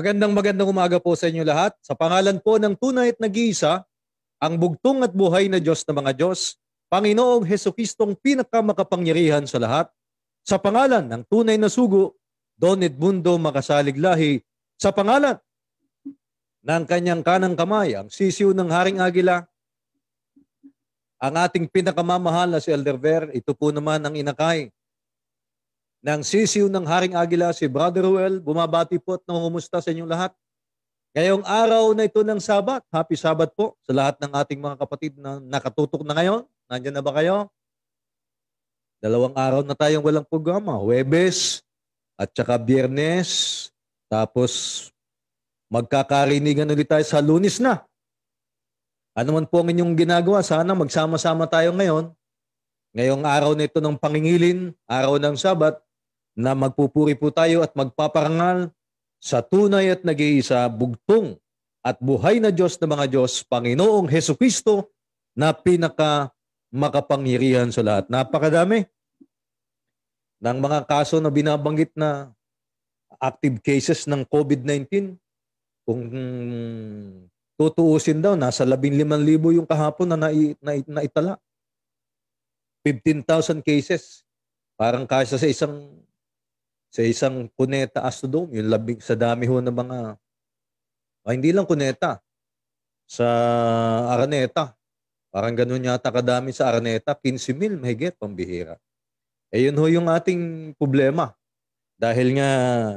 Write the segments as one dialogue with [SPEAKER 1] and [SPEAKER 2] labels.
[SPEAKER 1] Magandang magandang umaga po sa inyo lahat. Sa pangalan po ng tunay at nag-iisa, ang bugtong at buhay na Diyos na mga Diyos, Panginoong Heso Kristong pinakamakapangyarihan sa lahat, sa pangalan ng tunay na sugo, Don Edmundo Makasalig Lahi, sa pangalan ng kanyang kanang kamay, ang sisiw ng Haring Agila, ang ating pinakamamahal na si Elder Ver, ito po naman ang inakay ng sisiw ng Haring Agila, si Brother Ruel. Bumabati po at nangungumusta sa inyong lahat. Ngayong araw na ito ng Sabat, happy Sabat po sa lahat ng ating mga kapatid na nakatutok na ngayon. Nandiyan na ba kayo? Dalawang araw na tayong walang programa. Huwebes at saka Biyernes. Tapos magkakarinigan ulit tayo sa lunis na. Ano man po ang inyong ginagawa, sana magsama-sama tayo ngayon. Ngayong araw na ito ng pangingilin, araw ng Sabat, na magpupuri po tayo at magpaparangal sa tunay at nag-iisa, bugtong at buhay na Diyos na mga Diyos, Panginoong Heso Kristo, na pinaka makapangyarihan sa lahat. Napakadami ng mga kaso na binabanggit na active cases ng COVID-19. Kung tutuusin daw, nasa 15,000 yung kahapon na nai- naitala. 15,000 cases. Parang kasa sa isang sa isang Cuneta Astrodome, yung labing sa dami ho ng mga ah, hindi lang Cuneta, sa Araneta. Parang ganun yata kadami sa Araneta, 15 mil, mahigit, pambihira. Eh yun ho yung ating problema. Dahil nga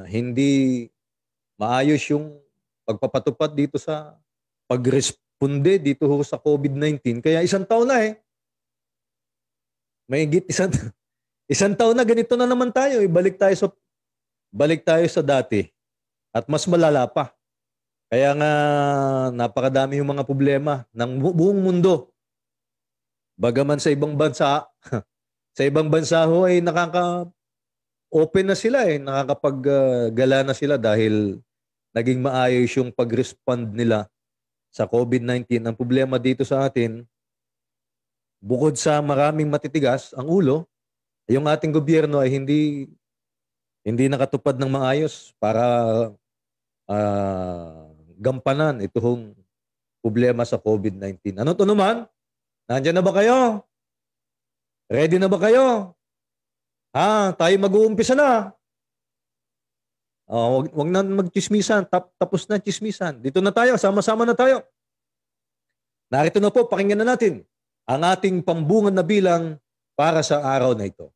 [SPEAKER 1] hindi maayos yung pagpapatupad dito sa pagresponde dito ho sa COVID-19. Kaya isang taon na eh. Mahigit isang, isang taon na ganito na naman tayo. Ibalik tayo sa balik tayo sa dati at mas malala pa. Kaya nga napakadami yung mga problema ng bu- buong mundo. Bagaman sa ibang bansa, sa ibang bansa ho ay nakaka open na sila eh, nakakapag-gala na sila dahil naging maayos yung pag-respond nila sa COVID-19. Ang problema dito sa atin, bukod sa maraming matitigas ang ulo, yung ating gobyerno ay hindi hindi nakatupad ng maayos para ah, gampanan itong problema sa COVID-19. Ano to naman? Nandiyan na ba kayo? Ready na ba kayo? Ha, tayo mag-uumpisa na. Oh, wag, wag na magchismisan. Tap, tapos na chismisan. Dito na tayo, sama-sama na tayo. Narito na po, pakinggan na natin ang ating pambungan na bilang para sa araw na ito.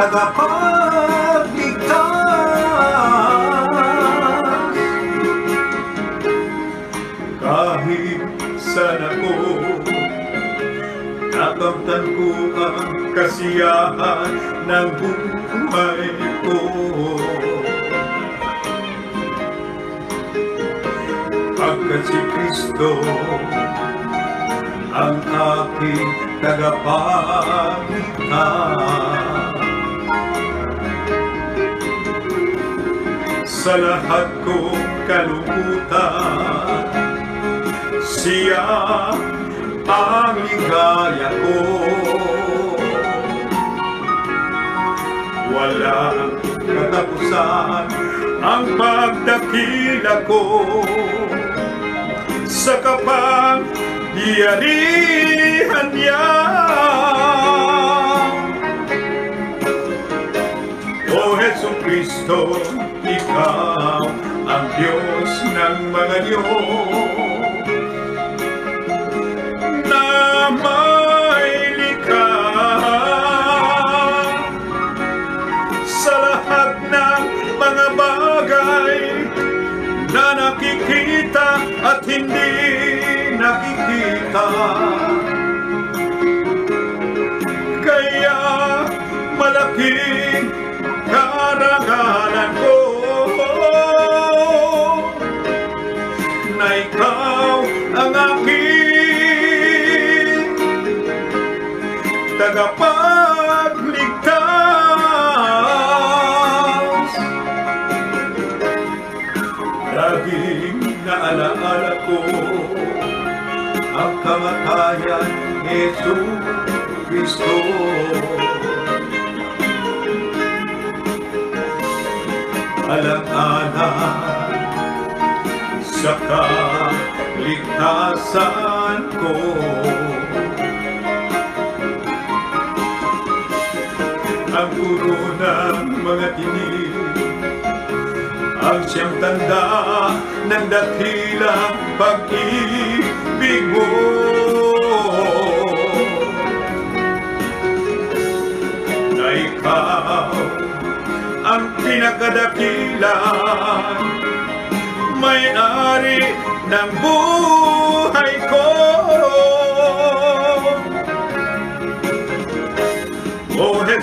[SPEAKER 2] Tagapagligtas. Kahit saan ako, nakamtan ko ang kasiyahan ng buhay ko. Pagkat si Kristo ang aking tagapagligtas. Sa lahat kong kalungkutan, siya ang ligaya ko. Walang katapusan ang pagdakila ko sa kapangyarihan niya. O Jesu Kristo, Ikaw ang Diyos ng mga Diyos tagapagligtas. Laging naalaala ko ang kamatayan ni Jesu Kristo. Alang-alang sa kaligtasan ko. Ang puro ng mga tinig. Ang siyang tanda ng dakilang pag-ibig mo. Na ikaw ang pinakadakilan, may-ari ng buhay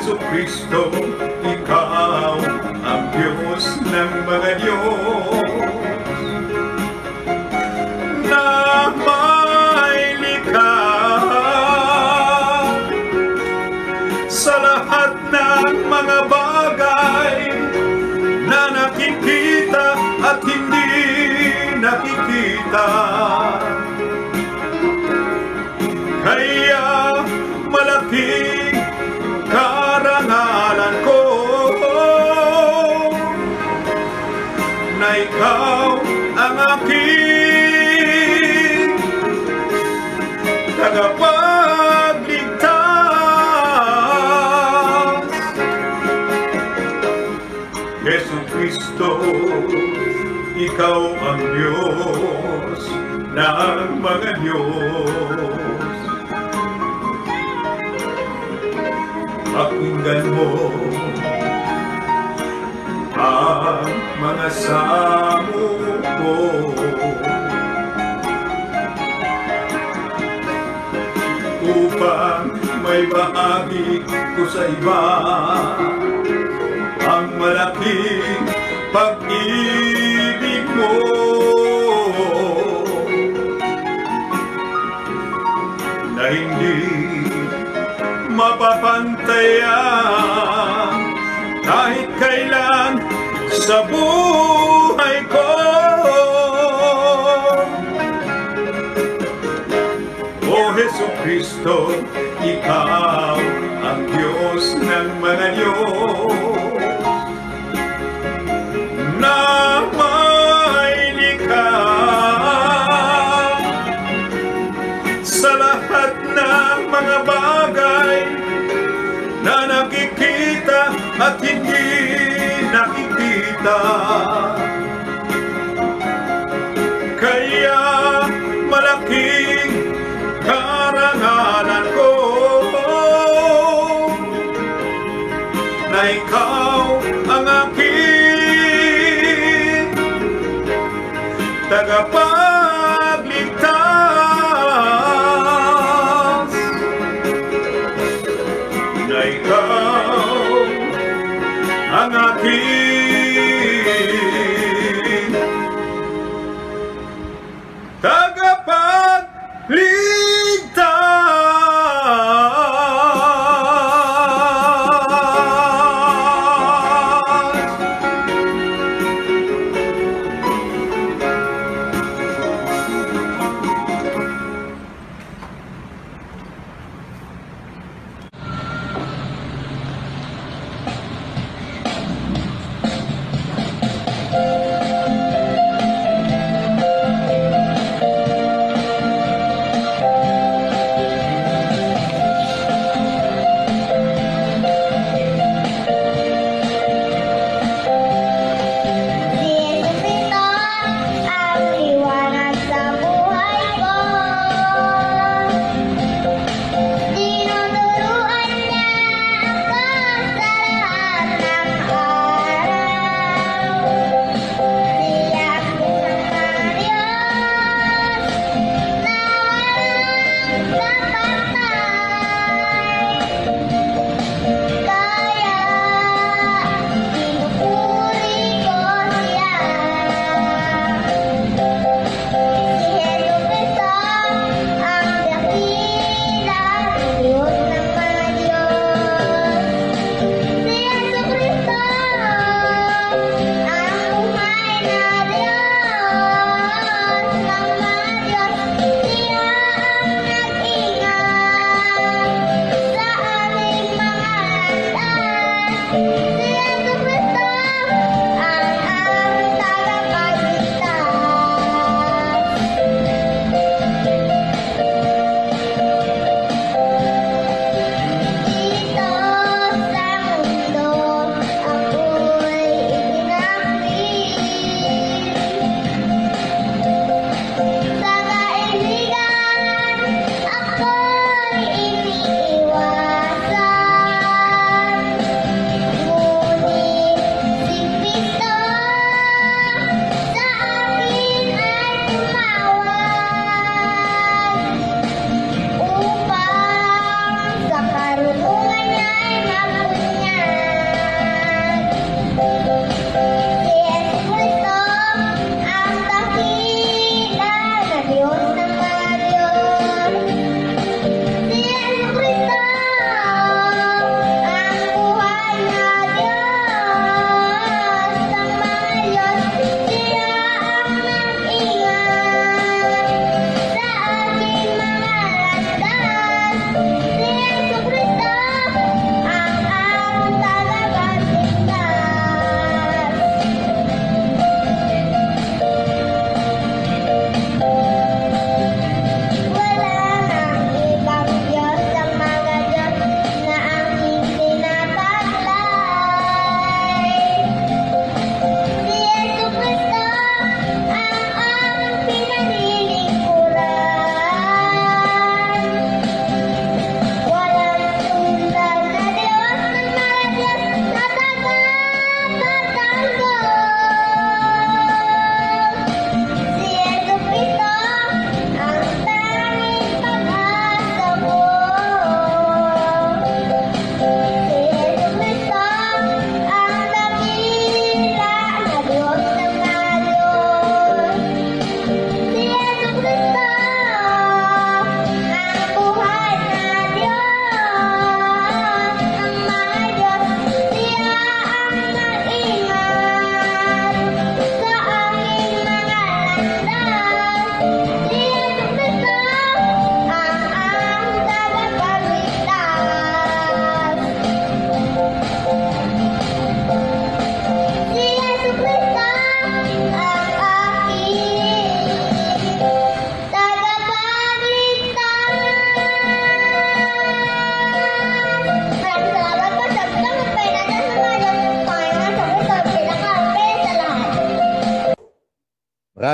[SPEAKER 2] O ng mga Diyos. Pakinggan mo ang mga samo ko. Upang may bahagi ko sa iba ang malaking mapapantayan kahit kailan sa buhay nakikita.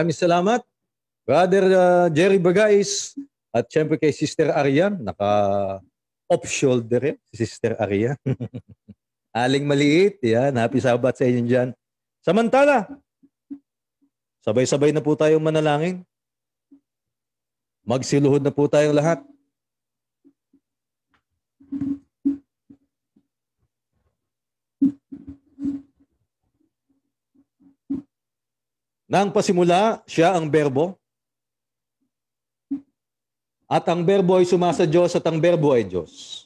[SPEAKER 1] Maraming salamat. Brother uh, Jerry Bagais at syempre kay Sister Arian, naka off shoulder eh, si Sister Arian. Aling maliit, yan. Happy Sabbath sa inyo dyan. Samantala, sabay-sabay na po tayong manalangin. Magsiluhod na po tayong lahat. Nang pasimula, siya ang berbo. At ang berbo ay sumasa Diyos at ang berbo ay Diyos.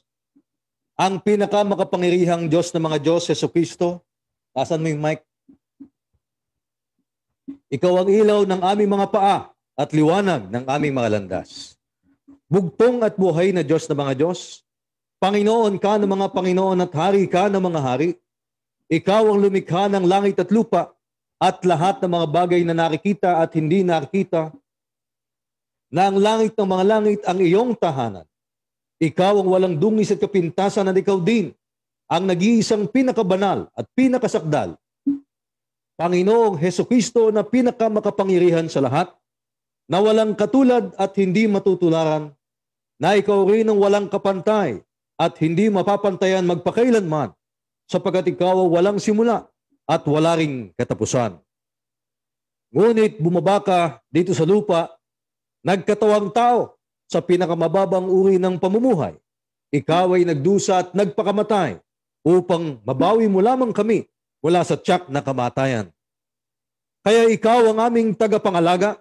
[SPEAKER 1] Ang pinakamakapangyarihang Diyos ng mga Diyos, Yeso Kristo. Tasan mo yung mic. Ikaw ang ilaw ng aming mga paa at liwanag ng aming mga landas. Bugtong at buhay na Diyos ng mga Diyos. Panginoon ka ng mga Panginoon at hari ka ng mga hari. Ikaw ang lumikha ng langit at lupa at lahat ng mga bagay na nakikita at hindi nakikita, na ang langit ng mga langit ang iyong tahanan. Ikaw ang walang dungis at kapintasan at ikaw din ang nag-iisang pinakabanal at pinakasakdal. Panginoong Heso Kristo na pinakamakapangyarihan sa lahat, na walang katulad at hindi matutularan, na ikaw rin ang walang kapantay at hindi mapapantayan magpakailanman, sapagkat ikaw ang walang simula at wala ring katapusan. Ngunit bumaba ka dito sa lupa, nagkatawang tao sa pinakamababang uri ng pamumuhay. Ikaw ay nagdusa at nagpakamatay upang mabawi mo lamang kami mula sa tiyak na kamatayan. Kaya ikaw ang aming tagapangalaga,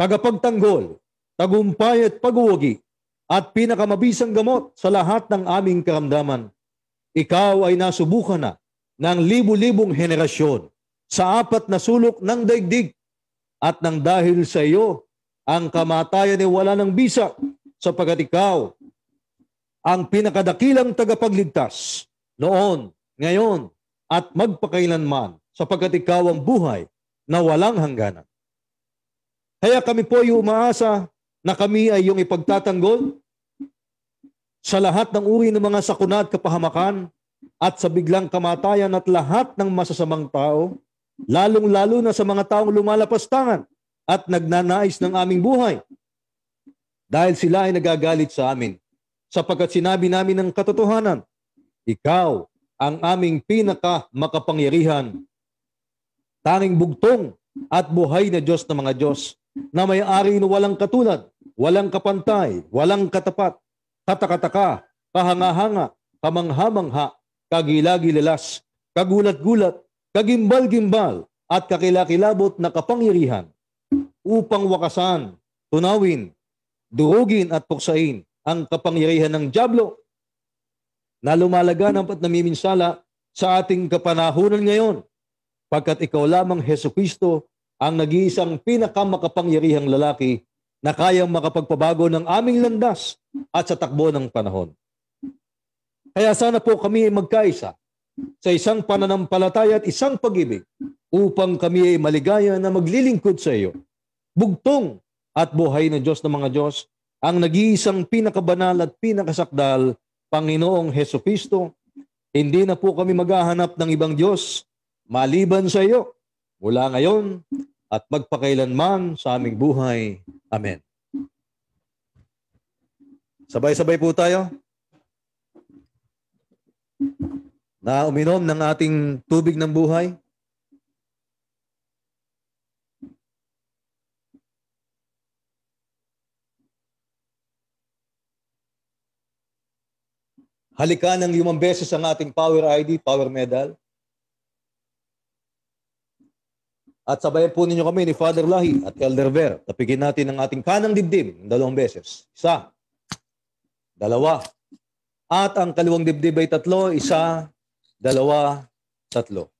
[SPEAKER 1] tagapagtanggol, tagumpay at pag-uwagi, at pinakamabisang gamot sa lahat ng aming karamdaman. Ikaw ay nasubukan na ng libu-libong henerasyon sa apat na sulok ng daigdig at nang dahil sa iyo, ang kamatayan ay wala ng bisa sapagkat ikaw ang pinakadakilang tagapagligtas noon, ngayon, at magpakailanman sapagkat ikaw ang buhay na walang hangganan. Kaya kami po ay umaasa na kami ay yung ipagtatanggol sa lahat ng uri ng mga sakuna at kapahamakan at sa biglang kamatayan at lahat ng masasamang tao, lalong-lalo na sa mga taong lumalapastangan at nagnanais ng aming buhay. Dahil sila ay nagagalit sa amin, sapagkat sinabi namin ng katotohanan, ikaw ang aming pinaka makapangyarihan, tanging bugtong at buhay na Diyos ng mga Diyos, na may ari na walang katulad, walang kapantay, walang katapat, katakataka, kahanga-hanga, kamangha-mangha, kagilagilalas, kagulat-gulat, kagimbal-gimbal, at kakilakilabot na kapangyarihan upang wakasan, tunawin, durugin at puksain ang kapangyarihan ng Diablo na lumalaganap at namiminsala sa ating kapanahunan ngayon pagkat ikaw lamang Heso Kristo ang nag-iisang pinakamakapangyarihang lalaki na kayang makapagpabago ng aming landas at sa takbo ng panahon. Kaya sana po kami ay magkaisa sa isang pananampalataya at isang pag-ibig upang kami ay maligaya na maglilingkod sa iyo. Bugtong at buhay ng Diyos ng mga Diyos, ang nag-iisang pinakabanal at pinakasakdal, Panginoong Heso Kristo, hindi na po kami maghahanap ng ibang Diyos maliban sa iyo mula ngayon at magpakailanman sa aming buhay. Amen. Sabay-sabay po tayo na uminom ng ating tubig ng buhay. Halika ng limang beses ang ating Power ID, Power Medal. At sabayan po ninyo kami ni Father Lahi at Elder Ver. Tapigin natin ang ating kanang dibdib ng dalawang beses. Isa, dalawa. At ang kaliwang dibdib ay tatlo, isa, dalawa, tatlo.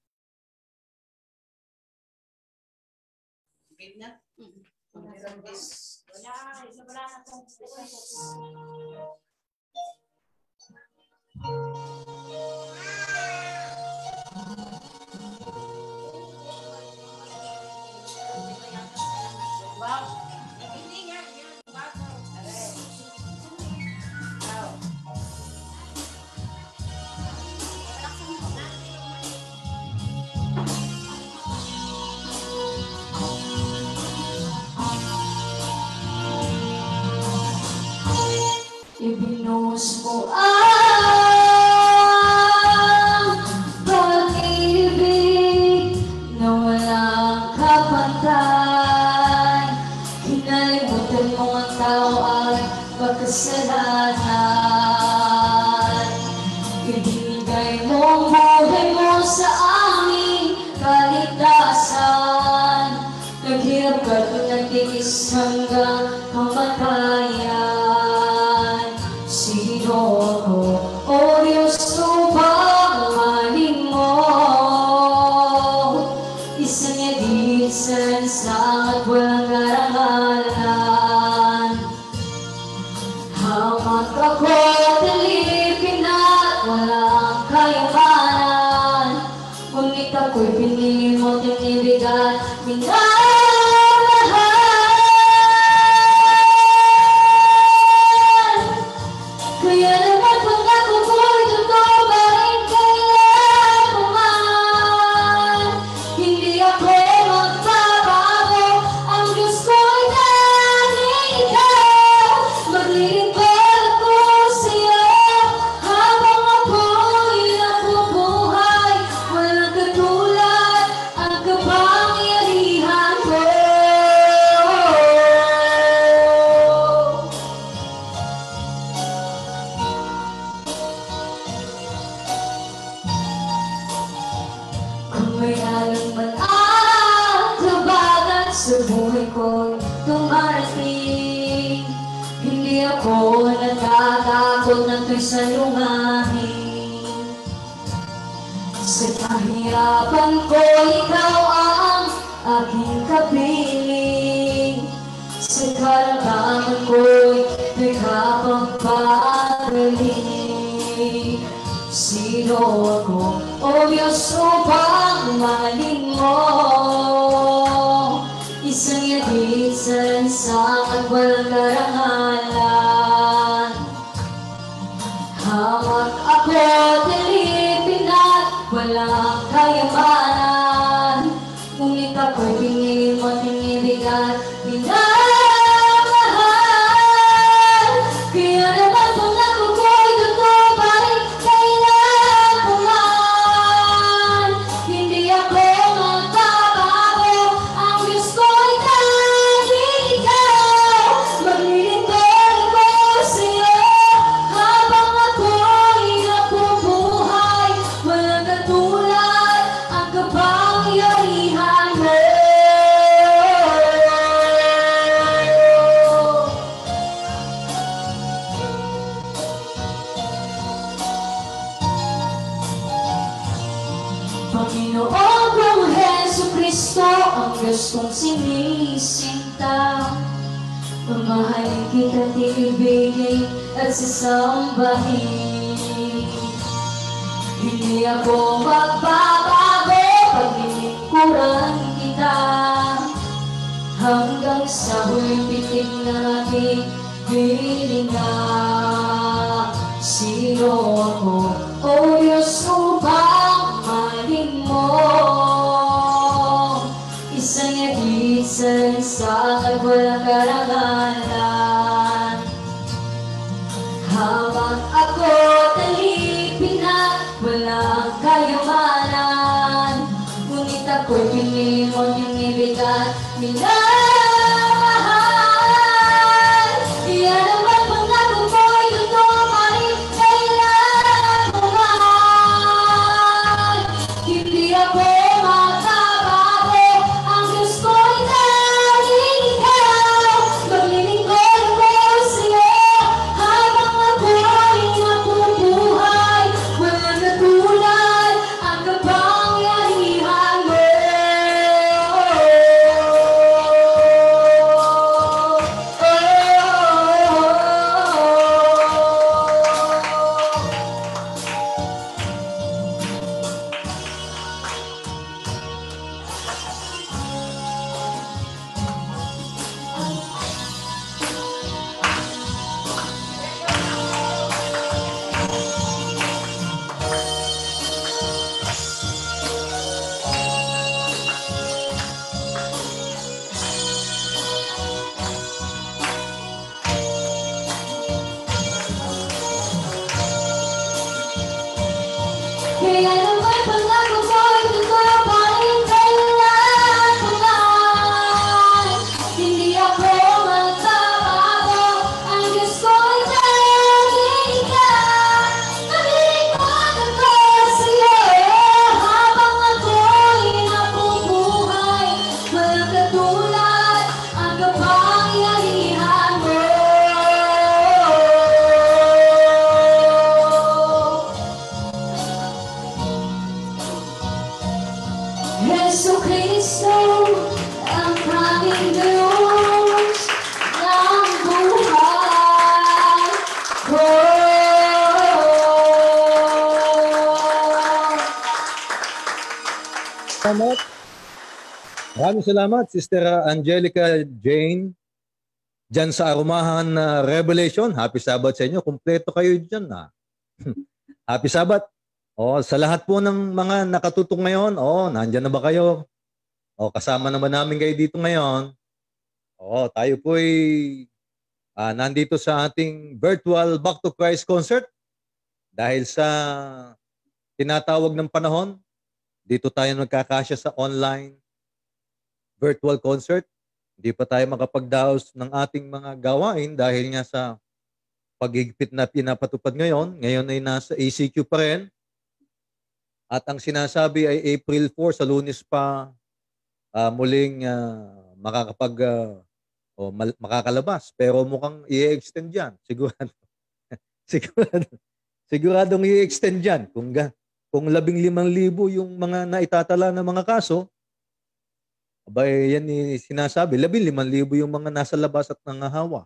[SPEAKER 1] Salamat, Sister Angelica Jane. Diyan sa Arumahan na Revelation. Happy Sabbath sa inyo. Kumpleto kayo dyan. Ha? Happy Sabbath. Oh, sa lahat po ng mga nakatutok ngayon, oh, nandyan na ba kayo? Oh, kasama naman namin kayo dito ngayon. Oh, tayo po ay ah, nandito sa ating virtual Back to Christ concert. Dahil sa tinatawag ng panahon, dito tayo nagkakasya sa online virtual concert. Hindi pa tayo makapagdaos ng ating mga gawain dahil nga sa paghigpit na pinapatupad ngayon. Ngayon ay nasa ACQ pa rin. At ang sinasabi ay April 4 sa lunes pa ah, muling ah, makakapag ah, o mal- makakalabas. Pero mukhang i-extend yan. Sigurado. sigurado. Siguradong i-extend yan. Kung, ga, kung labing limang libo yung mga naitatala ng mga kaso, abay yan ni sinasabi, labing limang libo yung mga nasa labas at nangahawa.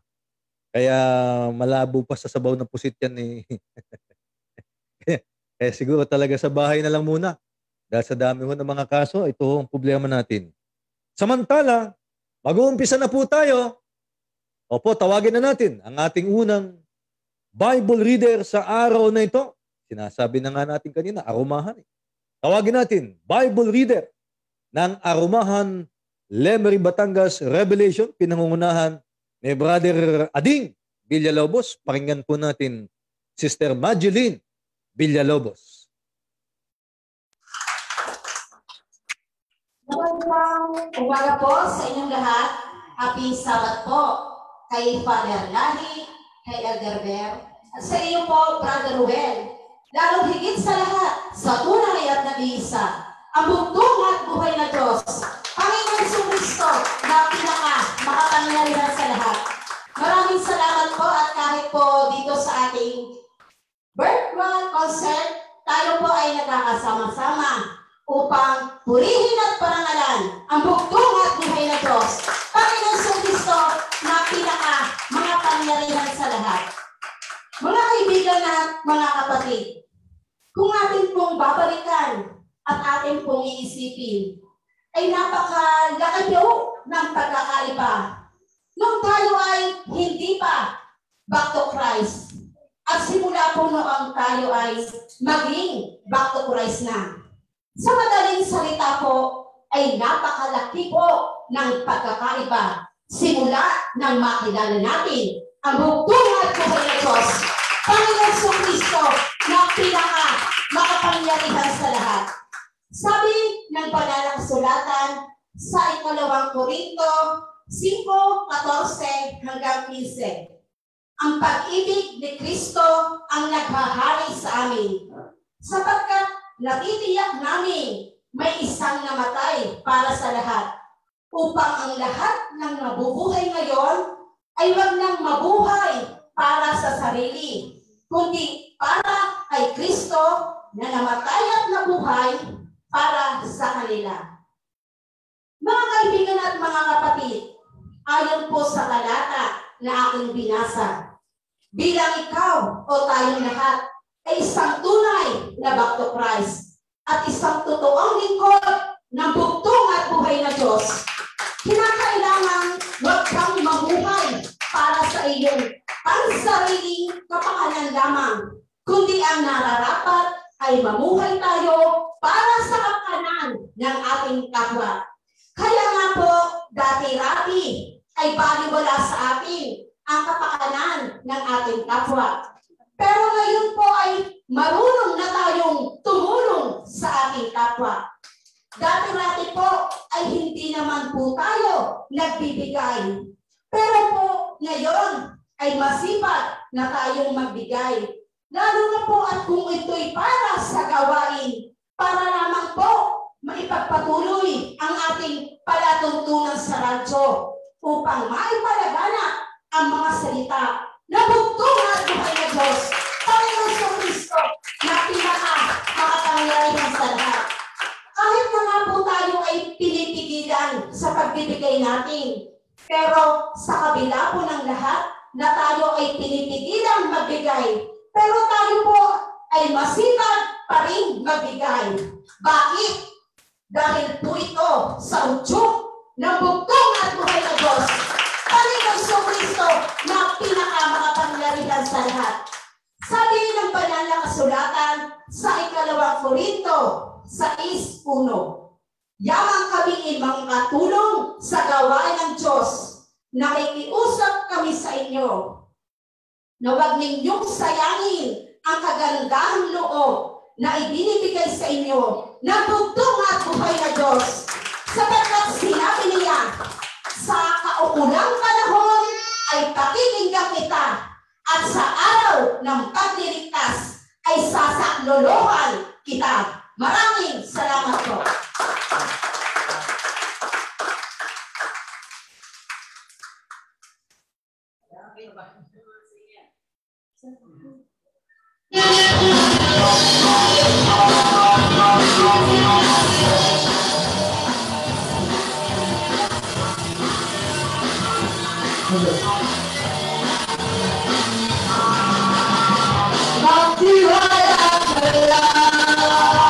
[SPEAKER 1] Kaya malabo pa sa sabaw ng pusit yan eh. kaya, siguro talaga sa bahay na lang muna. Dahil sa dami ho ng mga kaso, ito ang problema natin. Samantala, mag-uumpisa na po tayo. Opo, tawagin na natin ang ating unang Bible reader sa araw na ito. Sinasabi na nga natin kanina, arumahan. Eh. Tawagin natin, Bible reader ng Arumahan Lemery Batangas Revelation, pinangungunahan ni Brother Ading Villalobos. Pakinggan po natin Sister Madeline Villalobos.
[SPEAKER 3] Magandang umaga po sa inyong lahat. Happy Sabbath po kay Father Lahi, kay Elder Ber, at sa iyo po, Brother Ruel. Lalong higit sa lahat, sa tunay at nag-iisa, at buhay na Diyos, Panginoon Yesu Cristo, na pinaka makapangyarihan sa lahat. Maraming salamat po at kahit po dito sa ating virtual concert, tayo po ay nagkakasama-sama upang purihin at parangalan ang bugtong at buhay na Diyos. Panginoon Yesu Cristo na pinaka mga pangyarihan sa lahat. Mga kaibigan at mga kapatid, kung atin pong babalikan at atin pong iisipin, ay napakalaki po ng pagkakaiba. Nung tayo ay hindi pa back to Christ, at simula po noong tayo ay maging back to Christ na. Sa madaling salita po, ay napakalaki po ng pagkakaiba simula nang makilala natin ang bugtong at buhay na Diyos, Panginoon sa Kristo na pinaka makapangyarihan sa lahat. Sabi ng banalang sulatan sa ikalawang Korinto 5:14 hanggang 15. Ang pag-ibig ni Kristo ang naghahari sa amin, sapagkat natitiyak namin may isang namatay para sa lahat, upang ang lahat ng nabubuhay ngayon ay wag nang mabuhay para sa sarili, kundi para kay Kristo na namatay at nabuhay para sa kanila. Mga kaibigan at mga kapatid, ayon po sa talata na aking binasa, bilang ikaw o tayong lahat ay isang tunay na back to Christ at isang totoong lingkod ng bugtong at buhay na Diyos, kinakailangan huwag kang mamuhay para sa iyong pansariling kapakanan lamang, kundi ang nararapat ay mamuhay tayo para sa kapakanan ng ating kapwa. Kaya nga po, dati-rati ay baliwala sa atin ang kapakanan ng ating kapwa. Pero ngayon po ay marunong na tayong tumulong sa ating kapwa. Dati-rati po ay hindi naman po tayo nagbibigay. Pero po ngayon ay masipag na tayong magbigay. Lalo na po at kung ito'y para sa gawain, para lamang po maipagpatuloy ang ating palatuntunan sa radyo upang maipalaganap ang mga salita na bugtong at buhay na Diyos. Panginoon sa Kristo na pinaka makapangyarihan sa lahat. Kahit na nga po tayo ay pinipigilan sa pagbibigay natin, pero sa kabila po ng lahat na tayo ay pinipigilan magbigay, pero tayo po ay masipag pa rin magbigay. Bakit? Dahil po ito sa udyok ng bugtong at buhay na Diyos. Panginoon sa Kristo na pinakamakapangyarihan sa lahat. Sabi ng banal na kasulatan sa ikalawang Korinto sa ispuno. Yamang kami ibang katulong sa gawain ng Diyos. Nakikiusap kami sa inyo na huwag ninyong sayangin ang kagandahan loob na ibinibigay sa inyo ng bugtong at buhay na Diyos. Sapagkat sinabi niya, sa kaukulang panahon ay pakikinggan kita at sa araw ng pagliligtas ay sasaklolohan kita. Maraming salamat po.
[SPEAKER 4] Thank you. Happy Holidays!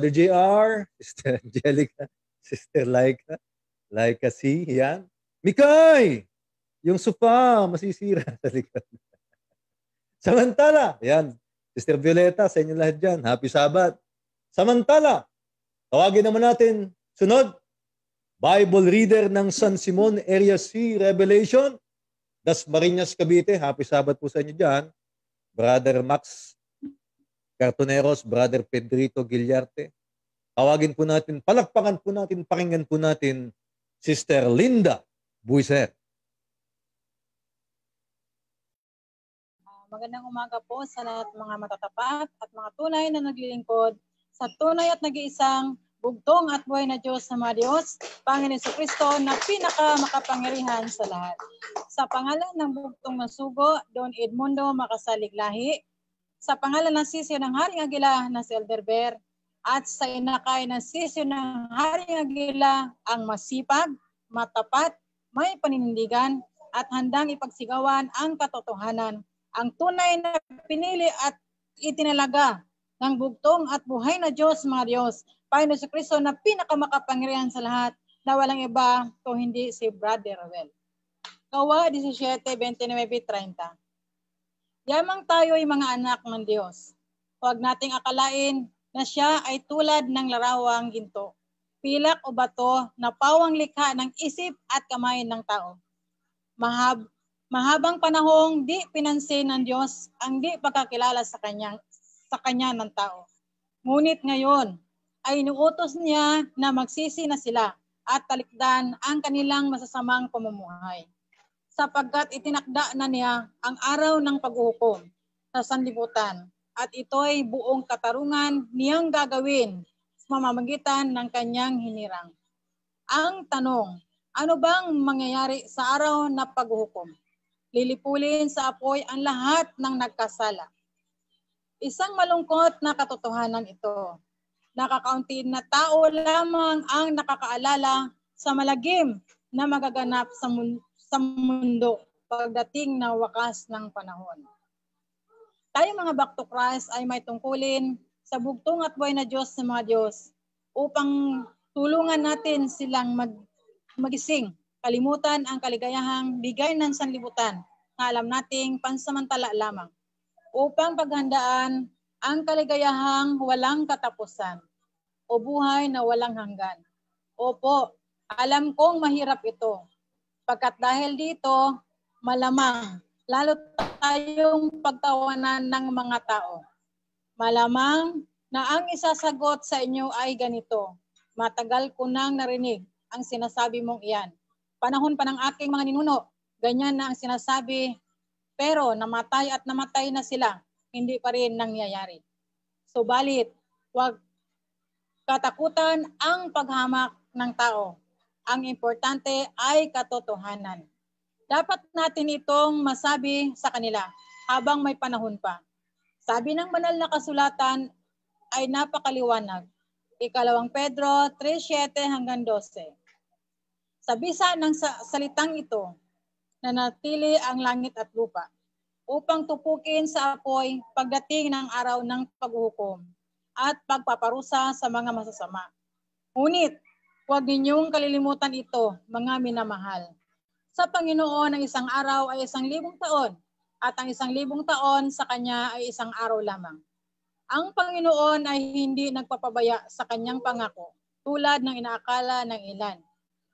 [SPEAKER 1] Brother JR, Sister Angelica, Sister Laika, Laika C, yan. Mikay! Yung sofa, masisira sa likod. Samantala, yan. Sister Violeta, sa inyo lahat dyan. Happy Sabbath. Samantala, tawagin naman natin, sunod, Bible reader ng San Simon Area C Revelation, Das Marinas Cavite. Happy Sabbath po sa inyo dyan. Brother Max Cartoneros, Brother Pedrito Gilyarte. Tawagin po natin, palakpakan po natin, pakinggan po natin, Sister Linda Buiser.
[SPEAKER 5] Ah, Magandang umaga po sa lahat mga matatapat at mga tunay na naglilingkod sa tunay at nag-iisang bugtong at buhay na Diyos na mga Diyos, Panginoon sa Kristo na pinaka makapangyarihan sa lahat. Sa pangalan ng bugtong ng sugo, Don Edmundo Makasaliglahi, sa pangalan ng sisyo ng Haring Agila na si Elder Bear, at sa inakay ng sisyo ng Haring Agila ang masipag, matapat, may paninindigan, at handang ipagsigawan ang katotohanan, ang tunay na pinili at itinalaga ng bugtong at buhay na Diyos, mga Diyos, Panginoon sa Kristo na pinakamakapangyarihan sa lahat na walang iba kung hindi si Brother Rowell. Kawa 17, 29, 30. Yamang tayo ay mga anak ng Diyos. Huwag nating akalain na siya ay tulad ng larawang ginto, pilak o bato na pawang likha ng isip at kamay ng tao. Mahab, mahabang panahong di pinansin ng Diyos ang di pagkakilala sa kanyang sa kanya ng tao. Ngunit ngayon ay inuutos niya na magsisi na sila at talikdan ang kanilang masasamang pamumuhay. Sapagkat itinakda na niya ang araw ng paghuhukom sa sanlibutan at ito'y buong katarungan niyang gagawin sa mamamagitan ng kanyang hinirang. Ang tanong, ano bang mangyayari sa araw na paghuhukom? Lilipulin sa apoy ang lahat ng nagkasala. Isang malungkot na katotohanan ito nakakaunti na tao lamang ang nakakaalala sa malagim na magaganap sa, mun- sa mundo pagdating na wakas ng panahon. Tayo mga back to Christ ay may tungkulin sa bugtong at buhay na Diyos sa mga Diyos upang tulungan natin silang mag, magising, kalimutan ang kaligayahang bigay ng sanlibutan na alam nating pansamantala lamang upang paghandaan ang kaligayahang walang katapusan o buhay na walang hanggan. Opo, alam kong mahirap ito. Pagkat dahil dito, malamang, lalo tayong pagtawanan ng mga tao. Malamang na ang isasagot sa inyo ay ganito. Matagal ko nang narinig ang sinasabi mong iyan. Panahon pa ng aking mga ninuno, ganyan na ang sinasabi, pero namatay at namatay na sila, hindi pa rin nangyayari. Subalit, wag katakutan ang paghamak ng tao. Ang importante ay katotohanan. Dapat natin itong masabi sa kanila habang may panahon pa. Sabi ng banal na kasulatan ay napakaliwanag. Ikalawang Pedro 3.7 hanggang 12. Sa bisa ng sa- salitang ito, nanatili ang langit at lupa upang tupukin sa apoy pagdating ng araw ng paghuhukom at pagpaparusa sa mga masasama. Ngunit, huwag ninyong kalilimutan ito, mga minamahal. Sa Panginoon, ang isang araw ay isang libong taon, at ang isang libong taon sa Kanya ay isang araw lamang. Ang Panginoon ay hindi nagpapabaya sa Kanyang pangako, tulad ng inaakala ng ilan.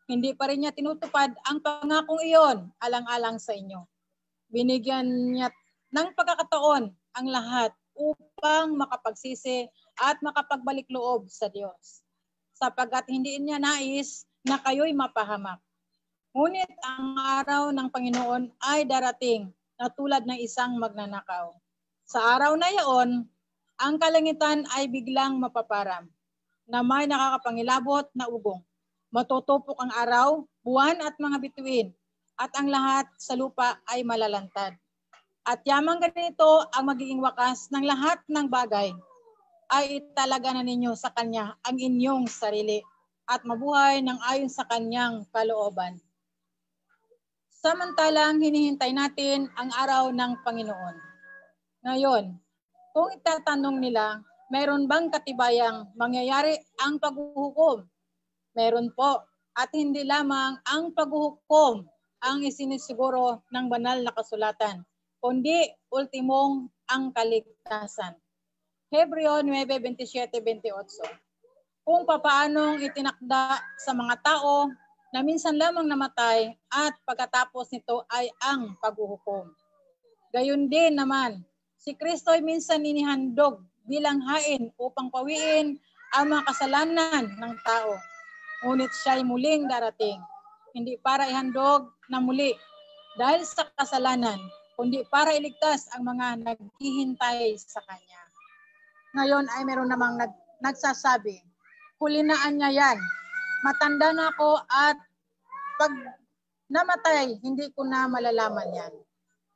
[SPEAKER 5] Hindi pa rin niya tinutupad ang pangakong iyon alang-alang sa inyo. Binigyan niya ng pagkakataon ang lahat upang makapagsisi at makapagbalik loob sa Diyos. Sapagkat hindi niya nais na kayo'y mapahamak. Ngunit ang araw ng Panginoon ay darating na tulad ng isang magnanakaw. Sa araw na iyon, ang kalangitan ay biglang mapaparam na may nakakapangilabot na ugong. Matutupok ang araw, buwan at mga bituin, at ang lahat sa lupa ay malalantad. At yamang ganito ang magiging wakas ng lahat ng bagay ay italaga na ninyo sa Kanya ang inyong sarili at mabuhay ng ayon sa Kanyang kalooban. Samantalang hinihintay natin ang araw ng Panginoon. Ngayon, kung itatanong nila, mayroon bang katibayang mangyayari ang paghuhukom? Meron po. At hindi lamang ang paghuhukom ang isinisiguro ng banal na kasulatan, kundi ultimong ang kaligtasan. Hebreo 9:27-28. Kung papaanong itinakda sa mga tao na minsan lamang namatay at pagkatapos nito ay ang paghuhukom. Gayon din naman, si Kristo ay minsan inihandog bilang hain upang pawiin ang mga kasalanan ng tao. Ngunit siya ay muling darating, hindi para ihandog na muli dahil sa kasalanan, kundi para iligtas ang mga naghihintay sa Kanya. Ngayon ay meron namang nag, nagsasabi, hulinaan niya yan. Matanda na ako at pag namatay, hindi ko na malalaman yan.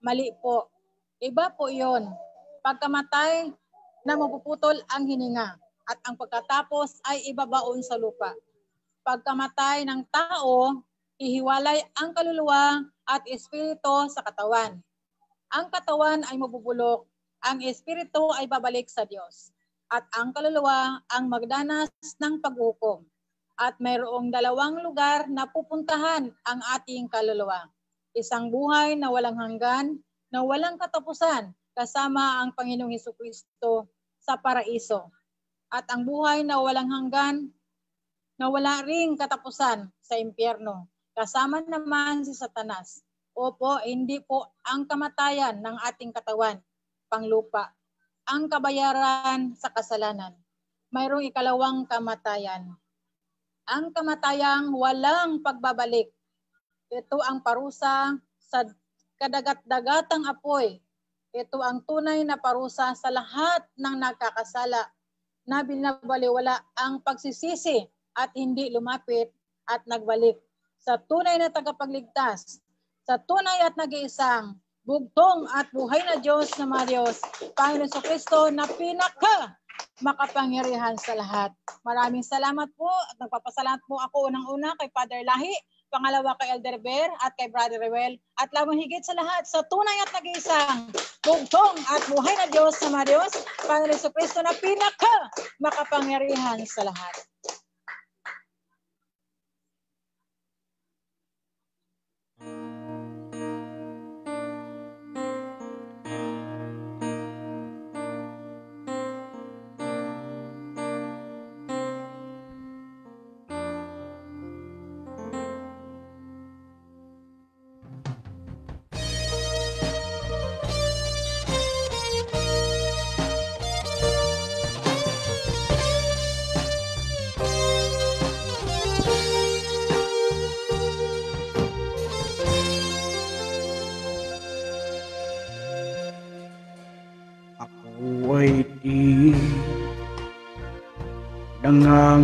[SPEAKER 5] Mali po. Iba po yon. Pagkamatay, na mapuputol ang hininga at ang pagkatapos ay ibabaon sa lupa. Pagkamatay ng tao, ihiwalay ang kaluluwa at espiritu sa katawan. Ang katawan ay mabubulok, ang espiritu ay babalik sa Diyos, at ang kaluluwa ang magdanas ng paghukom. At mayroong dalawang lugar na pupuntahan ang ating kaluluwa. Isang buhay na walang hanggan, na walang katapusan, kasama ang Panginoong Heso Kristo sa paraiso. At ang buhay na walang hanggan, na wala ring katapusan sa impyerno. Kasama naman si Satanas. Opo, hindi po ang kamatayan ng ating katawan, panglupa. Ang kabayaran sa kasalanan. Mayroong ikalawang kamatayan. Ang kamatayang walang pagbabalik. Ito ang parusa sa kadagat-dagatang apoy. Ito ang tunay na parusa sa lahat ng nakakasala na binabaliwala ang pagsisisi at hindi lumapit at nagbalik sa tunay na tagapagligtas, sa tunay at nag-iisang bugtong at buhay na Diyos na mga Diyos, Panginoon sa Kristo na pinaka makapangyarihan sa lahat. Maraming salamat po at nagpapasalamat po ako unang-una kay Father Lahi, pangalawa kay Elder Bear at kay Brother Rewel, at lamang higit sa lahat sa tunay at nag-iisang bugtong at buhay na Diyos na mga Diyos, Panginoon sa Kristo na pinaka makapangyarihan sa lahat.
[SPEAKER 6] Ako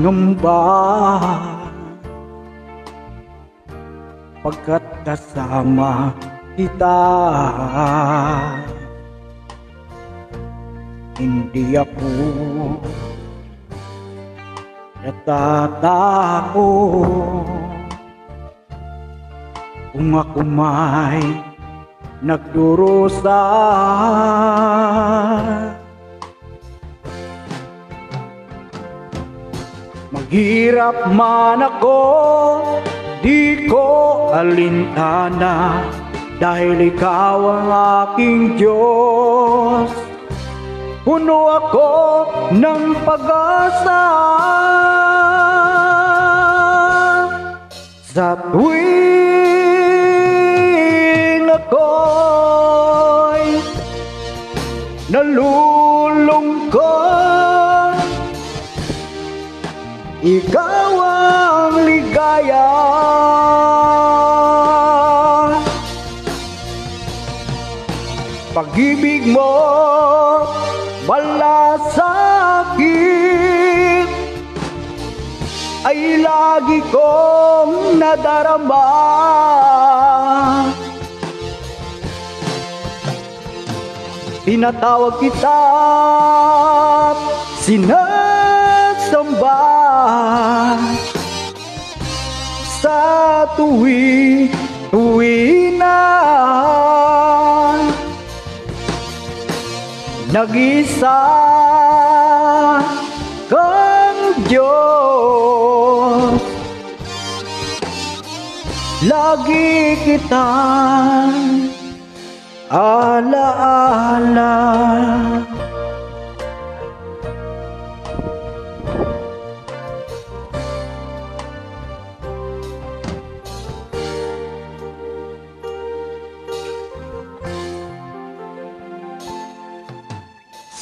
[SPEAKER 6] nangangamba pagkat kasama kita. Hindi ako natatako kung ako may nagdurusa Maghirap man ako, di ko alintana Dahil ikaw ang aking Diyos. Puno ako ng pag-asa. Sa tuwing Ikaw ang ligaya. Pag-ibig mo malasakit ay lagi kong nadarama. Tinatawag kita sinasamba uwi, uwi na Nag-isa kang Diyos Lagi kitang alaala -ala.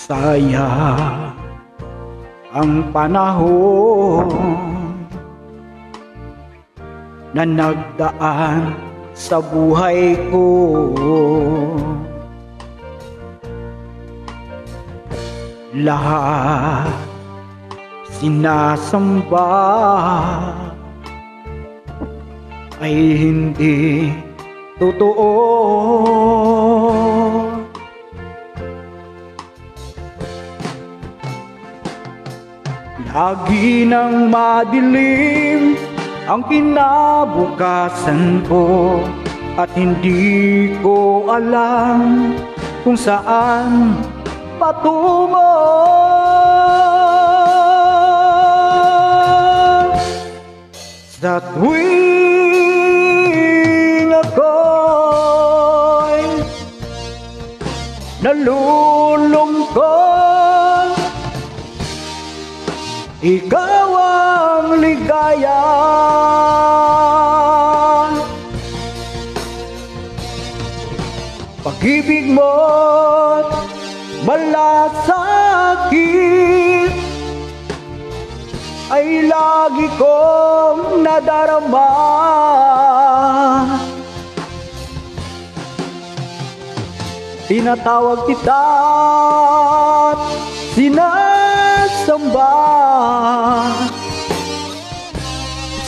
[SPEAKER 6] Saya ang panahon na nagdaan sa buhay ko. Lahat sinasamba ay hindi totoo. Lagi nang madilim ang kinabukasan ko at hindi ko alam kung saan patungo. Sa tuwing ikaw ang ligaya. Pag-ibig mo't malasakit Ay lagi kong nadarama. Tinatawag kita at sinasamba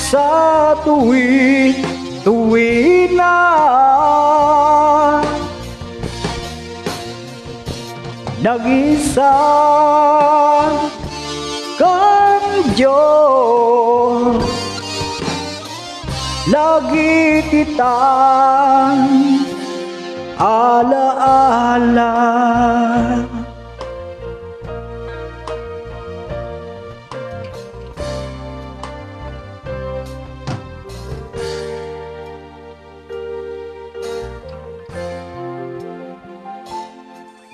[SPEAKER 6] Sa tuwi, tuwi na? Nag-isa kang Diyos. Lagi kitang alaala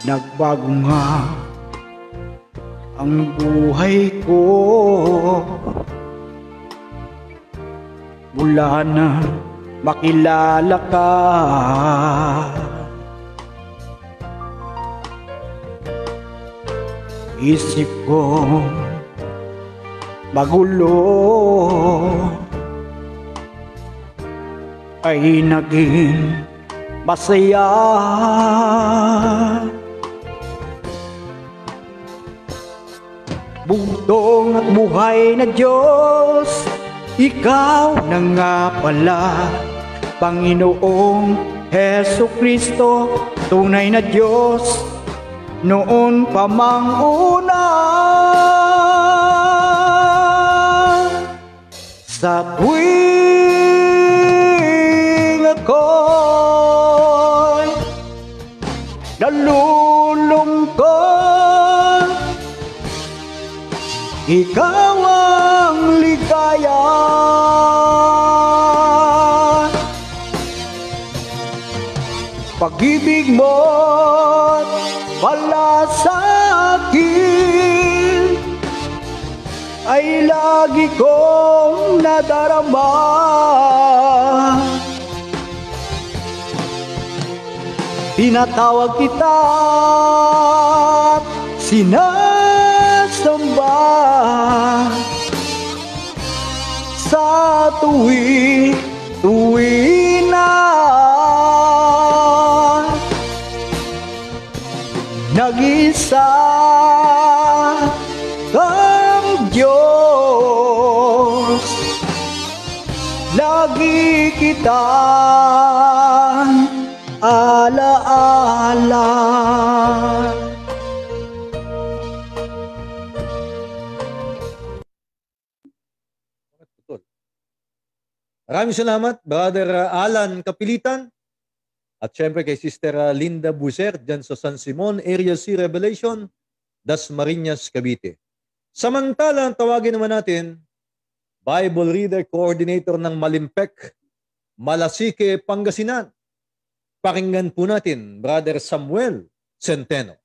[SPEAKER 6] Nagbago nga ang buhay ko. Mula na makilala ka. Isip ko magulo Ay naging masaya Bugtong at buhay na Diyos Ikaw na nga pala. Panginoong Heso Kristo Tunay na Diyos Noon pa mang una. Sa tuwing ako'y ikaw ang ligaya. Pag-ibig mo't pala sa akin Ay lagi kong nadarama. Tinatawag kita sinasamba Sa tuwi, tuwi na. Nag-isa kang Diyos. Lagi kitang alaala
[SPEAKER 1] Maraming salamat, Brother Alan Kapilitan. At syempre kay Sister ah, Linda Buser dyan sa San Simon, Area C Revelation, Das Marinas, Cavite. Samantala, tawagin naman natin, Bible Reader Coordinator ng Malimpek, Malasike, Pangasinan. Pakinggan po natin, Brother Samuel Centeno.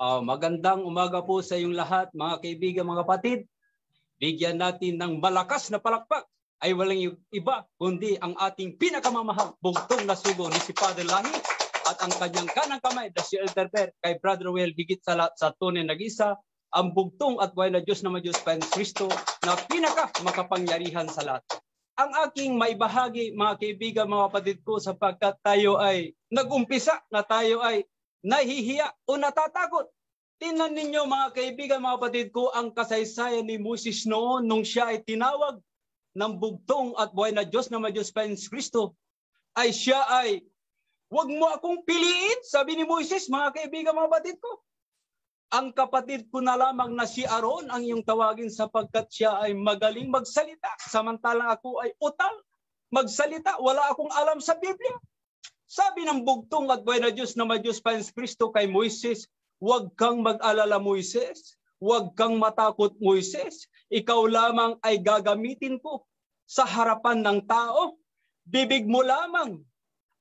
[SPEAKER 7] Ah, magandang umaga po sa iyong lahat, mga kaibigan, mga kapatid. Bigyan natin ng malakas na palakpak ay walang iba kundi ang ating pinakamamahal bugtong na sugo ni si Father Lahi at ang kanyang kanang kamay na si Elder Ber kay Brother Will higit sa lahat sa tunay nag-isa ang bugtong at buhay na Diyos na Diyos pa Kristo na pinaka makapangyarihan sa lahat. Ang aking maibahagi mga kaibigan, mga kapatid ko sapagkat tayo ay nag-umpisa na tayo ay nahihiya o natatakot. Tingnan ninyo mga kaibigan, mga kapatid ko, ang kasaysayan ni Moses noon nung siya ay tinawag ng bugtong at buhay na Diyos na Diyos pa Kristo ay siya ay Huwag mo akong piliin, sabi ni Moises, mga kaibigan, mga kapatid ko. Ang kapatid ko na lamang na si Aaron ang iyong tawagin sapagkat siya ay magaling magsalita. Samantalang ako ay utal. Magsalita, wala akong alam sa Biblia. Sabi ng bugtong at buhay na Diyos na Diyos pa Kristo kay Moises, huwag kang mag-alala Moises, huwag kang matakot Moises, ikaw lamang ay gagamitin ko sa harapan ng tao. Bibig mo lamang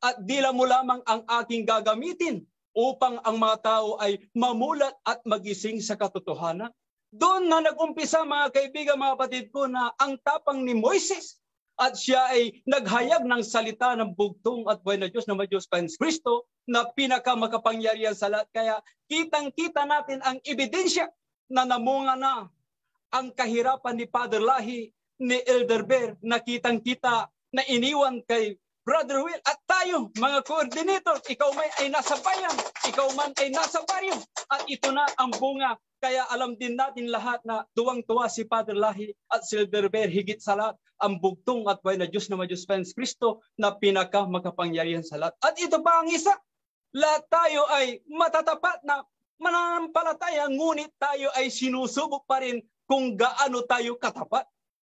[SPEAKER 7] at dila mo lamang ang aking gagamitin upang ang mga tao ay mamulat at magising sa katotohanan. Doon na nag-umpisa mga kaibigan, mga kapatid ko na ang tapang ni Moises at siya ay naghayag ng salita ng bugtong at buhay na Diyos na may Diyos pa Kristo na pinakamakapangyarihan sa lahat. Kaya kitang-kita natin ang ebidensya na namunga na ang kahirapan ni Father Lahi ni Elder Bear na kitang-kita na iniwan kay Brother Will, at tayo, mga coordinator, ikaw may ay nasa bayan, ikaw man ay nasa baryo, at ito na ang bunga. Kaya alam din natin lahat na tuwang-tuwa si Father Lahi at Silver Bear higit sa lahat ang bugtong at buhay na Diyos na Fans Kristo na pinaka makapangyarihan sa lahat. At ito pa ang isa, lahat tayo ay matatapat na mananampalataya, ngunit tayo ay sinusubok pa rin kung gaano tayo katapat.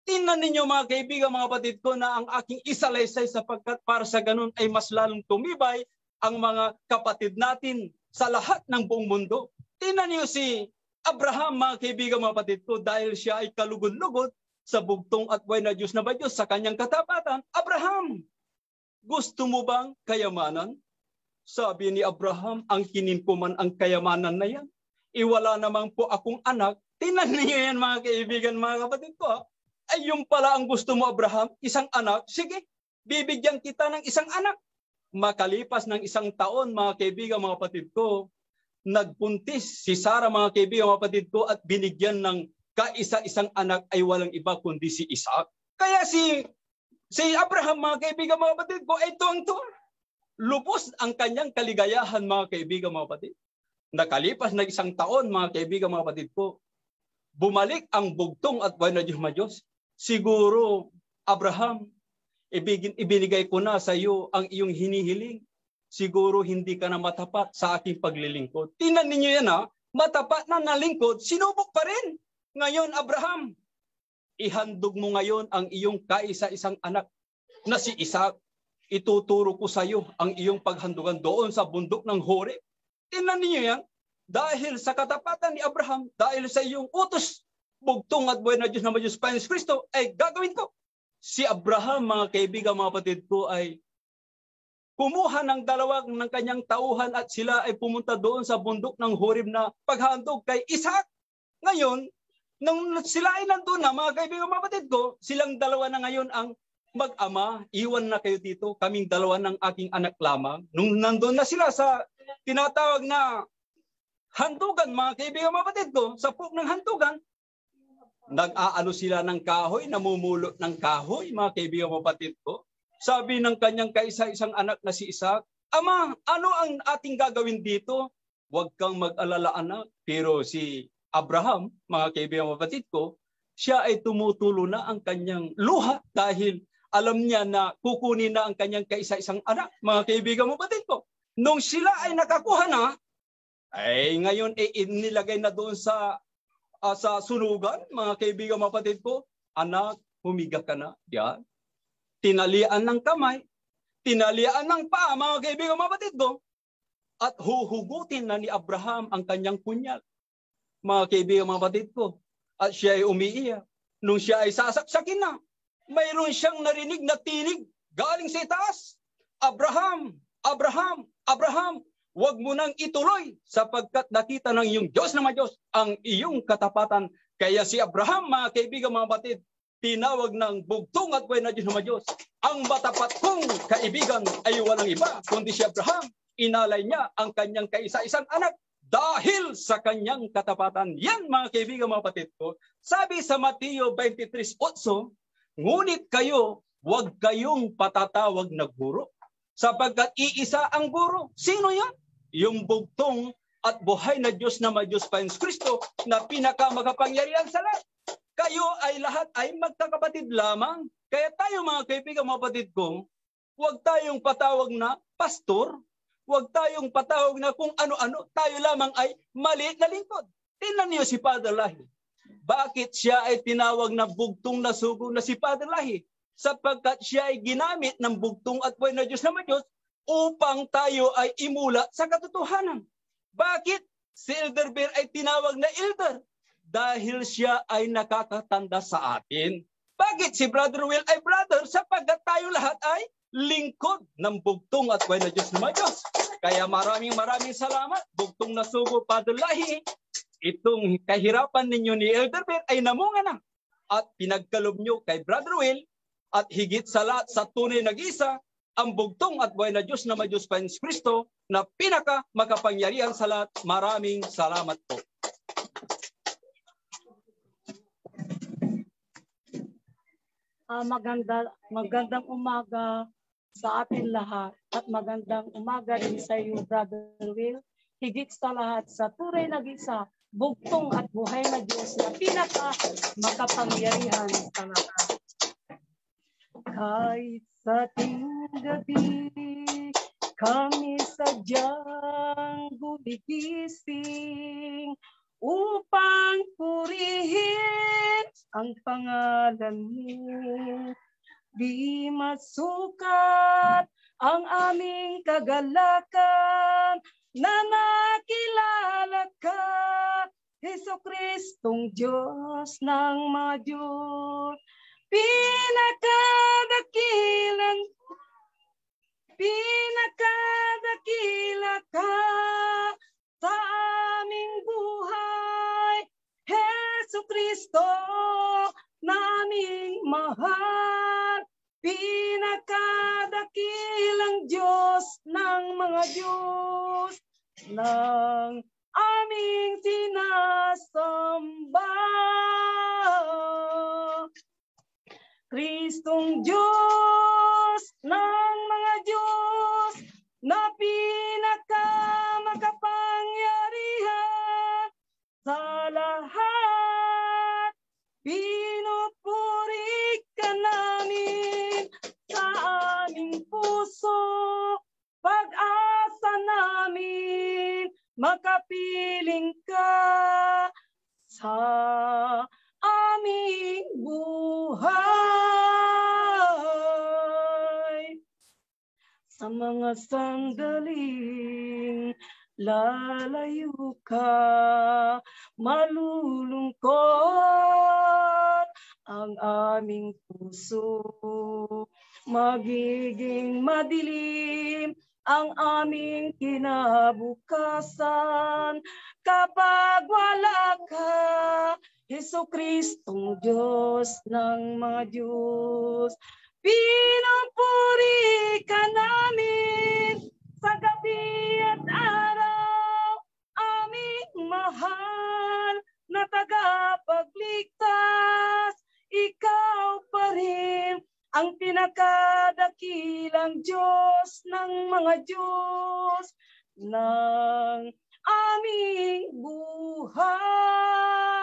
[SPEAKER 7] Tingnan ninyo mga kaibigan, mga kapatid ko na ang aking isalaysay sapagkat para sa ganun ay mas lalong tumibay ang mga kapatid natin sa lahat ng buong mundo. Tingnan niyo si Abraham, mga kaibigan, mga kapatid ko, dahil siya ay kalugod-lugod sa bugtong at buhay na Diyos na ba Diyos sa kanyang katapatan. Abraham, gusto mo bang kayamanan? Sabi ni Abraham, ang kinin ko man ang kayamanan na yan. Iwala naman po akong anak. Tingnan niyo yan mga kaibigan, mga kapatid ko. Ay yung pala ang gusto mo Abraham, isang anak, sige, bibigyan kita ng isang anak. Makalipas ng isang taon, mga kaibigan, mga kapatid ko, nagpuntis si Sarah, mga kaibigan, mga kapatid ko, at binigyan ng kaisa-isang anak ay walang iba kundi si Isaac. Kaya si si Abraham, mga kaibigan, mga kapatid ko, ay tuwang-tuwa. Lubos ang kanyang kaligayahan, mga kaibigan, mga kapatid. Nakalipas ng isang taon, mga kaibigan, mga kapatid ko, bumalik ang bugtong at buhay na Diyos siguro, Abraham, ibigin, ibinigay ko na sa iyo ang iyong hinihiling. Siguro hindi ka na matapat sa aking paglilingkod. Tinan ninyo yan ha, matapat na nalingkod, sinubok pa rin. Ngayon, Abraham, ihandog mo ngayon ang iyong kaisa-isang anak na si Isaac. Ituturo ko sa iyo ang iyong paghandugan doon sa bundok ng Hore. Tinan ninyo yan, dahil sa katapatan ni Abraham, dahil sa iyong utos bugtong at buhay na Diyos na Diyos pa Kristo, ay gagawin ko. Si Abraham, mga kaibigan, mga kapatid ko, ay kumuha ng dalawang ng kanyang tauhan at sila ay pumunta doon sa bundok ng Horeb na paghandog kay Isaac. Ngayon, nung sila ay nandun na, mga kaibigan, mga kapatid ko, silang dalawa na ngayon ang mag-ama, iwan na kayo dito, kaming dalawa ng aking anak lamang. Nung nandun na sila sa tinatawag na handugan, mga kaibigan, mga kapatid ko, sa pok ng handugan, Nag-aano sila ng kahoy, namumulot ng kahoy, mga kaibigan kapatid ko. Sabi ng kanyang kaisa-isang anak na si Isaac, Ama, ano ang ating gagawin dito? Huwag kang mag-alala anak. Pero si Abraham, mga kaibigan kapatid ko, siya ay tumutulo na ang kanyang luha dahil alam niya na kukunin na ang kanyang kaisa-isang anak, mga kaibigan kapatid ko. Nung sila ay nakakuha na, ay ngayon ay inilagay na doon sa uh, sa sunugan, mga kaibigan, mga kapatid ko, anak, humiga ka na. Yan. Tinalian ng kamay, tinalian ng paa, mga kaibigan, mga batid ko, at huhugutin na ni Abraham ang kanyang punyal. Mga kaibigan, mga batid ko, at siya ay umiiyak. Nung siya ay sasaksakin na, mayroon siyang narinig na tinig galing sa itaas. Abraham, Abraham, Abraham, huwag mo nang ituloy sapagkat nakita ng iyong Diyos na Diyos ang iyong katapatan. Kaya si Abraham, mga kaibigan, mga batid, tinawag ng bugtong at buhay na Diyos na Diyos. Ang matapat kong kaibigan ay walang iba, kundi si Abraham. Inalay niya ang kanyang kaisa-isang anak dahil sa kanyang katapatan. Yan mga kaibigan, mga patid ko. Sabi sa Mateo 23.8, Ngunit kayo, huwag kayong patatawag na guro sapagkat iisa ang guro. Sino yan? Yung bugtong at buhay na Diyos na may Diyos pa Kristo na pinakamakapangyarihan sa lahat. Kayo ay lahat ay magkakapatid lamang. Kaya tayo mga kaibigan, mga kapatid ko, huwag tayong patawag na pastor, huwag tayong patawag na kung ano-ano, tayo lamang ay maliit na lingkod. Tingnan niyo si Father Lahi. Bakit siya ay tinawag na bugtong na sugo na si Father Lahi? Sapagkat siya ay ginamit ng bugtong at buhay na Diyos na Diyos upang tayo ay imula sa katotohanan. Bakit si Elder Bear ay tinawag na elder? dahil siya ay nakakatanda sa atin. Bakit si Brother Will ay brother? Sapagkat tayo lahat ay lingkod ng bugtong at buhay na Diyos na Diyos. Kaya maraming maraming salamat. Bugtong na sugo, Padre Lahi. Itong kahirapan ninyo ni Elder Bear ay namunga na. At pinagkalob nyo kay Brother Will at higit sa lahat sa tunay nag-isa, ang bugtong at buhay na Diyos na may Diyos pa Kristo na pinaka makapangyarihan sa lahat. Maraming salamat po.
[SPEAKER 8] Ah, maganda, magandang umaga sa atin lahat at magandang umaga din sa iyo, Brother Will. Higit sa lahat sa turay na isa, bugtong at buhay na Diyos na pinaka makapangyarihan sa lahat. Kahit sa ting gabi, kami sadyang gumigising upang purihin ang pangalan mo. Di masukat ang aming kagalakan na nakilala ka, Heso Kristong Diyos ng mga. Pinakadakilan, pinakadakila ka sa aming buhay, Heso Kristo, naming mahal, pinakadakilang Diyos ng mga Diyos, ng aming sinasamba. Kristong Diyos ng mga Diyos na pinakamakapangyarihan sa lahat. Pinupuri ka namin sa aming puso, pag-asa namin, makapiling ka sa aming buhay. Sa mga sandaling lalayo ka, malulungkot ang aming puso. Magiging madilim ang aming kinabukasan kapag wala ka, Heso Kristong Diyos ng mga Diyos. Pinupuri ka namin sa gabi at araw, aming mahal na tagapagligtas. Ikaw pa rin ang pinakadakilang Diyos ng mga Diyos ng aming buhay.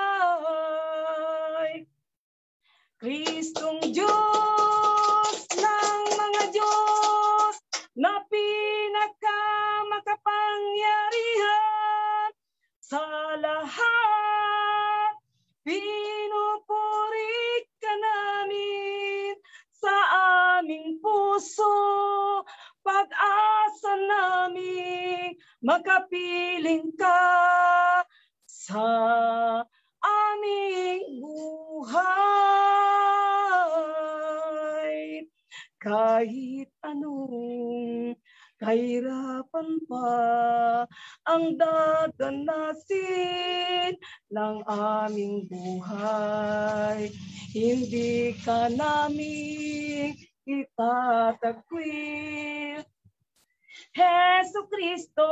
[SPEAKER 8] Kristong Diyos ng mga Diyos na pinakamakapangyarihan sa lahat. Pinupuri ka namin sa aming puso, pag-asa namin makapiling ka sa aming buhay. Kahit anong kahirapan pa ang dadanasin ng aming buhay. Hindi ka namin itatagwit. Heso Kristo,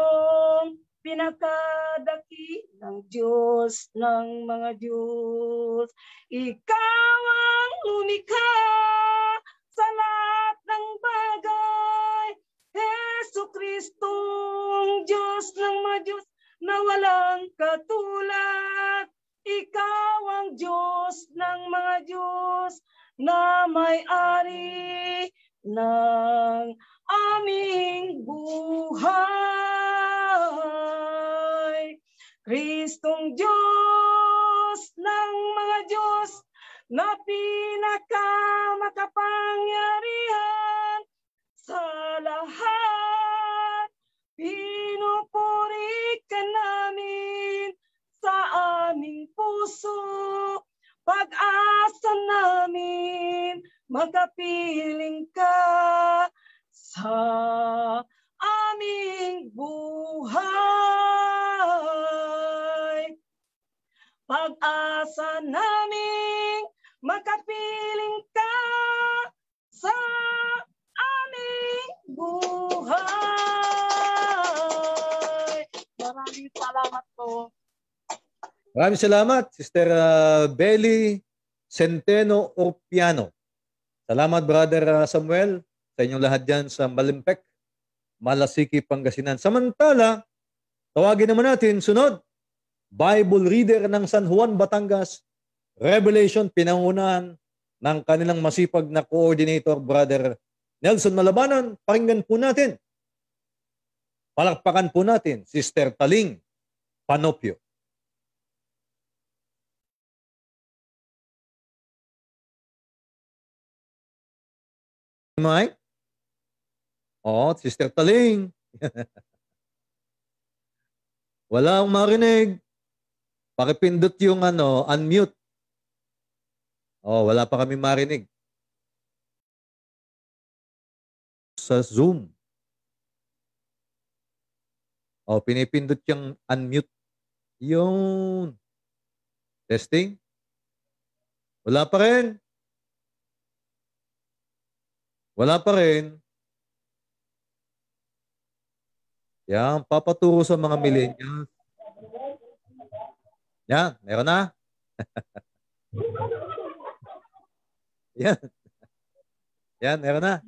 [SPEAKER 8] pinakadakilang Diyos ng mga Diyos. Ikaw ang lumikha sa lahat ng bagay. Heso Kristong Diyos ng mga Diyos na walang katulad. Ikaw ang Diyos ng mga Diyos na may-ari ng aming buhay. Kristong Diyos ng mga Diyos na pinakamakapangyarihan sa lahat. Pinupuri ka namin sa aming puso. Pag-asa namin, magkapiling ka sa aming buhay. Pag-asa namin, makapiling ka sa buhay. Maraming salamat po.
[SPEAKER 1] Maraming salamat, Sister uh, Belly Centeno Orpiano. Salamat, Brother uh, Samuel, sa inyong lahat dyan sa Malimpek, Malasiki, Pangasinan. Samantala, tawagin naman natin, sunod, Bible reader ng San Juan, Batangas, Revelation, pinangunahan ng kanilang masipag na coordinator, Brother Nelson Malabanan. Pakinggan po natin. Palakpakan po natin, Sister Taling Panopio. Mike? Oo, Sister Taling. Wala akong marinig. Pakipindot yung ano, unmute. Oh, wala pa kami marinig. Sa Zoom. Oh, pinipindot yung unmute. Yung testing. Wala pa rin. Wala pa rin. Yan, papaturo sa mga millennials. Yan, meron na. Yan. Yan, meron na.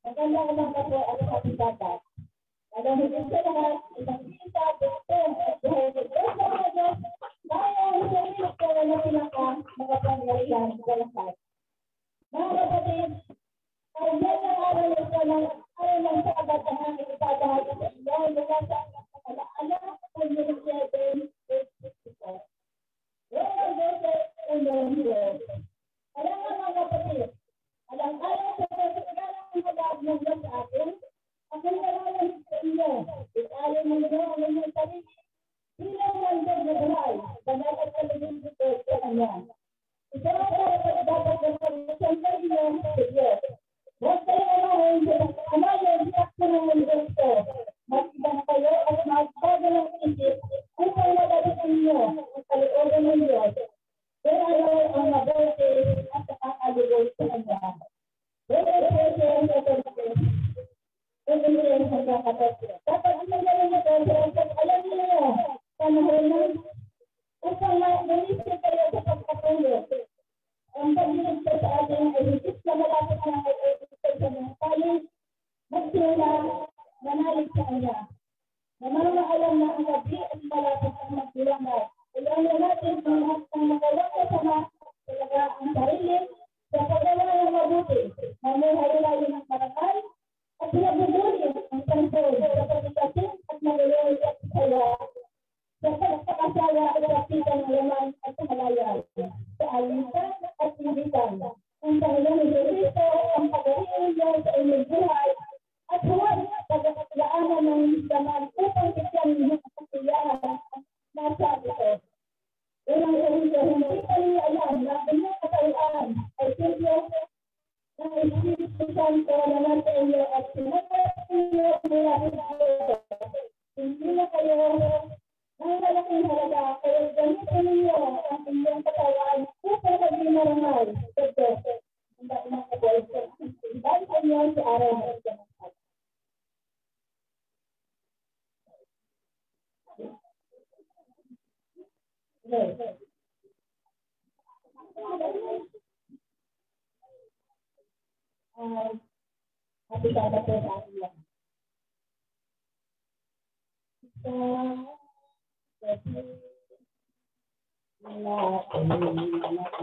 [SPEAKER 9] Maganda naman po ang ating dapat. Mo din sa lahat, isang kita, bukong, at buhay sa Diyos, kaya ang sarili ko na pinaka makapangyarihan sa lahat. Mga kapatid, ay yan ang aral ko ng aral ng sabat ang aming ipadahagi sa inyo mula sa alaala ng Universidad verse 54. Yan ang unang Diyos. Alam nga mga sa bilang nandang na buhay, banal at kalagin dito sa Kanya. Ito ang karapat dapat ng pagkakas sa inyo sa Diyos. Huwag kayo umahin sa kamayan sakto ng mundo ito. Magibang kayo at magbago ng isip upang madali ninyo ang kalooban ng Diyos. Pero ano ang mabuti at nakakaluloy sa Kanya. Pero ito ang kapatid. Dapat ang magaling ito, alam niyo, panahon na upang ma-manisip kayo sa pagkatuloy. Ang pag-ibig sa atin ay higit na malapit na kay Epicter sa mga tayo, magsimula, na nais sa Kanya. Namang alam na ang gabi at malapit ang magbilangan. Kaya na natin ang lahat ng magalang kasama talaga ang sarili sa pagawa ng mabuti. Mamuhay-layo ng marakal at pinagbubuhin ang santo sa pagkakasin at magulong at saya. Sa pagkakasaya ay rapitan ng laman at kamalayan sa alitan at nabitan. Ang Panginoon ng Kristo ang pag-aing sa inyong buhay at huwag pagkakatilaan ng Islam upang isang mga kasiyahan na sabi ko. Unang sabihin ko, hindi pa niya alam na kanyang katawan ay simple ng Espiritu Santo na nasa inyo at sinasabi niyo mula sa inyo. Hindi na kayo ng malaking halaga kaya gamitin niyo ang inyong katawan upang maging marangal sa Diyos. Ang dahil ng kabuhay sa inyo sa araw ng Diyos. Ay nawala na. Akala ko, niniwala na ako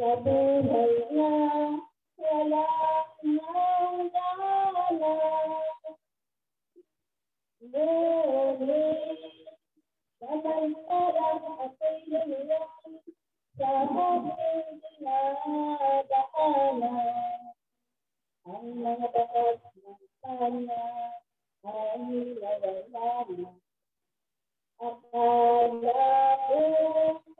[SPEAKER 9] wala si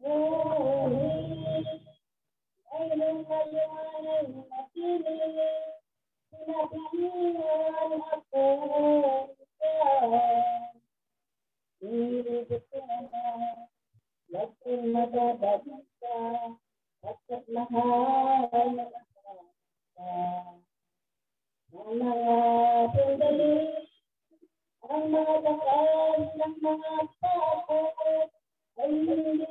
[SPEAKER 9] Ang mga sandali, ang mga bakas ng mga tao ay hindi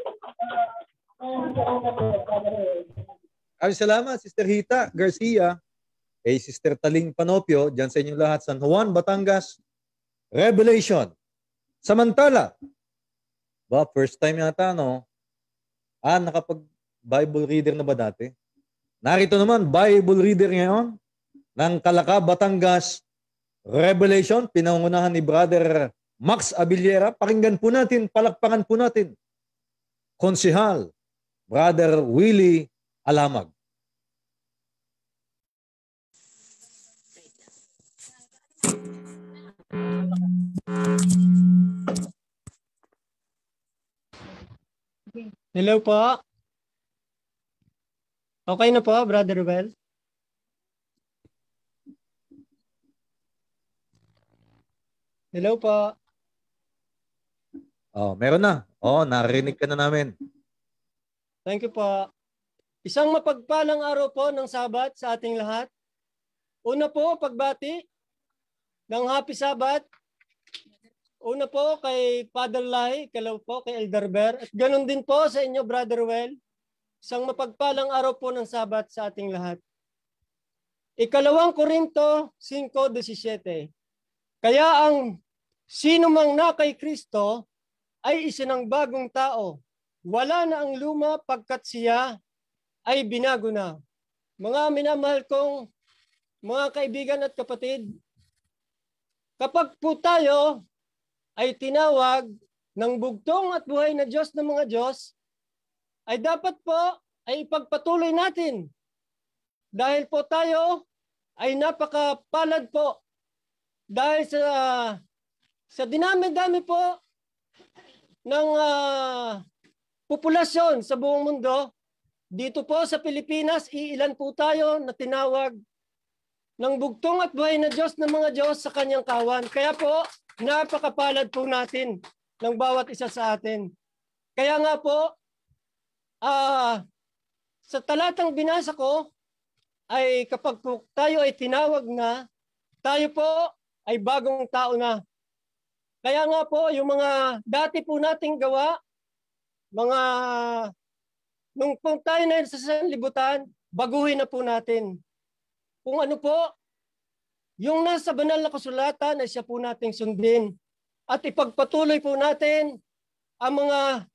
[SPEAKER 1] Ay, salamat, Sister Hita Garcia. Kay Sister Taling Panopio, dyan sa inyong lahat, San Juan, Batangas. Revelation. Samantala, ba, first time yata, no? Ah, nakapag Bible reader na ba dati? Narito naman, Bible reader ngayon ng Kalaka, Batangas. Revelation, pinangunahan ni Brother Max Abiliera. Pakinggan po natin, palakpakan po natin. Konsihal, Brother Willie Alamag.
[SPEAKER 10] Hello po. Okay na po, Brother Well? Hello po.
[SPEAKER 1] Oh, meron na. Oh, narinig ka na namin.
[SPEAKER 10] Thank you po. Isang mapagpalang araw po ng Sabat sa ating lahat. Una po, pagbati ng Happy Sabat. Una po kay Father Lai, kalaw po kay Elder Bear. At ganun din po sa inyo, Brother Well. Isang mapagpalang araw po ng Sabat sa ating lahat. Ikalawang Korinto 5.17 Kaya ang sino mang na kay Kristo ay isinang bagong tao. Wala na ang luma pagkat siya ay binago na. Mga minamahal kong mga kaibigan at kapatid, kapag po tayo ay tinawag ng bugtong at buhay na Diyos ng mga Diyos, ay dapat po ay ipagpatuloy natin. Dahil po tayo ay napakapalad po. Dahil sa sa dinami-dami po ng uh, populasyon sa buong mundo, dito po sa Pilipinas, iilan po tayo na tinawag ng bugtong at buhay na Diyos ng mga Diyos sa kanyang kawan. Kaya po, napakapalad po natin ng bawat isa sa atin. Kaya nga po, uh, sa talatang binasa ko, ay kapag po tayo ay tinawag na, tayo po ay bagong tao na. Kaya nga po, yung mga dati po nating gawa, mga nung po tayo na sa sanlibutan, baguhin na po natin. Kung ano po, yung nasa banal na kasulatan ay siya po nating sundin. At ipagpatuloy po natin ang mga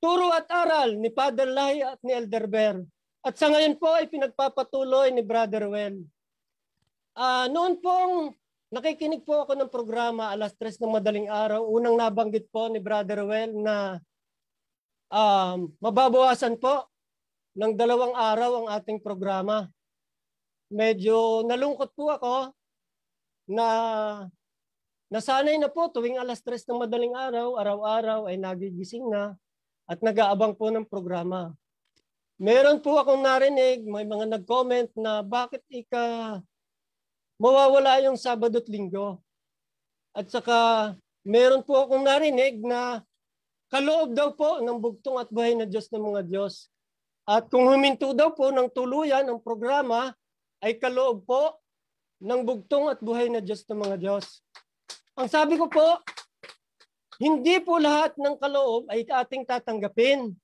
[SPEAKER 10] turo at aral ni Father Lai at ni Elder Bear. At sa ngayon po ay pinagpapatuloy ni Brother Well. Uh, noon pong nakikinig po ako ng programa alas 3 ng madaling araw, unang nabanggit po ni Brother Well na um, mababawasan po ng dalawang araw ang ating programa. Medyo nalungkot po ako na nasanay na po tuwing alas 3 ng madaling araw, araw-araw ay nagigising na at nag-aabang po ng programa. Meron po akong narinig, may mga nag-comment na bakit ika mawawala yung Sabado at Linggo. At saka meron po akong narinig na kaloob daw po ng bugtong at buhay na Diyos ng mga Diyos. At kung huminto daw po ng tuluyan ang programa, ay kaloob po ng bugtong at buhay na Diyos ng mga Diyos. Ang sabi ko po, hindi po lahat ng kaloob ay ating tatanggapin.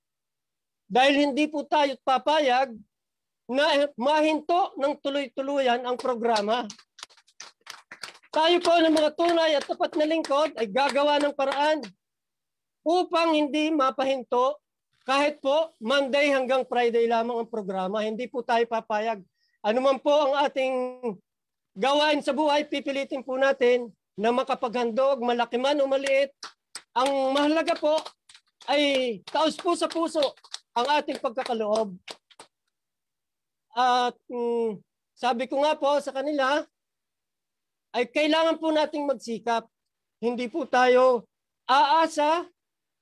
[SPEAKER 10] Dahil hindi po tayo papayag na mahinto ng tuloy-tuluyan ang programa. Tayo po ng mga tunay at tapat na lingkod ay gagawa ng paraan upang hindi mapahinto kahit po Monday hanggang Friday lamang ang programa. Hindi po tayo papayag. Ano man po ang ating gawain sa buhay, pipilitin po natin na makapaghandog, malaki man o maliit. Ang mahalaga po ay taos po sa puso ang ating pagkakaloob. At mm, sabi ko nga po sa kanila, ay kailangan po nating magsikap. Hindi po tayo aasa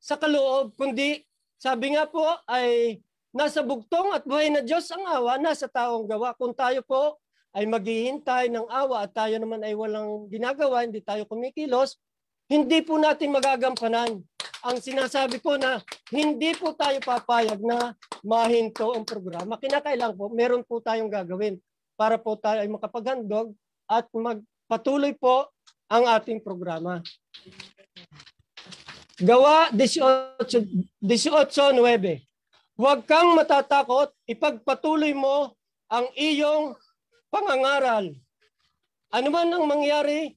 [SPEAKER 10] sa kaloob, kundi sabi nga po ay nasa bugtong at buhay na Diyos ang awa, nasa taong gawa. Kung tayo po ay maghihintay ng awa at tayo naman ay walang ginagawa, hindi tayo kumikilos, hindi po natin magagampanan. Ang sinasabi po na hindi po tayo papayag na mahinto ang programa. Kinakailang po, meron po tayong gagawin para po tayo ay makapaghandog at magpatuloy po ang ating programa. Gawa 18, 18.9. Huwag kang matatakot, ipagpatuloy mo ang iyong pangangaral. Ano man ang mangyari,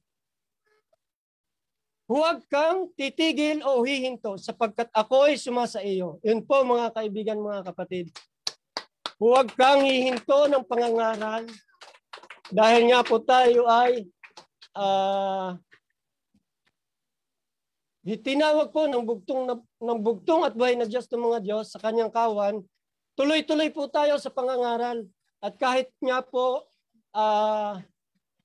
[SPEAKER 10] huwag kang titigil o hihinto sapagkat ako'y sumasa iyo. Yun po mga kaibigan, mga kapatid. Huwag kang hihinto ng pangangaral dahil nga po tayo ay ah Tinawag po ng bugtong na, ng bugtong at buhay na Diyos ng mga Diyos sa kanyang kawan. Tuloy-tuloy po tayo sa pangangaral. At kahit nga po uh,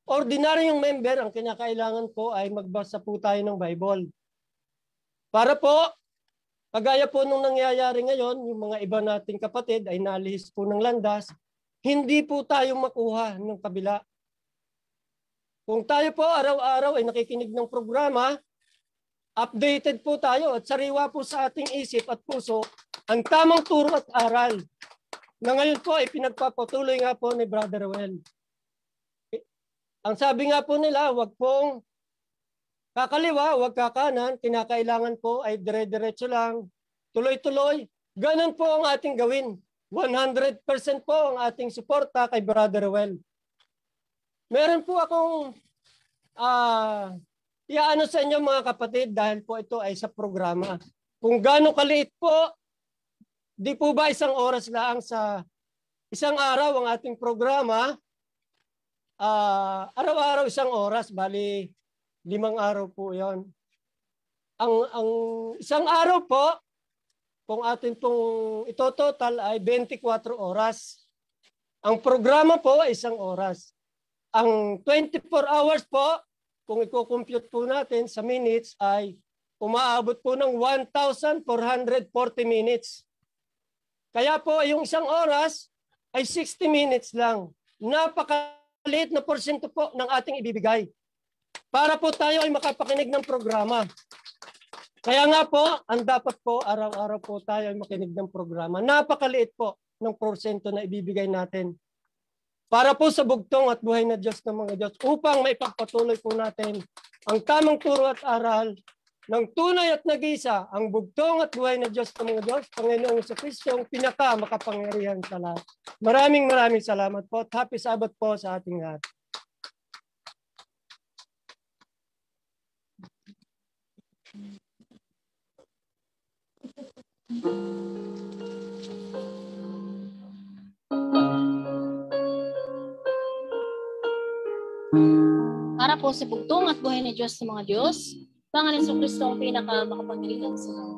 [SPEAKER 10] ordinaryong member, ang kinakailangan po ay magbasa po tayo ng Bible. Para po, kagaya po nung nangyayari ngayon, yung mga iba nating kapatid ay nalihis po ng landas, hindi po tayo makuha ng kabila. Kung tayo po araw-araw ay nakikinig ng programa, updated po tayo at sariwa po sa ating isip at puso ang tamang turo at aral na ngayon po ay pinagpapatuloy nga po ni Brother Well. Ang sabi nga po nila, wag pong kakaliwa, wag kakanan, kinakailangan po ay dire-diretso lang, tuloy-tuloy. Ganun po ang ating gawin. 100% po ang ating suporta kay Brother Well. Meron po akong uh, Iyaano sa inyo mga kapatid dahil po ito ay sa programa. Kung gaano kaliit po, di po ba isang oras lang sa isang araw ang ating programa? Uh, araw-araw isang oras, bali limang araw po yon. Ang, ang isang araw po, kung atin pong ito total ay 24 oras. Ang programa po ay isang oras. Ang 24 hours po kung i-compute po natin sa minutes ay umaabot po ng 1,440 minutes. Kaya po yung isang oras ay 60 minutes lang. Napakaliit na porsyento po ng ating ibibigay para po tayo ay makapakinig ng programa. Kaya nga po, ang dapat po, araw-araw po tayo ay makinig ng programa. Napakaliit po ng porsyento na ibibigay natin para po sa bugtong at buhay na Diyos ng mga Diyos upang maipagpatuloy po natin ang tamang turo at aral ng tunay at nag-isa, ang bugtong at buhay na Diyos ng mga Diyos, Panginoong sa Kristo, ang pinaka makapangyarihan sa lahat. Maraming maraming salamat po at happy Sabbath po sa ating lahat. Thank you.
[SPEAKER 11] Para po sa bugtong at buhay ni Diyos sa mga Diyos, Panginoon sa Kristo ang pinaka sa mga.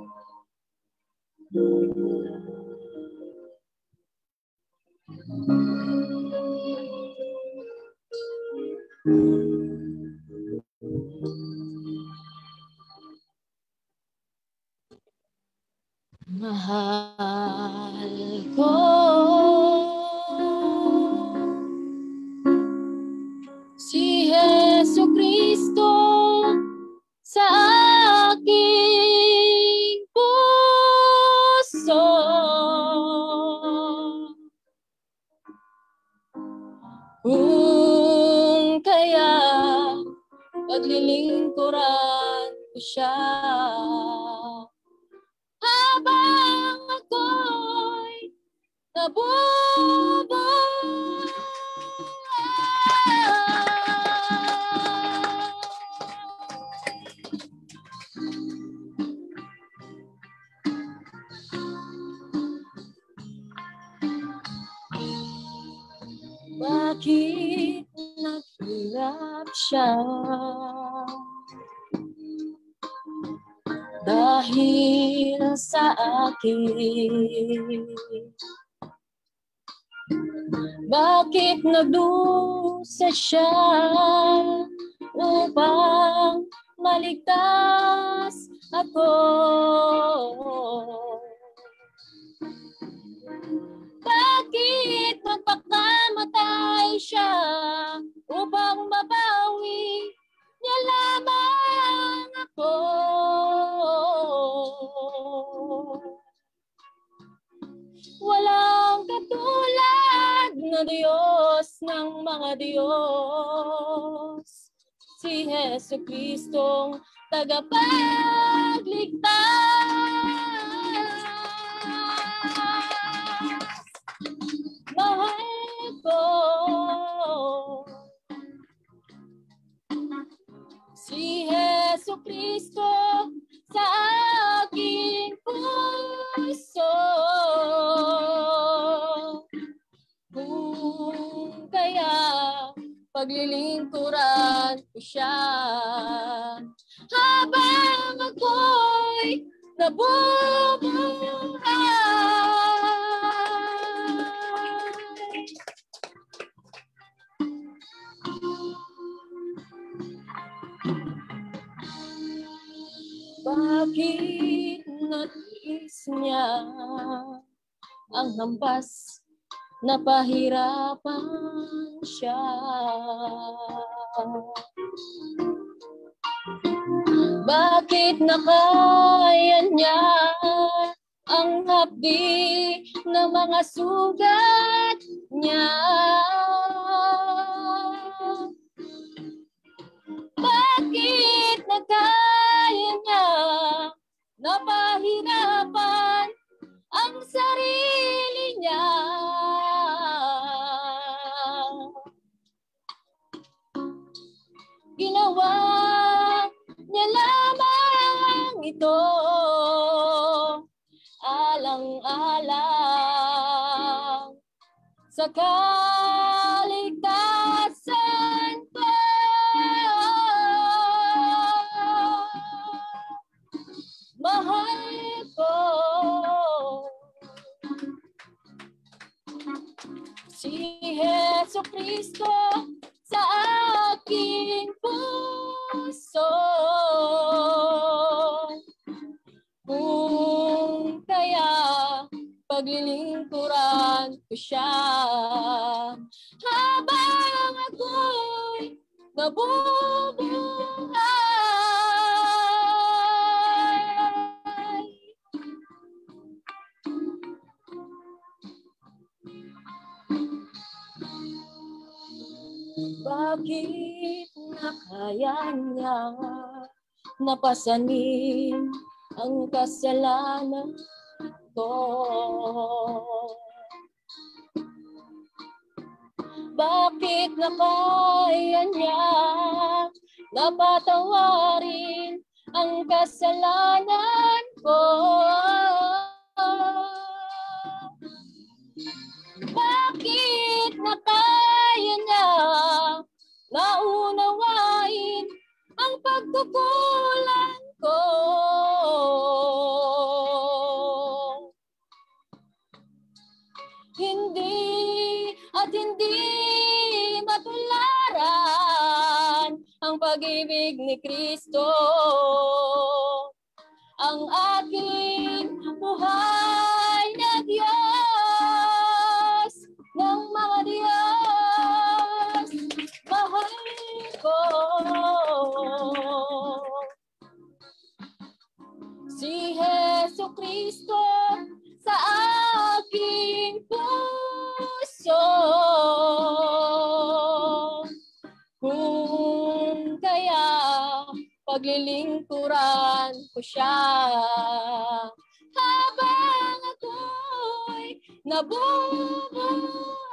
[SPEAKER 11] Mahal ko siya habang ako'y nabubuhay. Bakit naghirap siya? Sa akin Bakit nagdusa siya upang maligtas ako? Bakit magpakamatay siya upang mabawi niya lamang ako? Walang katulad na Diyos ng mga Diyos. Si Yesu Kristong tagapagligtas. Mahal ko si Yesu Kristo paglilingkuran ko siya habang ako'y nabubuhay. Bakit natiis niya ang hampas na pahirapan siya? Bakit nakaya niya ang hapdi ng mga sugat niya? Bakit nakaya niya napahirapan lamang ito alang-alang sa kaligtasan ko. Mahal ko si Yesu Kristo sa aking puso. Kung kaya paglilingkuran ko siya habang ako'y nabubuhay. Bakit nakaya niya napasanin ang kasalanan ko? Bakit nakaya niya napatawarin ang kasalanan ko? Bakit nakaya niya naunawain ang pagkukulang ko? Hindi at hindi matularan ang pag-ibig ni Kristo. Ang aking buhay na Diyos Si Yesu Kristo sa aking puso. Kung kaya paglilingkuran ko siya habang ako'y nabubuhay.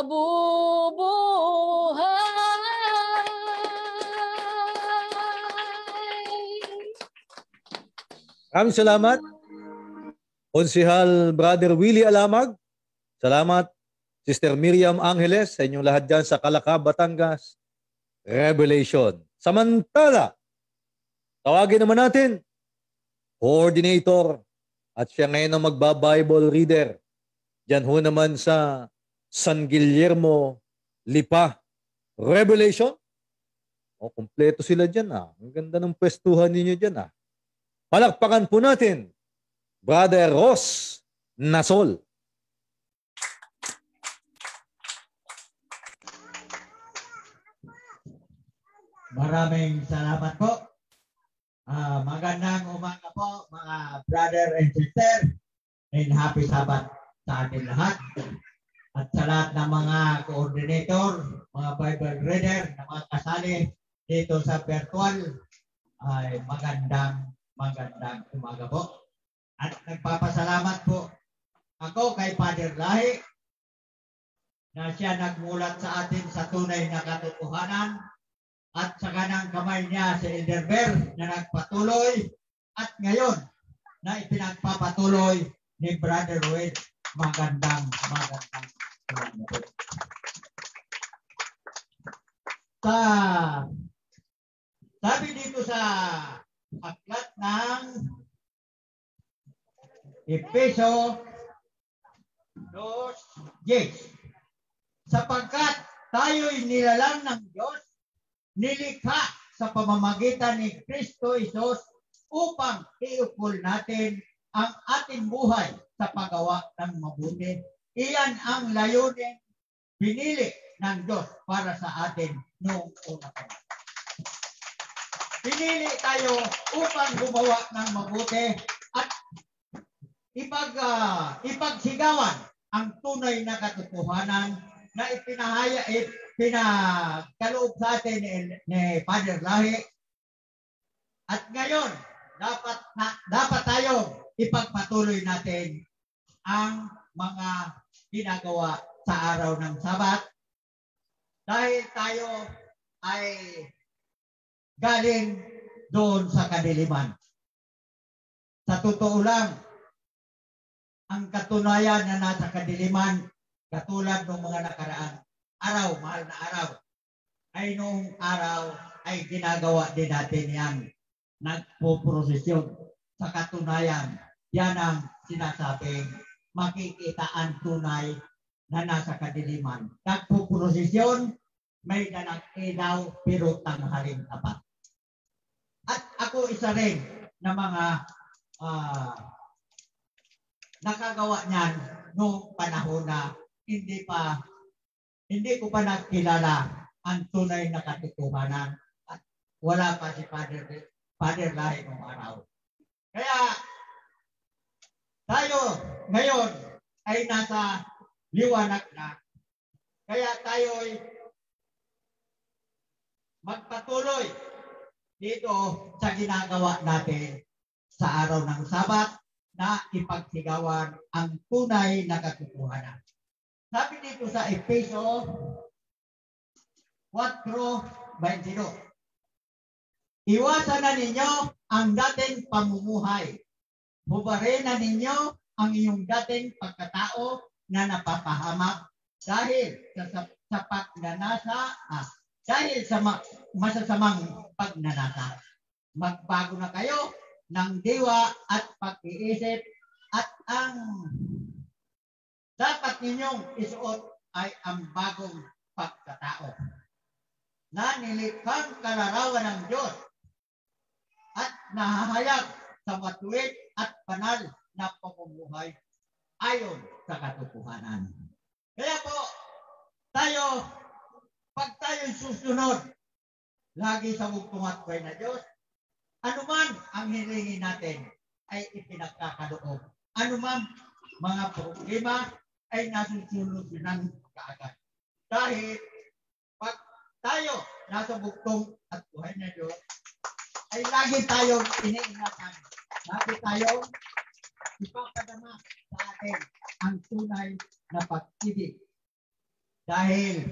[SPEAKER 11] Nabubuhay.
[SPEAKER 1] Maraming salamat. Konsihal Brother Willie Alamag. Salamat. Sister Miriam Angeles sa inyong lahat dyan sa Calacab, Batangas. Revelation. Samantala, tawagin naman natin, coordinator at siya ngayon ang magba-Bible reader. Diyan ho naman sa San Guillermo Lipa. Revelation. O, kompleto sila dyan ah. Ang ganda ng pwestuhan ninyo dyan ah. Palakpakan po natin, Brother Ross Nasol.
[SPEAKER 12] Maraming salamat po. Ah, magandang umaga po mga brother and sister and happy Sabbath sa atin lahat. At sa lahat ng mga coordinator, mga Bible reader na mga kasali dito sa virtual ay magandang magandang umaga po. At nagpapasalamat po ako kay Father Lahi na siya nagmulat sa atin sa tunay na katotohanan at sa kanang kamay niya si Elderber na nagpatuloy at ngayon na ipinagpapatuloy ni Brother Wade magandang magandang po. Sa sabi dito sa aklat ng Epeso 2.10 sapagkat tayo'y nilalang ng Diyos nilikha sa pamamagitan ni Kristo Isos upang iukol natin ang ating buhay sa paggawa ng mabuti. Iyan ang layunin pinili ng Diyos para sa atin noong una pa. Pinili tayo upang gumawa ng mabuti at ipag, ah, ipagsigawan ang tunay na katotohanan na ipinahaya, ipinakaloob sa atin ni, ni Father Lahi. At ngayon, dapat na, dapat tayo ipagpatuloy natin ang mga ginagawa sa araw ng Sabat dahil tayo ay galing doon sa kadiliman. Sa totoo lang, ang katunayan na nasa kadiliman, katulad ng mga nakaraan, araw, mahal na araw, ay noong araw ay ginagawa din natin yan. Nagpo-prosesyon sa katunayan. Yan ang sinasabing makikita ang tunay na nasa kadiliman. Nagpo-prosesyon, may dalang ilaw pero tanghaling tapat. At ako isa rin na mga ah, nakagawa niyan noong panahon na hindi pa hindi ko pa nakilala ang tunay na katotohanan at wala pa si Father Father Lahi noong araw. Kaya tayo ngayon ay nasa liwanag na. Kaya tayo ay magpatuloy dito sa ginagawa natin sa araw ng Sabat na ipagsigawan ang tunay na katotohanan. Sabi dito sa Efeso 4.22 Iwasan na ninyo ang dating pamumuhay. Hubarin na ninyo ang iyong dating pagkatao na napapahamak dahil sa, sa, sa pagnanasa, ah, dahil sa ma, masasamang pagnanasa. Magbago na kayo ng diwa at pag-iisip at ang dapat ninyong isuot ay ang bagong pagkatao na nilikhang kalarawan ng Diyos at nahahayag sa matuwid at banal na pamumuhay. ayon sa katotohanan. Kaya po, tayo, pag tayo susunod lagi sa bugtong at buhay na Diyos, anuman ang hilingin natin ay ipinagkakaloob. Anuman mga problema ay nasusunod-sunan kaagad. Dahil pag tayo nasa bugtong at buhay na Diyos, ay lagi tayong iniingatan. Lagi tayong ipapadama sa atin ang tunay na pag-ibig. Dahil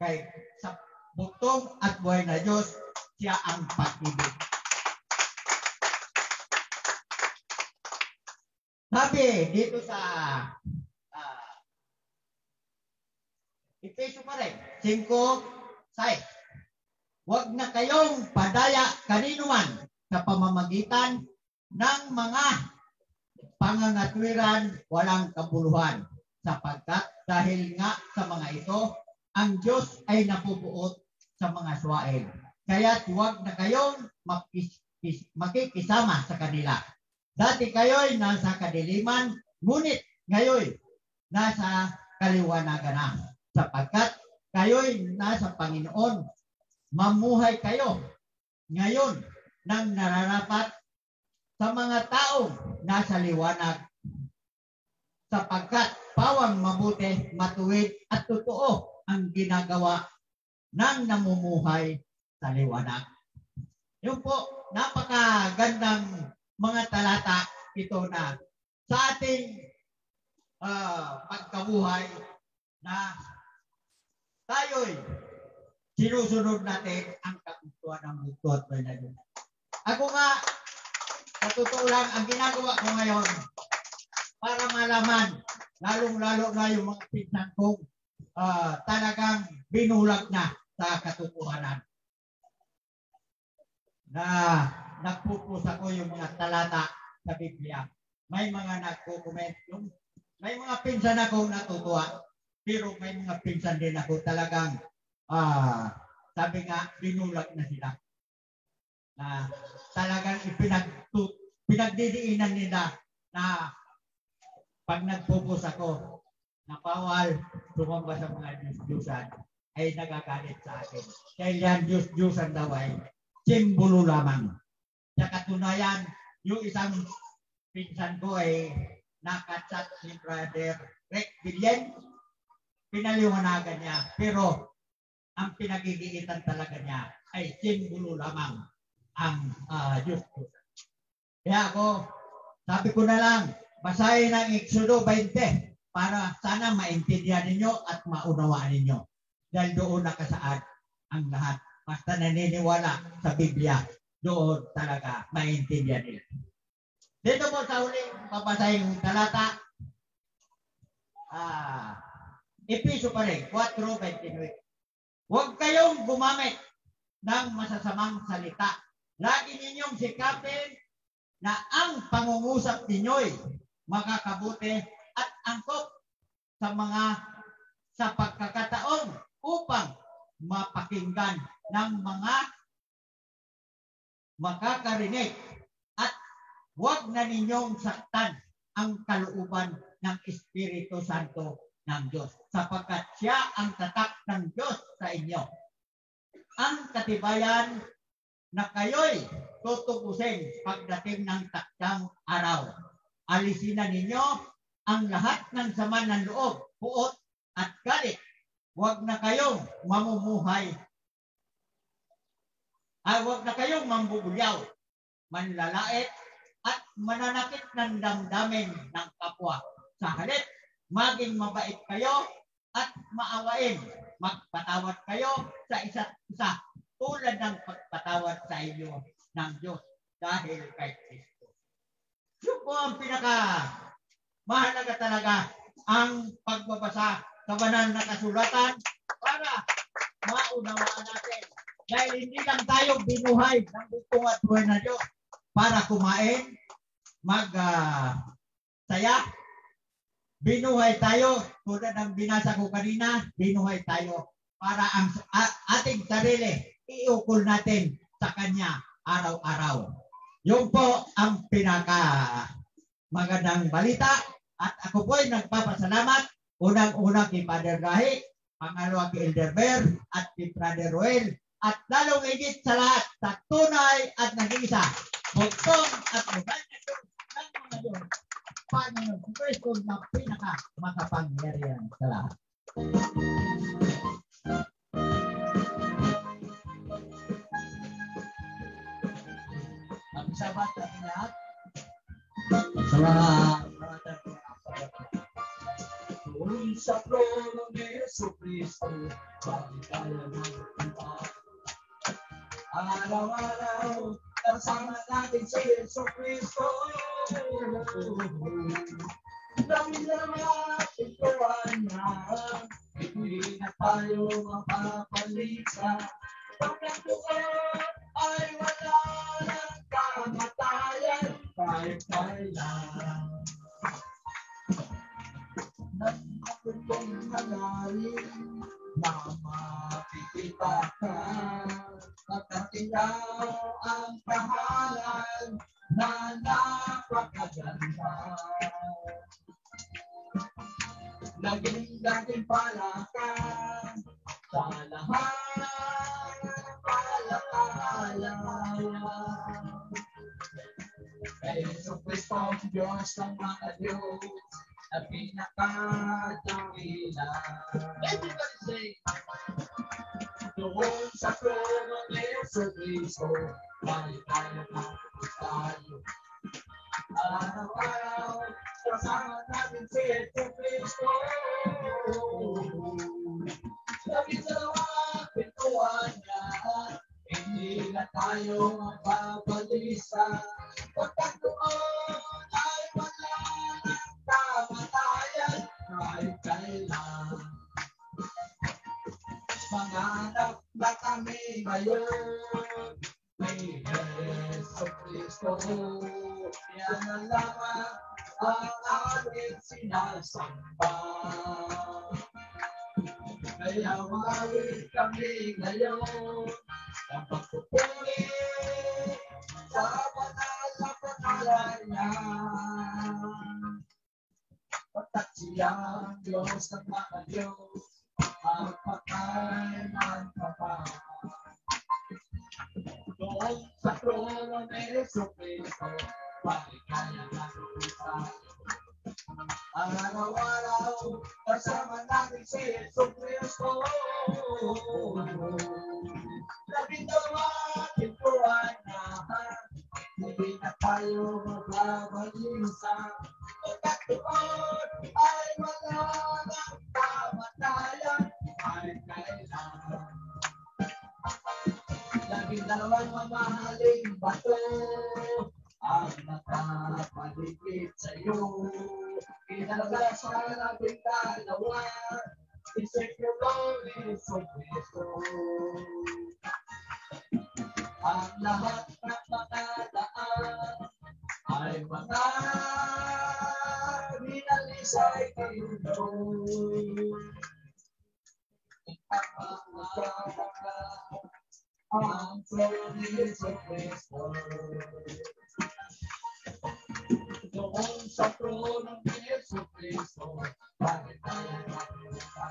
[SPEAKER 12] kay sa bugtong at buhay na Diyos, siya ang pag-ibig. Sabi dito sa uh, Efeso pa rin, 5, 6. Huwag na kayong padaya kanino man sa pamamagitan ng mga pangangatwiran walang kabuluhan sapagkat dahil nga sa mga ito, ang Diyos ay napupuot sa mga swain. Kaya huwag na kayong makis, kis, makikisama sa kanila. Dati kayo'y nasa kadiliman, ngunit ngayon nasa kaliwanagan na. Sapagkat kayo'y nasa Panginoon, mamuhay kayo ngayon nang nararapat sa mga taong nasa liwanag sapagkat pawang mabuti, matuwid at totoo ang ginagawa ng namumuhay sa liwanag. Yung po, napakagandang mga talata ito na sa ating uh, pagkabuhay na tayo'y sinusunod natin ang kagustuhan ng gusto at. Ako nga, sa totoo lang, ang ginagawa ko ngayon, para malaman, lalong-lalo na yung mga pinsan kong uh, talagang binulag na sa katotohanan. Na nagpupusa ko yung mga talata sa Biblia. May mga nagko-comment yung may mga pinsan akong natutuwa pero may mga pinsan din ako talagang ah sabi nga binulag na sila na talagang ipinag pinagdidiinan nila na pag nagpupus ako na bawal tumamba sa mga Diyos-Diyosan ay nagagalit sa akin. Dahil yan Diyos-Diyosan daw ay simbolo lamang. Sa katunayan, yung isang pinsan ko ay nakatsat si Brother Rick Villen. Pinaliwanagan niya. Pero ang pinagigiitan talaga niya ay simbolo lamang ang uh, Diyos-Diyosan. Kaya ako, sabi ko na lang, basahin ang Exodo 20 para sana maintindihan ninyo at maunawaan ninyo. Dahil doon nakasaad ang lahat. Basta naniniwala sa Biblia, doon talaga maintindihan nila. Dito po sa huling papasahin ng talata, ah, Episo pa rin, 4.29. Huwag kayong gumamit ng masasamang salita. Lagi ninyong sikapin na ang pangungusap ninyo'y makakabuti at angkop sa mga sa pagkakataon upang mapakinggan ng mga makakarinig at huwag na ninyong saktan ang kalooban ng Espiritu Santo ng Diyos sapagkat siya ang tatak ng Diyos sa inyo. Ang katibayan na kayo'y tutubusin pagdating ng takdang araw. Alisin na ninyo ang lahat ng sama ng loob, puot at galit. Huwag na kayong mamumuhay ay huwag na kayong mambubulyaw, manlalait, at mananakit ng damdamin ng kapwa. Sa halip, maging mabait kayo at maawain. Magpatawad kayo sa isa't isa tulad ng pagpatawad sa inyo ng Diyos dahil kay Kristo. Yun po ang pinaka mahalaga talaga ang pagbabasa sa banal na kasulatan para maunawaan natin dahil hindi lang tayo binuhay ng butong at buhay na Diyos para kumain, mag uh, saya. Binuhay tayo, tulad ng binasa ko kanina, binuhay tayo para ang ating sarili iukol natin sa Kanya araw-araw. Yung po ang pinaka magandang balita
[SPEAKER 13] At ako po ay nagpapasalamat unang-unang kay Father Gahi, pangalawa kay Elder Bear at kay Brother Roel at lalong higit sa lahat sa tunay at nag-iisa, bugtong at Diyos ng mga Diyos. Panginoon Kristo na pinaka makapangyarihan sa lahat. Sabat sa lahat. Sa mga ang sabat Tuloy sa trono ni Yesu Cristo, paligaya ng iba. Araw-araw, kasama natin si Yesu Cristo. Dami naman ituan niya, hindi na tayo mapapalisa. Pagkatuan ay wala kamatayan, kahit kailan. Nagkakutong hangarin na makikita ka. Pagkatilaw ang kahalan na napakaganda. Naging dating palakan sa lahat. Yesu Cristo ang Diyos ng mga Diyos na say, Doon sa trono ni Yesu Cristo, may tayo na tayo. Araw-araw, kasama natin si Yesu Cristo. Sabi sa mga pintuan niya, hindi na tayo mapabalisa. Pagkat doon. Manganap na kami ngayon kay Yeso Cristo. Yan na lamang ang ating sinasamba. Kaya mawit kami ngayon ang pagpupuli sa banal na pangalan niya. Pagkat siya ang Diyos ng mga Diyos, ang patay ng Papa. Doon sa trono ni Yesu Cristo, paligaya na tayo. Araw-araw, kasama natin si Yesu Cristo. Labing na hindi na tayo magbabalisa. Pagkat doon ay wala ng kamatayan kahit kailan. Labing dalawang mamahaling bato ang nakapaligid sa iyo. Kinalaga sa labing dalawa, isip glory sa Kristo. Ang lahat binalisay kayo ang glory sa Kristo. Doon sa trono ni Yesu Cristo, bakit tayo mapunta?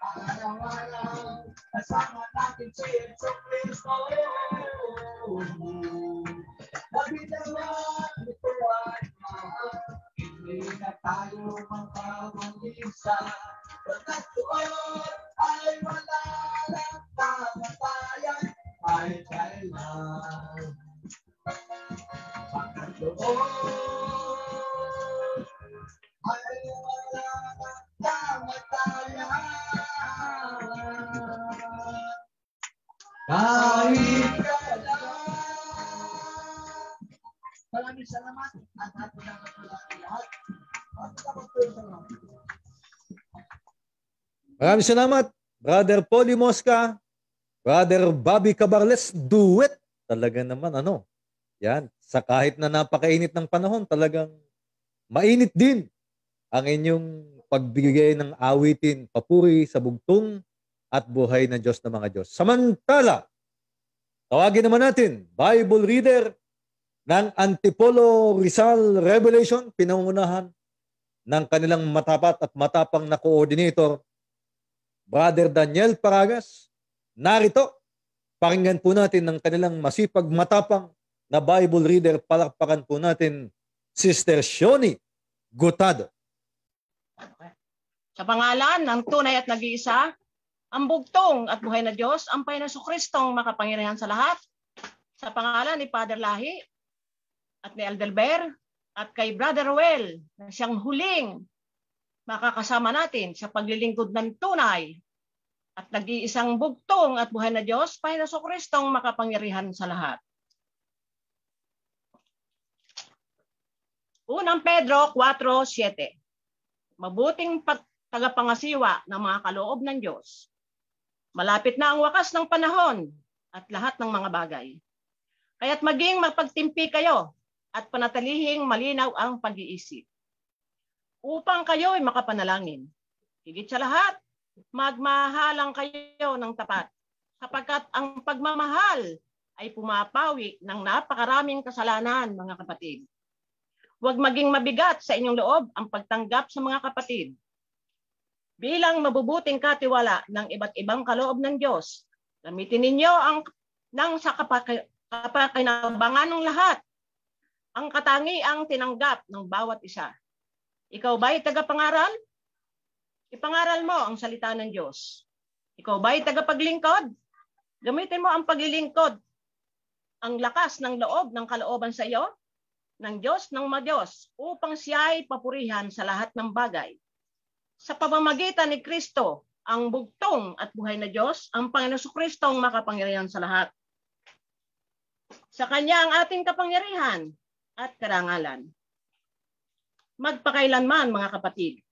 [SPEAKER 13] Araw-araw, kasama natin si Yesu Cristo. Nabitawa, inside Maraming salamat,
[SPEAKER 1] Brother Polly Mosca, Brother Bobby Cabarles, duet. Talaga naman, ano, yan, sa kahit na napakainit ng panahon, talagang mainit din ang inyong pagbigay ng awitin, papuri sa bugtong at buhay ng Diyos ng mga Diyos. Samantala, tawagin naman natin, Bible reader, ng Antipolo Rizal Revelation, pinangunahan ng kanilang matapat at matapang na coordinator, Brother Daniel Paragas. Narito, pakinggan po natin ng kanilang masipag matapang na Bible reader, palakpakan po natin Sister Shoni Gutado.
[SPEAKER 14] Sa pangalan ng tunay at nag-iisa, ang bugtong at buhay na Diyos, ang Panginoon Kristong makapangyarihan sa lahat. Sa pangalan ni Father Lahi at ni Aldelber at kay Brother Well na siyang huling makakasama natin sa paglilingkod ng tunay at nag-iisang bugtong at buhay na Diyos, Panginoon Kristong makapangyarihan sa lahat. Unang Pedro 4.7 Mabuting tagapangasiwa ng mga kaloob ng Diyos. Malapit na ang wakas ng panahon at lahat ng mga bagay. Kaya't maging mapagtimpi kayo at panatalihing malinaw ang pag-iisip. Upang kayo ay makapanalangin. Higit sa lahat, magmahalang kayo ng tapat sapagkat ang pagmamahal ay pumapawi ng napakaraming kasalanan, mga kapatid. Huwag maging mabigat sa inyong loob ang pagtanggap sa mga kapatid bilang mabubuting katiwala ng iba't ibang kaloob ng Diyos. Gamitin ninyo ang nang sa kapakinabangan ng lahat ang katangiang tinanggap ng bawat isa. Ikaw ba'y tagapangaral? Ipangaral mo ang salita ng Diyos. Ikaw ba'y tagapaglingkod? Gamitin mo ang paglilingkod, ang lakas ng loob ng kalooban sa iyo, ng Diyos ng Madiyos, upang siya ay papurihan sa lahat ng bagay sa pamamagitan ni Kristo, ang bugtong at buhay na Diyos, ang Panginoon Kristo ang makapangyarihan sa lahat. Sa Kanya ang ating kapangyarihan at karangalan. Magpakailanman, mga kapatid.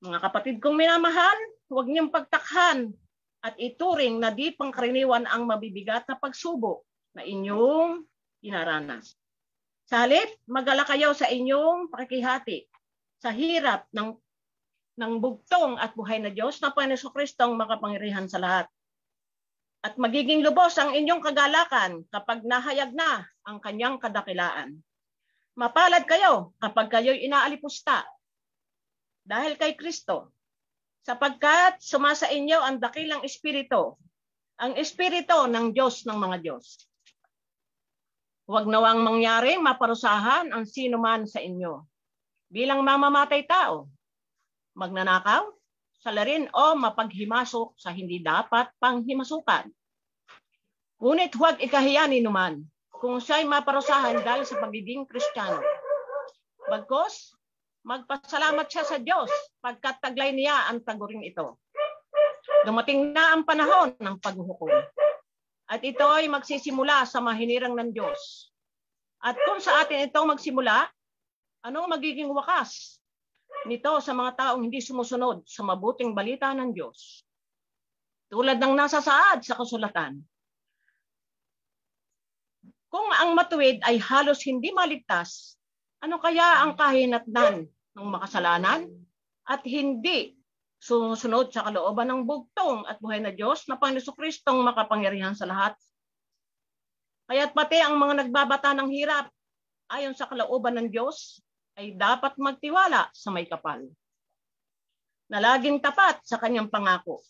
[SPEAKER 14] Mga kapatid kong minamahal, huwag niyong pagtakhan at ituring na di pangkaraniwan ang mabibigat na pagsubok na inyong inaranas. Sa halip, magala kayo sa inyong pakikihati sa hirap ng ng bugtong at buhay na Diyos na Panginoon Kristo ang makapangyarihan sa lahat. At magiging lubos ang inyong kagalakan kapag nahayag na ang kanyang kadakilaan. Mapalad kayo kapag kayo'y inaalipusta dahil kay Kristo, sapagkat sumasa inyo ang dakilang espiritu, ang espiritu ng Diyos ng mga Diyos. Huwag nawang mangyaring maparusahan ang sino man sa inyo bilang mamamatay tao magnanakaw, salarin o mapaghimasok sa hindi dapat panghimasukan. Ngunit huwag ikahiya ni kung siya'y maparusahan dahil sa pagiging kristyano. Bagkos, magpasalamat siya sa Diyos pagkat taglay niya ang taguring ito. Dumating na ang panahon ng paghuhukom. At ito ay magsisimula sa mahinirang ng Diyos. At kung sa atin ito magsimula, anong magiging wakas nito sa mga taong hindi sumusunod sa mabuting balita ng Diyos. Tulad ng nasa saad sa kasulatan. Kung ang matuwid ay halos hindi maligtas, ano kaya ang kahinatnan ng makasalanan at hindi sumusunod sa kalooban ng bugtong at buhay na Diyos na Panginoon Kristong makapangyarihan sa lahat? Kaya't pati ang mga nagbabata ng hirap ayon sa kalooban ng Diyos ay dapat magtiwala sa may kapal na laging tapat sa kanyang pangako.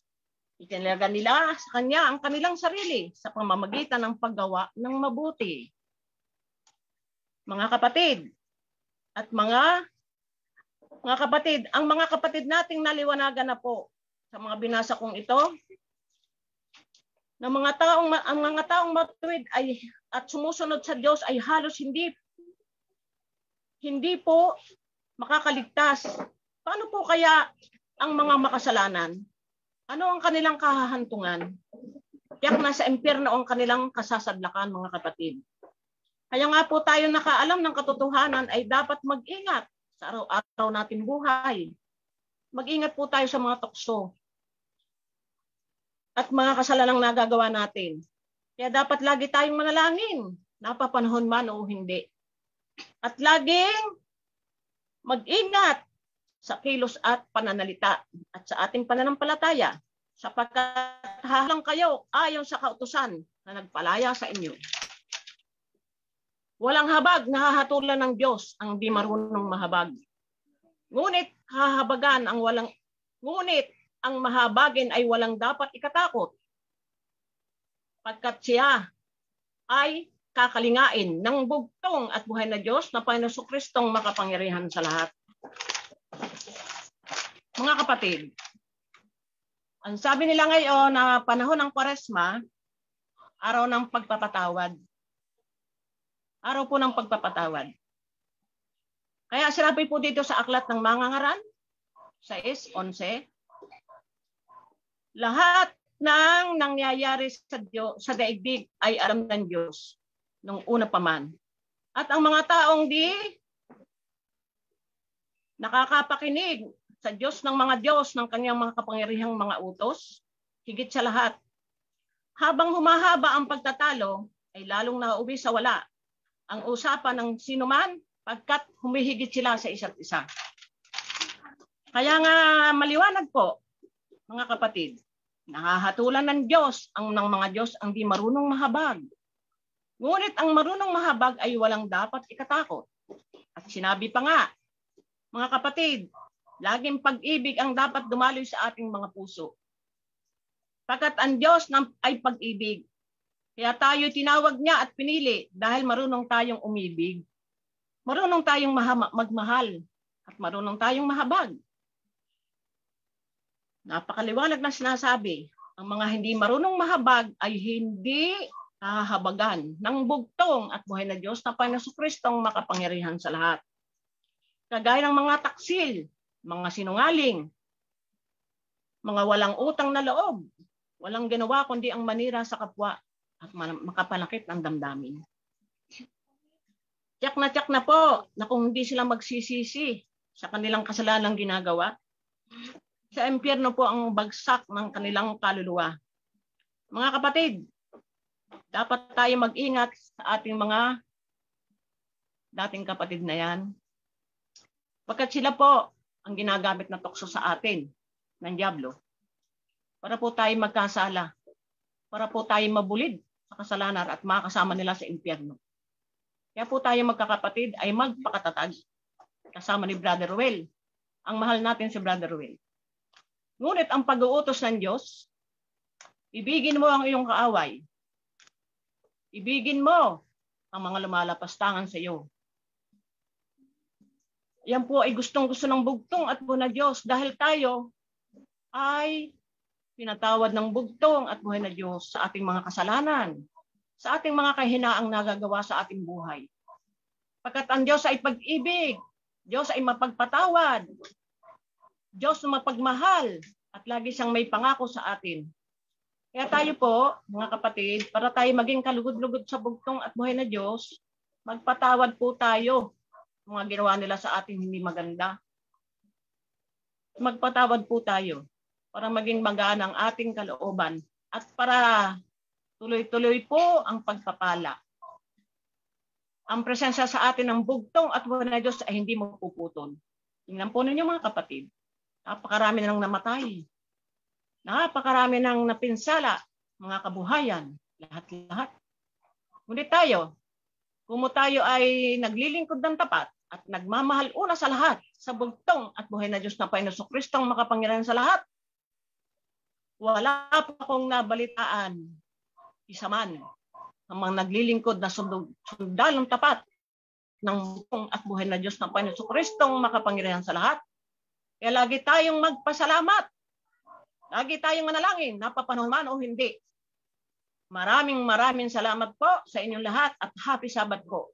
[SPEAKER 14] Itinaga nila sa kanya ang kanilang sarili sa pamamagitan ng paggawa ng mabuti. Mga kapatid at mga mga kapatid, ang mga kapatid nating naliwanagan na po sa mga binasa kong ito, na mga taong ang mga taong matuwid ay at sumusunod sa Diyos ay halos hindi hindi po makakaligtas. Paano po kaya ang mga makasalanan? Ano ang kanilang kahahantungan? Tiyak na sa impyerno ang kanilang kasasadlakan, mga kapatid. Kaya nga po tayo nakaalam ng katotohanan ay dapat mag-ingat sa araw-araw natin buhay. Mag-ingat po tayo sa mga tukso at mga kasalanang nagagawa natin. Kaya dapat lagi tayong manalangin, napapanahon man o hindi. At laging mag-ingat sa kilos at pananalita at sa ating pananampalataya sapagkat halang kayo ayon sa kautusan na nagpalaya sa inyo. Walang habag na hahatulan ng Diyos ang di marunong mahabag. Ngunit hahabagan ang walang ngunit ang mahabagin ay walang dapat ikatakot. Pagkat siya ay kakalingain ng bugtong at buhay na Diyos na Panginoon Kristong makapangyarihan sa lahat. Mga kapatid, ang sabi nila ngayon na panahon ng Kwaresma, araw ng pagpapatawad. Araw po ng pagpapatawad. Kaya sinabi po dito sa aklat ng mga ngaran, 6.11, lahat ng nangyayari sa, Diyos, sa daigdig ay alam ng Diyos nung una pa man. At ang mga taong di nakakapakinig sa Diyos ng mga Diyos ng kanyang mga kapangyarihang mga utos, higit sa lahat. Habang humahaba ang pagtatalo, ay lalong nauwi sa wala ang usapan ng sinuman pagkat humihigit sila sa isa't isa. Kaya nga maliwanag po, mga kapatid, nahahatulan ng Diyos ang ng mga Diyos ang di marunong mahabag. Ngunit ang marunong mahabag ay walang dapat ikatakot. At sinabi pa nga, mga kapatid, laging pag-ibig ang dapat dumaloy sa ating mga puso. Pagkat ang Diyos ay pag-ibig. Kaya tayo tinawag niya at pinili dahil marunong tayong umibig. Marunong tayong magmahal at marunong tayong mahabag. Napakaliwanag na sinasabi, ang mga hindi marunong mahabag ay hindi hahabagan ng bugtong at buhay na Diyos na Panginoon Kristong makapangyarihan sa lahat. Kagaya ng mga taksil, mga sinungaling, mga walang utang na loob, walang ginawa kundi ang manira sa kapwa at makapanakit ng damdamin. Tiyak na tiyak na po na kung hindi sila magsisisi sa kanilang kasalanang ginagawa, sa impyerno po ang bagsak ng kanilang kaluluwa. Mga kapatid, dapat tayo mag-ingat sa ating mga dating kapatid na yan. Pagkat sila po ang ginagamit na tukso sa atin ng Diablo para po tayo magkasala, para po tayo mabulid sa kasalanan at makasama nila sa impyerno. Kaya po tayo magkakapatid ay magpakatatag kasama ni Brother Will. Ang mahal natin si Brother Will. Ngunit ang pag-uutos ng Diyos, ibigin mo ang iyong kaaway. Ibigin mo ang mga lumalapastangan sa iyo. Yan po ay gustong-gusto ng bugtong at buhay na Diyos dahil tayo ay pinatawad ng bugtong at buhay na Diyos sa ating mga kasalanan, sa ating mga kahinaang nagagawa sa ating buhay. Pagkat ang Diyos ay pag-ibig, Diyos ay mapagpatawad, Diyos na mapagmahal, at lagi siyang may pangako sa atin. Kaya tayo po, mga kapatid, para tayo maging kalugod-lugod sa bugtong at buhay na Diyos, magpatawad po tayo mga ginawa nila sa ating hindi maganda. Magpatawad po tayo para maging magaan ang ating kalooban at para tuloy-tuloy po ang pagpapala. Ang presensya sa atin ng bugtong at na Diyos ay hindi mapuputol. Tingnan po ninyo mga kapatid. Napakarami nang namatay. Napakarami nang napinsala, mga kabuhayan, lahat-lahat. Ngunit tayo, kung tayo ay naglilingkod ng tapat at nagmamahal una sa lahat sa bugtong at buhay na Diyos na Panginoon Kristong makapangyarihan sa lahat, wala pa akong nabalitaan isa man ang mga naglilingkod na sundalong tapat ng bugtong at buhay na Diyos na Panginoon Kristong makapangyarihan sa lahat. Kaya lagi tayong magpasalamat. Lagi tayong manalangin, napapanahon man o hindi. Maraming maraming salamat po sa inyong lahat at happy Sabbath po.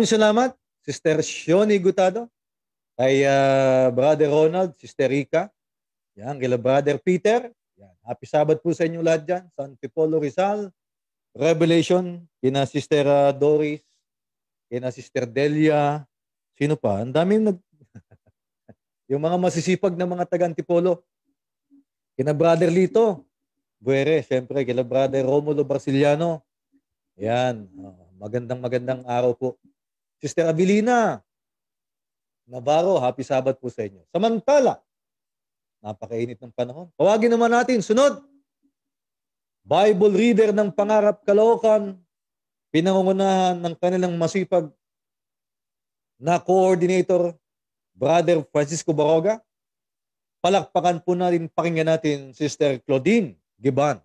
[SPEAKER 1] Maraming salamat, Sister Shioni Gutado, kay ah, Brother Ronald, Sister Rika, yan, kay Brother Peter. Yan. Happy Sabbath po sa inyo lahat dyan. San Pipolo Rizal, Revelation, kina Sister ah, Doris, kina Sister Delia, sino pa? Ang daming nag... yung mga masisipag na mga taga-Antipolo. Kina Brother Lito, Buere, siyempre, kila Brother Romulo Brasiliano. Yan. Oh, magandang magandang araw po. Sister Abilina, Navarro, happy Sabbath po sa inyo. Samantala, napakainit ng panahon. Tawagin naman natin, sunod. Bible reader ng Pangarap Caloocan, pinangungunahan ng kanilang masipag na coordinator, Brother Francisco Baroga. Palakpakan po natin, pakinggan natin, Sister Claudine Giban.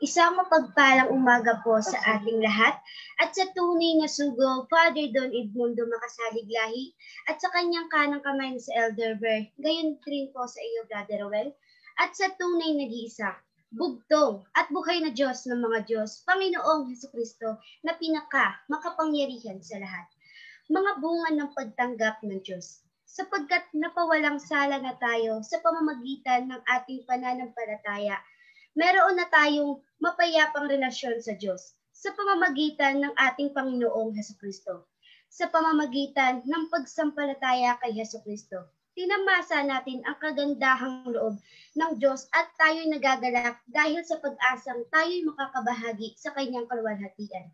[SPEAKER 15] Isang mapagpalang umaga po sa ating lahat at sa tunay na sugo, Father Don Edmundo Makasaliglahi at sa kanyang kanang kamay sa Elder Ver, gayon rin po sa iyo, Brother Rowell, at sa tunay nag-iisa, bugtong at buhay na Diyos ng mga Diyos, Panginoong Heso Kristo na pinaka makapangyarihan sa lahat. Mga bunga ng pagtanggap ng Diyos sapagkat napawalang sala na tayo sa pamamagitan ng ating pananampalataya meron na tayong mapayapang relasyon sa Diyos sa pamamagitan ng ating Panginoong Heso Kristo.
[SPEAKER 16] sa pamamagitan ng pagsampalataya kay Heso Kristo. Tinamasa natin ang kagandahang loob ng Diyos at tayo'y nagagalak dahil sa pag-asang tayo'y makakabahagi sa kanyang kaluwalhatian.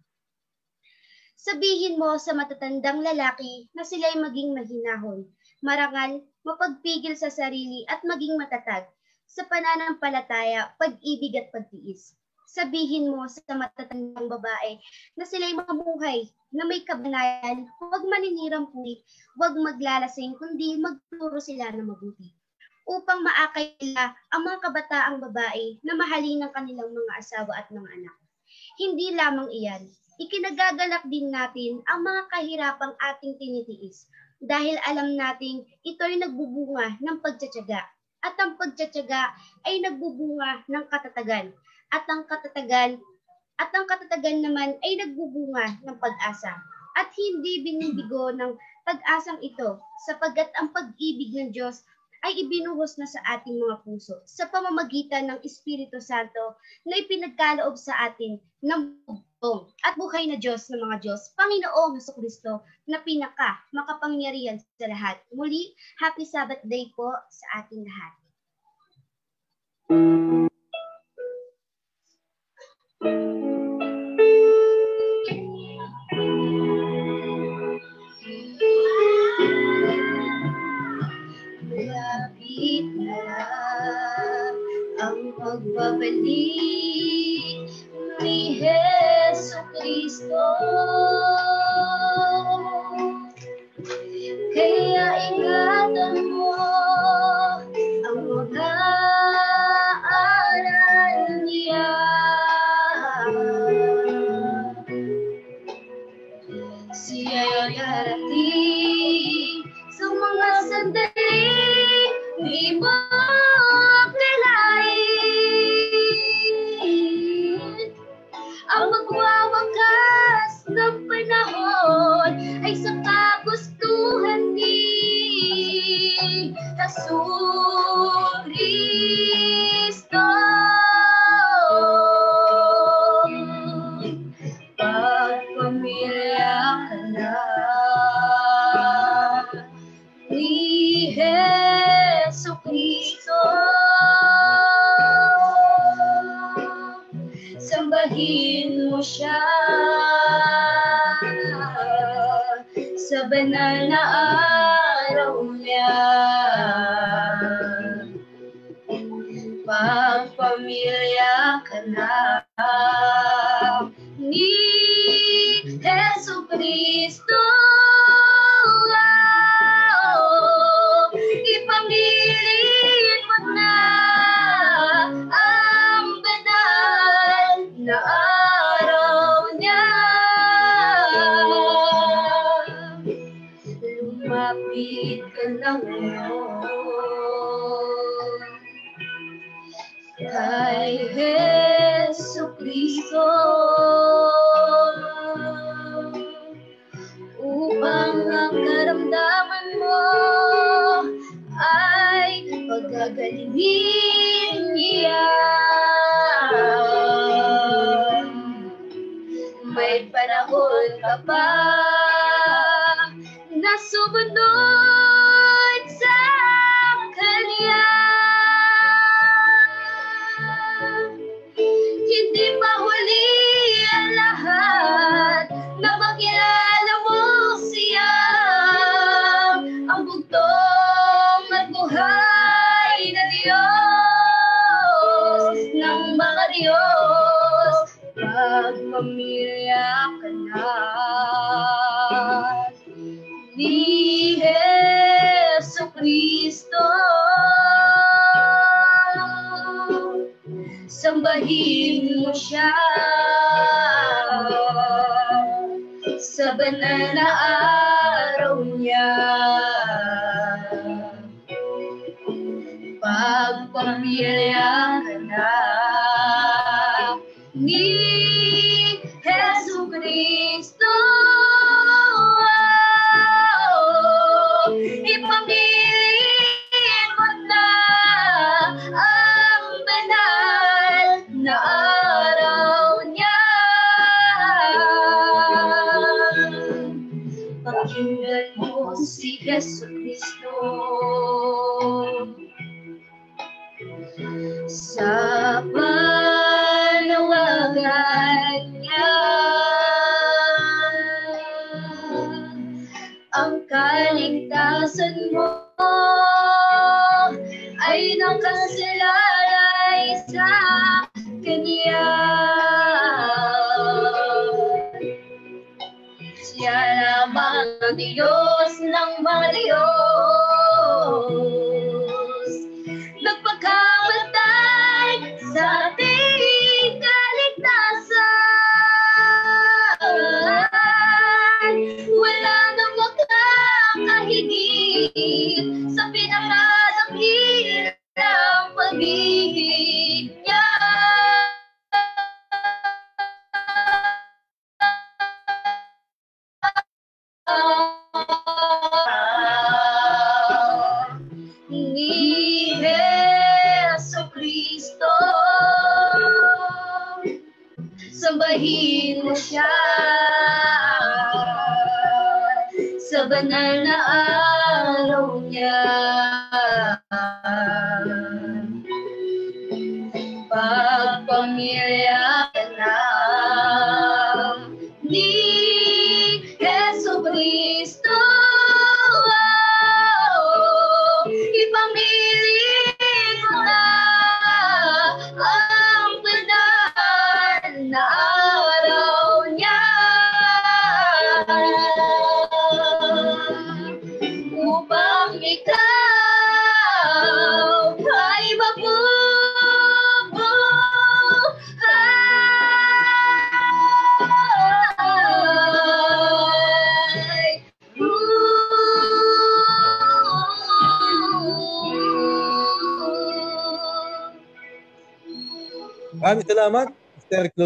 [SPEAKER 16] Sabihin mo sa matatandang lalaki na sila'y maging mahinahon, marangal, mapagpigil sa sarili at maging matatag sa pananampalataya, pag-ibig at pagtiis. Sabihin mo sa matatandang babae na sila'y mamuhay na may kabanayan, huwag maninirang puwit, huwag maglalasing, kundi magturo sila na mabuti upang maakay nila ang mga kabataang babae na mahalin ng kanilang mga asawa at mga anak. Hindi lamang iyan, ikinagagalak din natin ang mga kahirapang ating tinitiis dahil alam nating ito'y nagbubunga ng pagtsatsaga at ang pagtsatsaga ay nagbubunga ng katatagan. At ang katatagan at ang katatagan naman ay nagbubunga ng pag-asa. At hindi binibigo ng pag-asang ito sapagkat ang pag-ibig ng Diyos ay ibinuhos na sa ating mga puso sa pamamagitan ng Espiritu Santo na ipinagkaloob sa atin ng bugtong at buhay na Diyos ng mga Diyos, Panginoong Heso Kristo na pinaka makapangyarihan sa lahat. Muli, Happy Sabbath Day po sa ating lahat. Malapit ang pagbabalik ni Heso Kristo. Kaya ingatan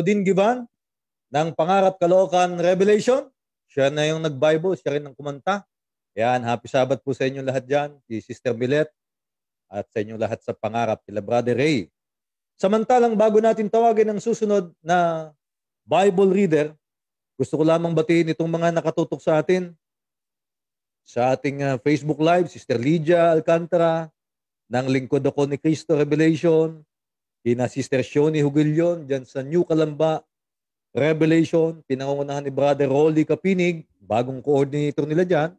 [SPEAKER 1] Claudine Givan ng Pangarap Caloocan Revelation. Siya na yung nag-Bible, siya rin ang kumanta. Yan, happy Sabbath po sa inyo lahat dyan, si Sister Milet at sa inyo lahat sa Pangarap, kila Brother Ray. Samantalang bago natin tawagin ang susunod na Bible reader, gusto ko lamang batiin itong mga nakatutok sa atin sa ating uh, Facebook Live, Sister Lydia Alcantara, ng Lingkod Ako ni Cristo Revelation, kina Sister Shoni Hugilyon, dyan sa New Kalamba Revelation, pinangungunahan ni Brother Rolly Kapinig, bagong coordinator nila dyan.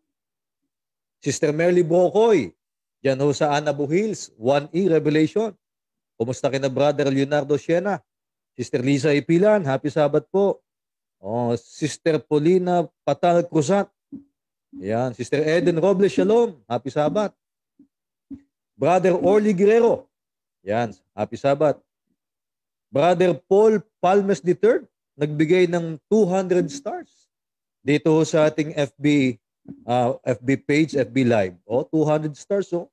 [SPEAKER 1] Sister Merly Bocoy, dyan ho sa Anabu Hills, 1E Revelation. Kumusta kina Brother Leonardo Siena? Sister Lisa Ipilan, happy Sabbath po. Oh, Sister Paulina Patal Cruzat. Yan, Sister Eden Robles Shalom, happy Sabbath. Brother Orly Guerrero. Yan, happy Sabbath. Brother Paul Palmes III, nagbigay ng 200 stars. Dito sa ating FB uh, FB page, FB Live. O, 200 stars oh.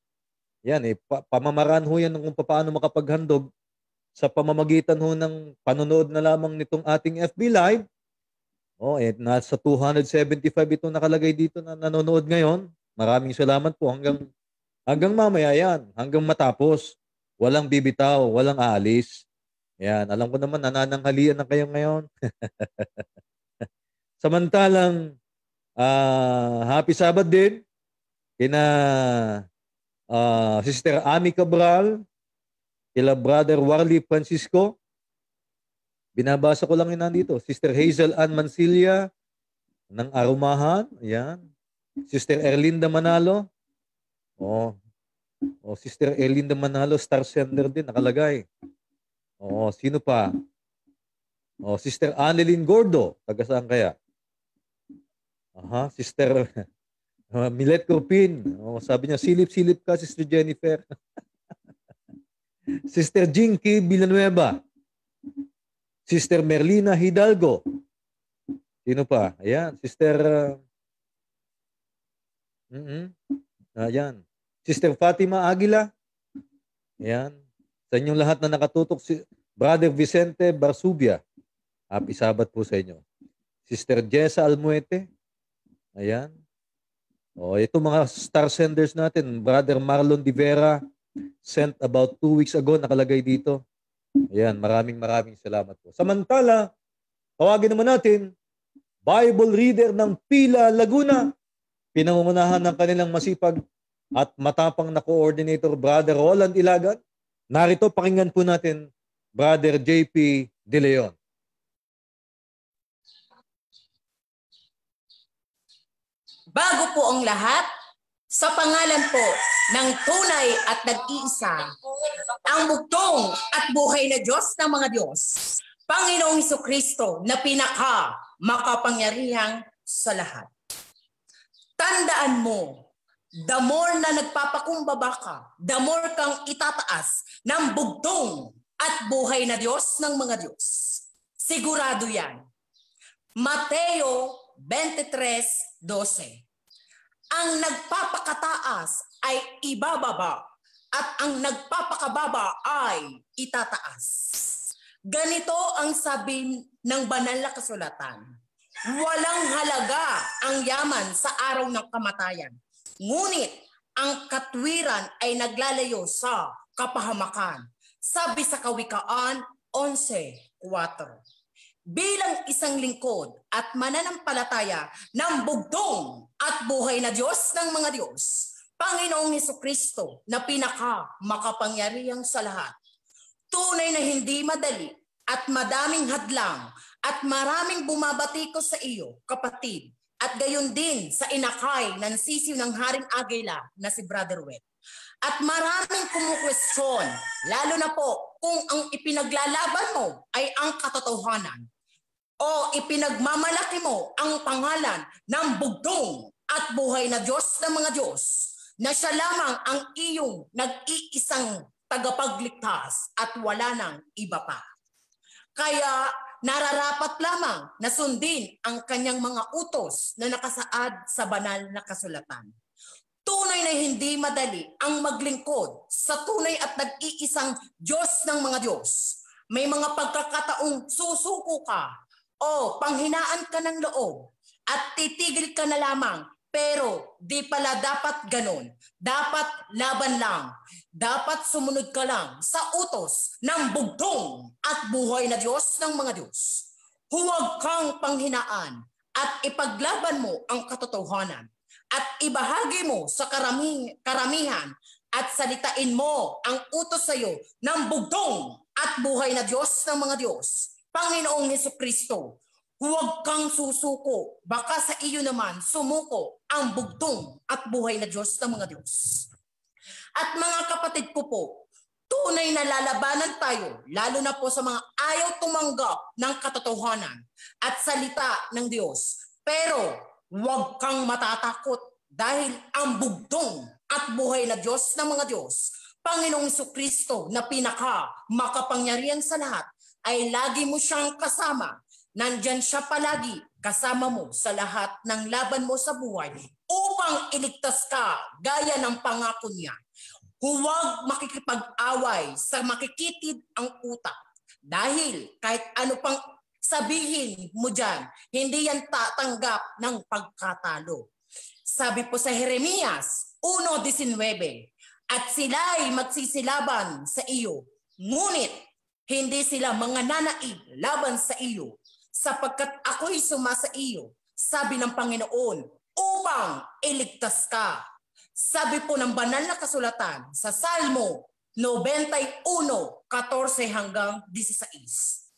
[SPEAKER 1] Yan eh, pa- pamamaraan ho yan kung paano makapaghandog sa pamamagitan ho ng panonood na lamang nitong ating FB Live. Oh, eh, nasa 275 ito nakalagay dito na nanonood ngayon. Maraming salamat po hanggang hanggang mamaya yan, hanggang matapos. Walang bibitaw, walang aalis. Yan, alam ko naman nanananghalian na kayo ngayon. Samantalang ah, happy Sabbath din kina ah, Sister Ami Cabral, kila Brother Warley Francisco. Binabasa ko lang yun nandito. Sister Hazel Ann Mancilia ng Arumahan. Ayan. Sister Erlinda Manalo. Oh. Oh, Sister Erlinda Manalo, star sender din, nakalagay. Oh, sino pa? Oh, Sister Annelyn Gordo, taga saan kaya? Aha, Sister uh, Milet Corpin. Oh, sabi niya, silip-silip ka, Sister Jennifer. Sister Jinky Villanueva. Sister Merlina Hidalgo. Sino pa? Ayan, Sister... Uh, mm Ayan. Sister Fatima Aguila. Ayan. Sa inyong lahat na nakatutok, si Brother Vicente Barsubia. Happy Sabbath po sa inyo. Sister Jessa Almuete. Ayan. O, ito mga star senders natin. Brother Marlon Di Vera sent about two weeks ago. Nakalagay dito. Ayan. Maraming maraming salamat po. Samantala, tawagin naman natin, Bible reader ng Pila, Laguna. pinangungunahan ng kanilang masipag at matapang na coordinator, Brother Roland Ilagan. Narito, pakinggan po natin, Brother JP De Leon.
[SPEAKER 17] Bago po ang lahat, sa pangalan po ng tunay at nag-iisa, ang bugtong at buhay na Diyos ng mga Diyos, Panginoong Heso Kristo na pinaka makapangyarihang sa lahat. Tandaan mo, the more na nagpapakumbaba ka, the more kang itataas ng bugtong at buhay na Diyos ng mga Diyos. Sigurado yan. Mateo 23.12 ang nagpapakataas ay ibababa at ang nagpapakababa ay itataas. Ganito ang sabi ng banal na kasulatan. Walang halaga ang yaman sa araw ng kamatayan. Ngunit ang katwiran ay naglalayo sa kapahamakan. Sabi sa Kawikaan 11.4 bilang isang lingkod at mananampalataya ng bugtong at buhay na Diyos ng mga Diyos, Panginoong Heso Kristo na pinaka makapangyarihang sa lahat. Tunay na hindi madali at madaming hadlang at maraming bumabati ko sa iyo, kapatid, at gayon din sa inakay ng sisiw ng Haring Agila na si Brother Wet. At maraming kumukwestiyon, lalo na po kung ang ipinaglalaban mo ay ang katotohanan o ipinagmamalaki mo ang pangalan ng bugtong at buhay na Diyos ng mga Diyos na siya lamang ang iyong nag-iisang tagapagligtas at wala nang iba pa. Kaya nararapat lamang na sundin ang kanyang mga utos na nakasaad sa banal na kasulatan. Tunay na hindi madali ang maglingkod sa tunay at nag-iisang Diyos ng mga Diyos. May mga pagkakataong susuko ka o panghinaan ka ng loob at titigil ka na lamang pero di pala dapat ganun. Dapat laban lang. Dapat sumunod ka lang sa utos ng bugtong at buhay na Diyos ng mga Diyos. Huwag kang panghinaan at ipaglaban mo ang katotohanan at ibahagi mo sa karami, karamihan at salitain mo ang utos sa iyo ng bugtong at buhay na Diyos ng mga Diyos Panginoong Heso Kristo, huwag kang susuko. Baka sa iyo naman sumuko ang bugtong at buhay na Diyos ng mga Diyos. At mga kapatid ko po, tunay na lalabanan tayo, lalo na po sa mga ayaw tumanggap ng katotohanan at salita ng Diyos. Pero huwag kang matatakot dahil ang bugtong at buhay na Diyos ng mga Diyos, Panginoong Kristo na pinaka makapangyarihan sa lahat, ay lagi mo siyang kasama. Nandyan siya palagi kasama mo sa lahat ng laban mo sa buhay upang iligtas ka gaya ng pangako niya. Huwag makikipag-away sa makikitid ang utak. Dahil kahit ano pang sabihin mo dyan, hindi yan tatanggap ng pagkatalo. Sabi po sa Jeremias 1.19, at sila'y magsisilaban sa iyo, ngunit hindi sila mga nanaig laban sa iyo, sapagkat ako'y sumasa iyo, sabi ng Panginoon, upang iligtas ka. Sabi po ng banal na kasulatan sa Salmo 91:14 hanggang 16.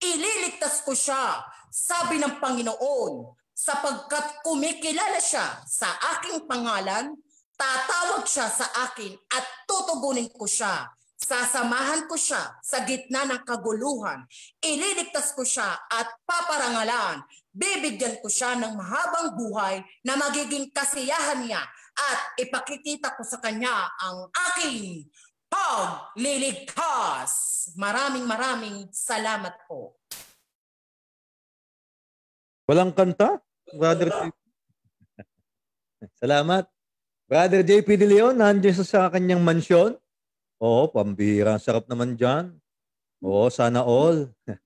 [SPEAKER 17] Ililigtas ko siya, sabi ng Panginoon, sapagkat kumikilala siya sa aking pangalan, tatawag siya sa akin at tutugunin ko siya Sasamahan ko siya sa gitna ng kaguluhan. Ililigtas ko siya at paparangalan. Bibigyan ko siya ng mahabang buhay na magiging kasiyahan niya at ipakikita ko sa kanya ang aking pagliligtas. Maraming maraming salamat po.
[SPEAKER 1] Walang kanta? Brother JP. Salamat. Brother JP De Leon, nandiyan sa kanyang mansyon. Oo, pambihira. Sarap naman dyan. Oo, sana all.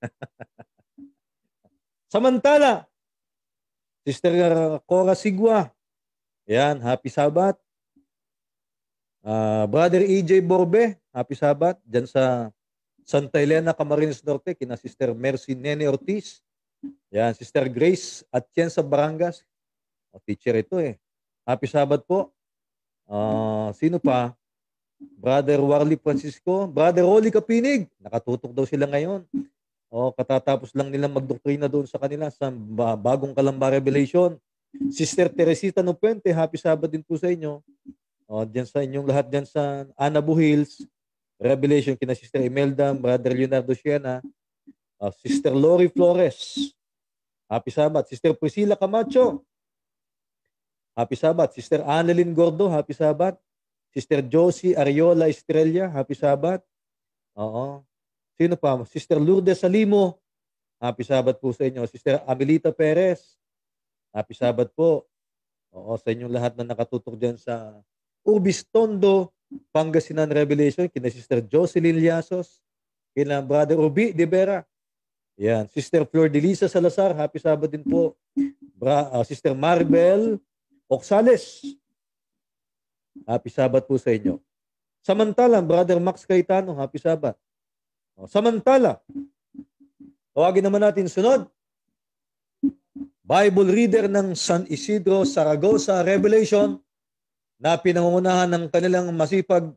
[SPEAKER 1] Samantala, Sister Cora Sigwa. Yan, happy Sabat. Uh, Brother EJ Borbe, happy Sabat. Diyan sa Santa Elena, Camarines Norte, kina Sister Mercy Nene Ortiz. Yan, Sister Grace at sa Barangas. O, teacher ito eh. Happy Sabbath po. Ah, sino pa? Brother Warley Francisco, Brother Rolly Kapinig, nakatutok daw sila ngayon. O katatapos lang nila magdoktrina doon sa kanila sa ba- bagong Kalamba Revelation. Sister Teresita Nupente, happy Sabbath din po sa inyo. O diyan sa inyong lahat diyan sa Anabu Hills, Revelation kina Sister Imelda, Brother Leonardo Siena, ah, Sister Lori Flores. Happy Sabbath. Sister Priscilla Camacho. Happy Sabbath. Sister Annalyn Gordo, happy Sabbath. Sister Josie Ariola Estrella, happy Sabbath. Oo. Sino pa? Sister Lourdes Salimo, happy Sabbath po sa inyo. Sister Amelita Perez, happy Sabbath po. Oo, sa inyong lahat na nakatutok dyan sa Urbis Tondo, Pangasinan Revelation, kina Sister Jocelyn Liasos, kina Brother Ubi de Vera. Yan. Sister Flor de Lisa Salazar, happy Sabbath din po. Bra, ah, Sister Maribel Oxales, Happy Sabbath po sa inyo. Samantala, Brother Max Cayetano, Happy Sabbath. O, samantala, tawagin naman natin sunod. Bible reader ng San Isidro Saragosa Revelation na pinangungunahan ng kanilang masipag,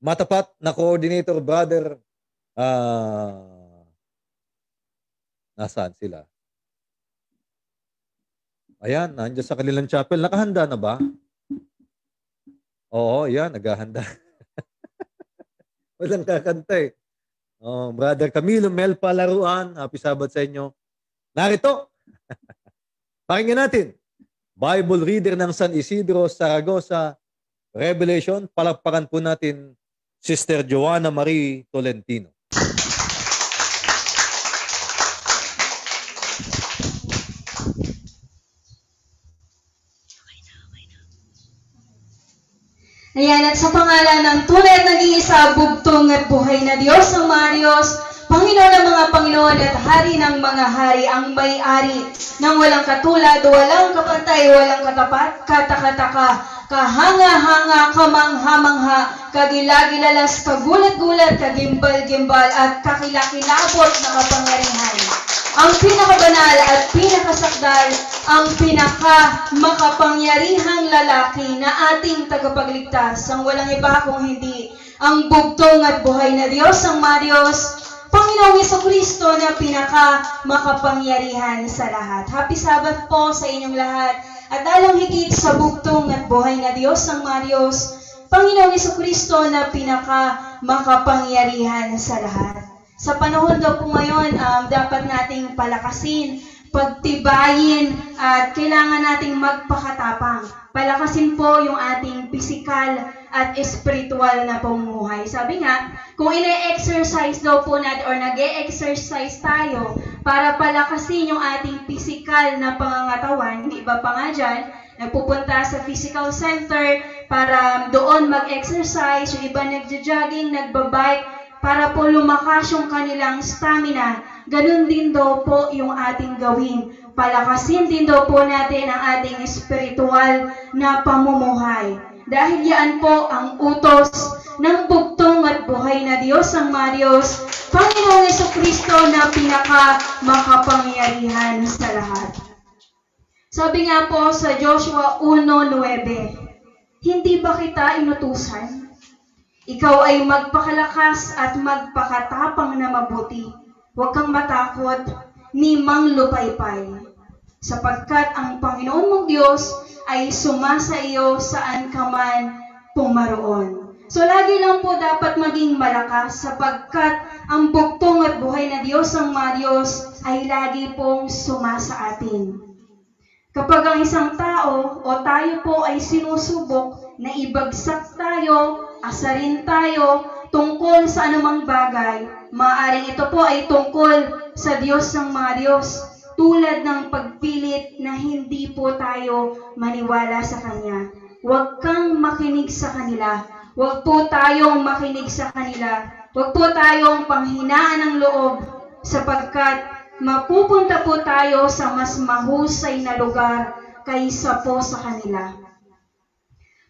[SPEAKER 1] matapat na coordinator, Brother ah nasaan sila? Ayan, nandiyan sa kanilang chapel. Nakahanda na ba? Oo, yan, naghahanda. Walang kakanta eh. Oh, Brother Camilo Mel Palaruan, happy Sabbath sa inyo. Narito, pakinggan natin. Bible reader ng San Isidro, Saragosa, Revelation. Palakpakan po natin Sister Joanna Marie Tolentino.
[SPEAKER 18] Ayan, at sa pangalan ng tunay at nag-iisa, bugtong at buhay na Diyos ng mga Diyos, Panginoon ng mga Panginoon at Hari ng mga Hari, ang may-ari. Ng walang katulad, walang kapantay, walang katapat, katakataka, kahanga-hanga, kamangha-mangha, kagilagilalas, kagulat-gulat, kagimbal-gimbal, at kakilakilabot na kapangyarihan ang pinakabanal at pinakasakdal, ang pinaka makapangyarihang lalaki na ating tagapagligtas, ang walang iba kung hindi ang bugtong at buhay na Diyos, ang Marios, Panginoong Yeso Kristo na pinaka makapangyarihan sa lahat. Happy Sabbath po sa inyong lahat. At lalong higit sa bugtong at buhay na Diyos, ang Marios, Panginoong Yeso Kristo na pinaka makapangyarihan sa lahat. Sa panahon daw po ngayon, um, dapat nating palakasin, pagtibayin, at kailangan nating magpakatapang. Palakasin po yung ating physical at spiritual na pamumuhay. Sabi nga, kung ine-exercise daw po natin or nag-e-exercise tayo para palakasin yung ating physical na pangangatawan, iba pa nga dyan, nagpupunta sa physical center para doon mag-exercise, yung iba nagja-jogging, nagbabike, para po lumakas yung kanilang stamina. Ganun din daw po yung ating gawin. Palakasin din daw po natin ang ating spiritual na pamumuhay. Dahil yan po ang utos ng bugtong at buhay na Diyos ang Marios, Panginoong Yeso Kristo na pinaka makapangyarihan sa lahat. Sabi nga po sa Joshua 1.9, Hindi ba kita inutusan? Ikaw ay magpakalakas at magpakatapang na mabuti. Huwag kang matakot ni Mang Lupaypay. Sapagkat ang Panginoon mong Diyos ay sumasa iyo saan ka man pumaroon. So lagi lang po dapat maging malakas sapagkat ang bugtong at buhay na Diyos ang mga Diyos ay lagi pong sumasa atin. Kapag ang isang tao o tayo po ay sinusubok na ibagsak tayo, asarin tayo tungkol sa anumang bagay, maaaring ito po ay tungkol sa Diyos ng mga Diyos, tulad ng pagpilit na hindi po tayo maniwala sa Kanya. Huwag kang makinig sa kanila. Huwag po tayong makinig sa kanila. Huwag po tayong panghinaan ng loob sapagkat mapupunta po tayo sa mas mahusay na lugar kaysa po sa kanila.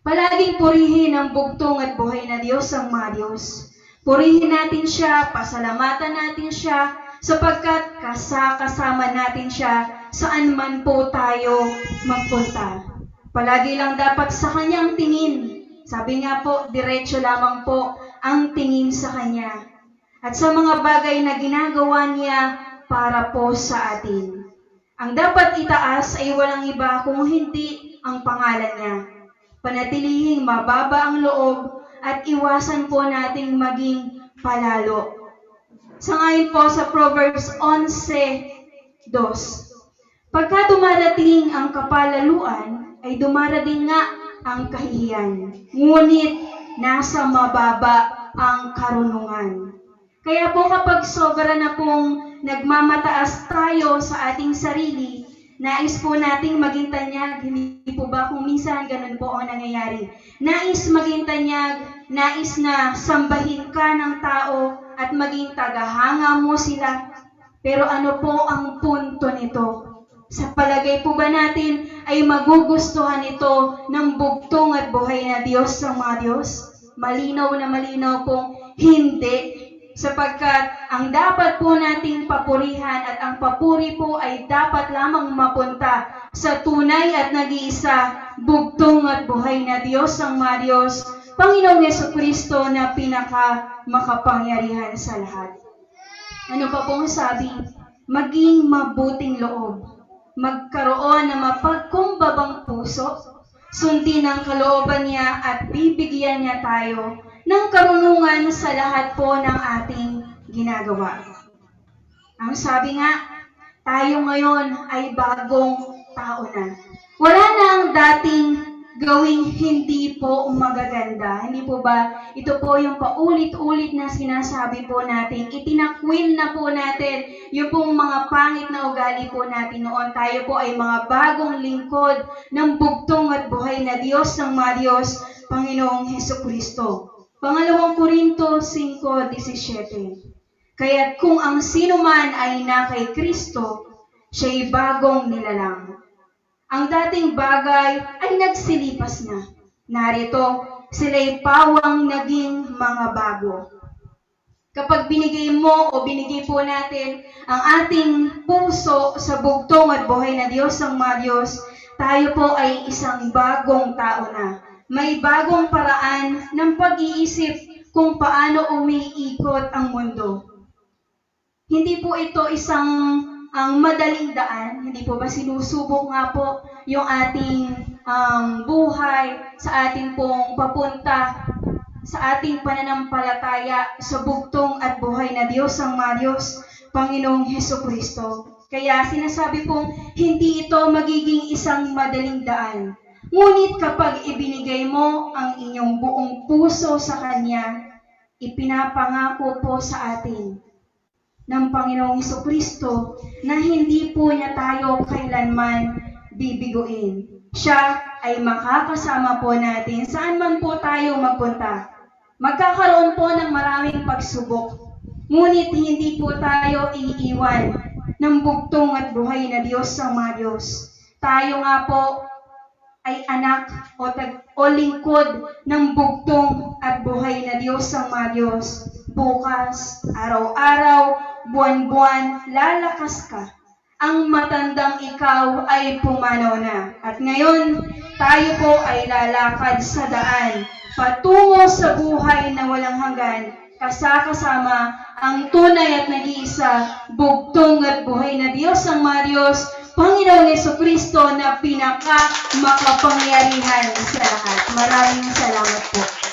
[SPEAKER 18] Palaging purihin ang bugtong at buhay na Diyos ang mga Diyos. Purihin natin siya, pasalamatan natin siya, sapagkat kasakasama natin siya saan man po tayo magpunta. Palagi lang dapat sa kanya ang tingin. Sabi nga po, diretso lamang po ang tingin sa kanya. At sa mga bagay na ginagawa niya para po sa atin. Ang dapat itaas ay walang iba kung hindi ang pangalan niya. Panatilihing mababa ang loob at iwasan po nating maging palalo. Sangayon po sa Proverbs 11.2 Pagka dumarating ang kapalaluan, ay dumarating nga ang kahihiyan. Ngunit nasa mababa ang karunungan. Kaya po kapag sobra na pong nagmamataas tayo sa ating sarili, nais po nating maging tanyag, hindi po ba kung minsan ganun po ang nangyayari. Nais maging tanyag, nais na sambahin ka ng tao at maging tagahanga mo sila. Pero ano po ang punto nito? Sa palagay po ba natin ay magugustuhan ito ng bugtong at buhay na Diyos ng mga Diyos? Malinaw na malinaw pong hindi sapagkat ang dapat po nating papurihan at ang papuri po ay dapat lamang mapunta sa tunay at nag-iisa, bugtong at buhay na Diyos ang mga Diyos, Panginoong Yeso Kristo na pinaka makapangyarihan sa lahat. Ano pa pong sabi? Maging mabuting loob magkaroon ng mapagkumbabang puso, sundin ang kalooban niya at bibigyan niya tayo ng karunungan sa lahat po ng ating ginagawa. Ang sabi nga, tayo ngayon ay bagong tao na. Wala na ang dating gawing hindi po magaganda. Hindi po ba? Ito po yung paulit-ulit na sinasabi po natin. Itinakwil na po natin yung pong mga pangit na ugali po natin noon. Tayo po ay mga bagong lingkod ng bugtong at buhay na Diyos ng mga Diyos, Panginoong Heso Kristo. Pangalawang Korinto 5.17 Kaya kung ang sino man ay na kay Kristo, siya'y bagong nilalang. Ang dating bagay ay nagsilipas na. Narito, sila'y pawang naging mga bago. Kapag binigay mo o binigay po natin ang ating puso sa bugtong at buhay na Diyos ng mga Diyos, tayo po ay isang bagong tao na. May bagong paraan ng pag-iisip kung paano umiikot ang mundo. Hindi po ito isang ang madaling daan, hindi po ba sinusubok nga po yung ating um, buhay sa ating pong papunta sa ating pananampalataya sa bugtong at buhay na Diyos ang mga Diyos, Panginoong Heso Kristo. Kaya sinasabi kong hindi ito magiging isang madaling daan. Ngunit kapag ibinigay mo ang inyong buong puso sa Kanya, ipinapangako po sa atin ng Panginoong Iso Kristo na hindi po niya tayo kailanman bibiguin. Siya ay makakasama po natin saan man po tayo magpunta. Magkakaroon po ng maraming pagsubok. Ngunit hindi po tayo iiwan ng bugtong at buhay na Diyos sa mga Diyos. Tayo nga po ay anak o, tag, o lingkod ng bugtong at buhay na Diyos sa mga Diyos. Bukas, araw-araw, buwan-buwan, lalakas ka. Ang matandang ikaw ay pumanaw na. At ngayon, tayo po ay lalakad sa daan, patungo sa buhay na walang hanggan, kasakasama ang tunay at nag-iisa, bugtong at buhay na Diyos ang mga Diyos, Panginoong Yeso Kristo na pinaka makapangyarihan sa lahat. Maraming salamat po.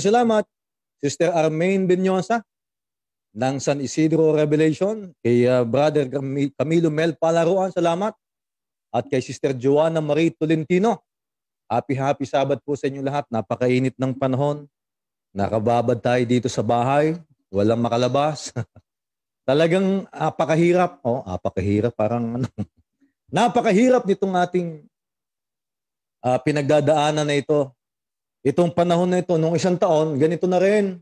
[SPEAKER 1] Maraming salamat. Sister Armaine Benyosa ng San Isidro Revelation, kay uh, Brother Cam- Camilo Mel Palaruan, salamat. At kay Sister Joanna Marie Tolentino. Happy, happy Sabat po sa inyo lahat. Napakainit ng panahon. Nakababad tayo dito sa bahay. Walang makalabas. Talagang apakahirap. Oh, apakahirap. Parang ano. Napakahirap nitong ating uh, pinagdadaanan na ito. Itong panahon na ito, nung isang taon, ganito na rin.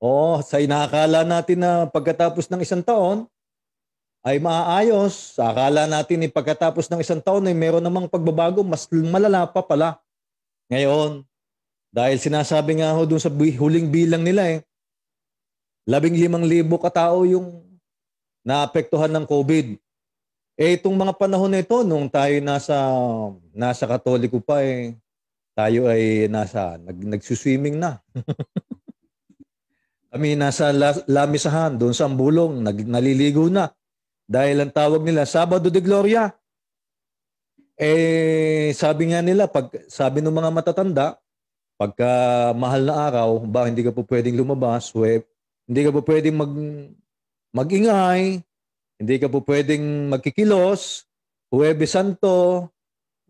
[SPEAKER 1] Oo, sa inaakala natin na pagkatapos ng isang taon, ay maaayos. Sa akala natin ni pagkatapos ng isang taon ay meron namang pagbabago, mas malala pa pala. Ngayon, dahil sinasabi nga ho dun sa huling bilang nila eh, labing limang libo katao yung naapektuhan ng COVID. Eh itong mga panahon na ito, nung tayo nasa, nasa katoliko pa eh, tayo ay nasa, nag, nagsuswimming na. Kami nasa la, lamisahan, doon sa ambulong, nag, naliligo na. Dahil ang tawag nila, Sabado de Gloria. Eh, sabi nga nila, pag, sabi ng mga matatanda, pagka mahal na araw, ba hindi ka po pwedeng lumabas, web, hindi ka po pwedeng mag, magingay, hindi ka po pwedeng magkikilos, Huwebe Santo,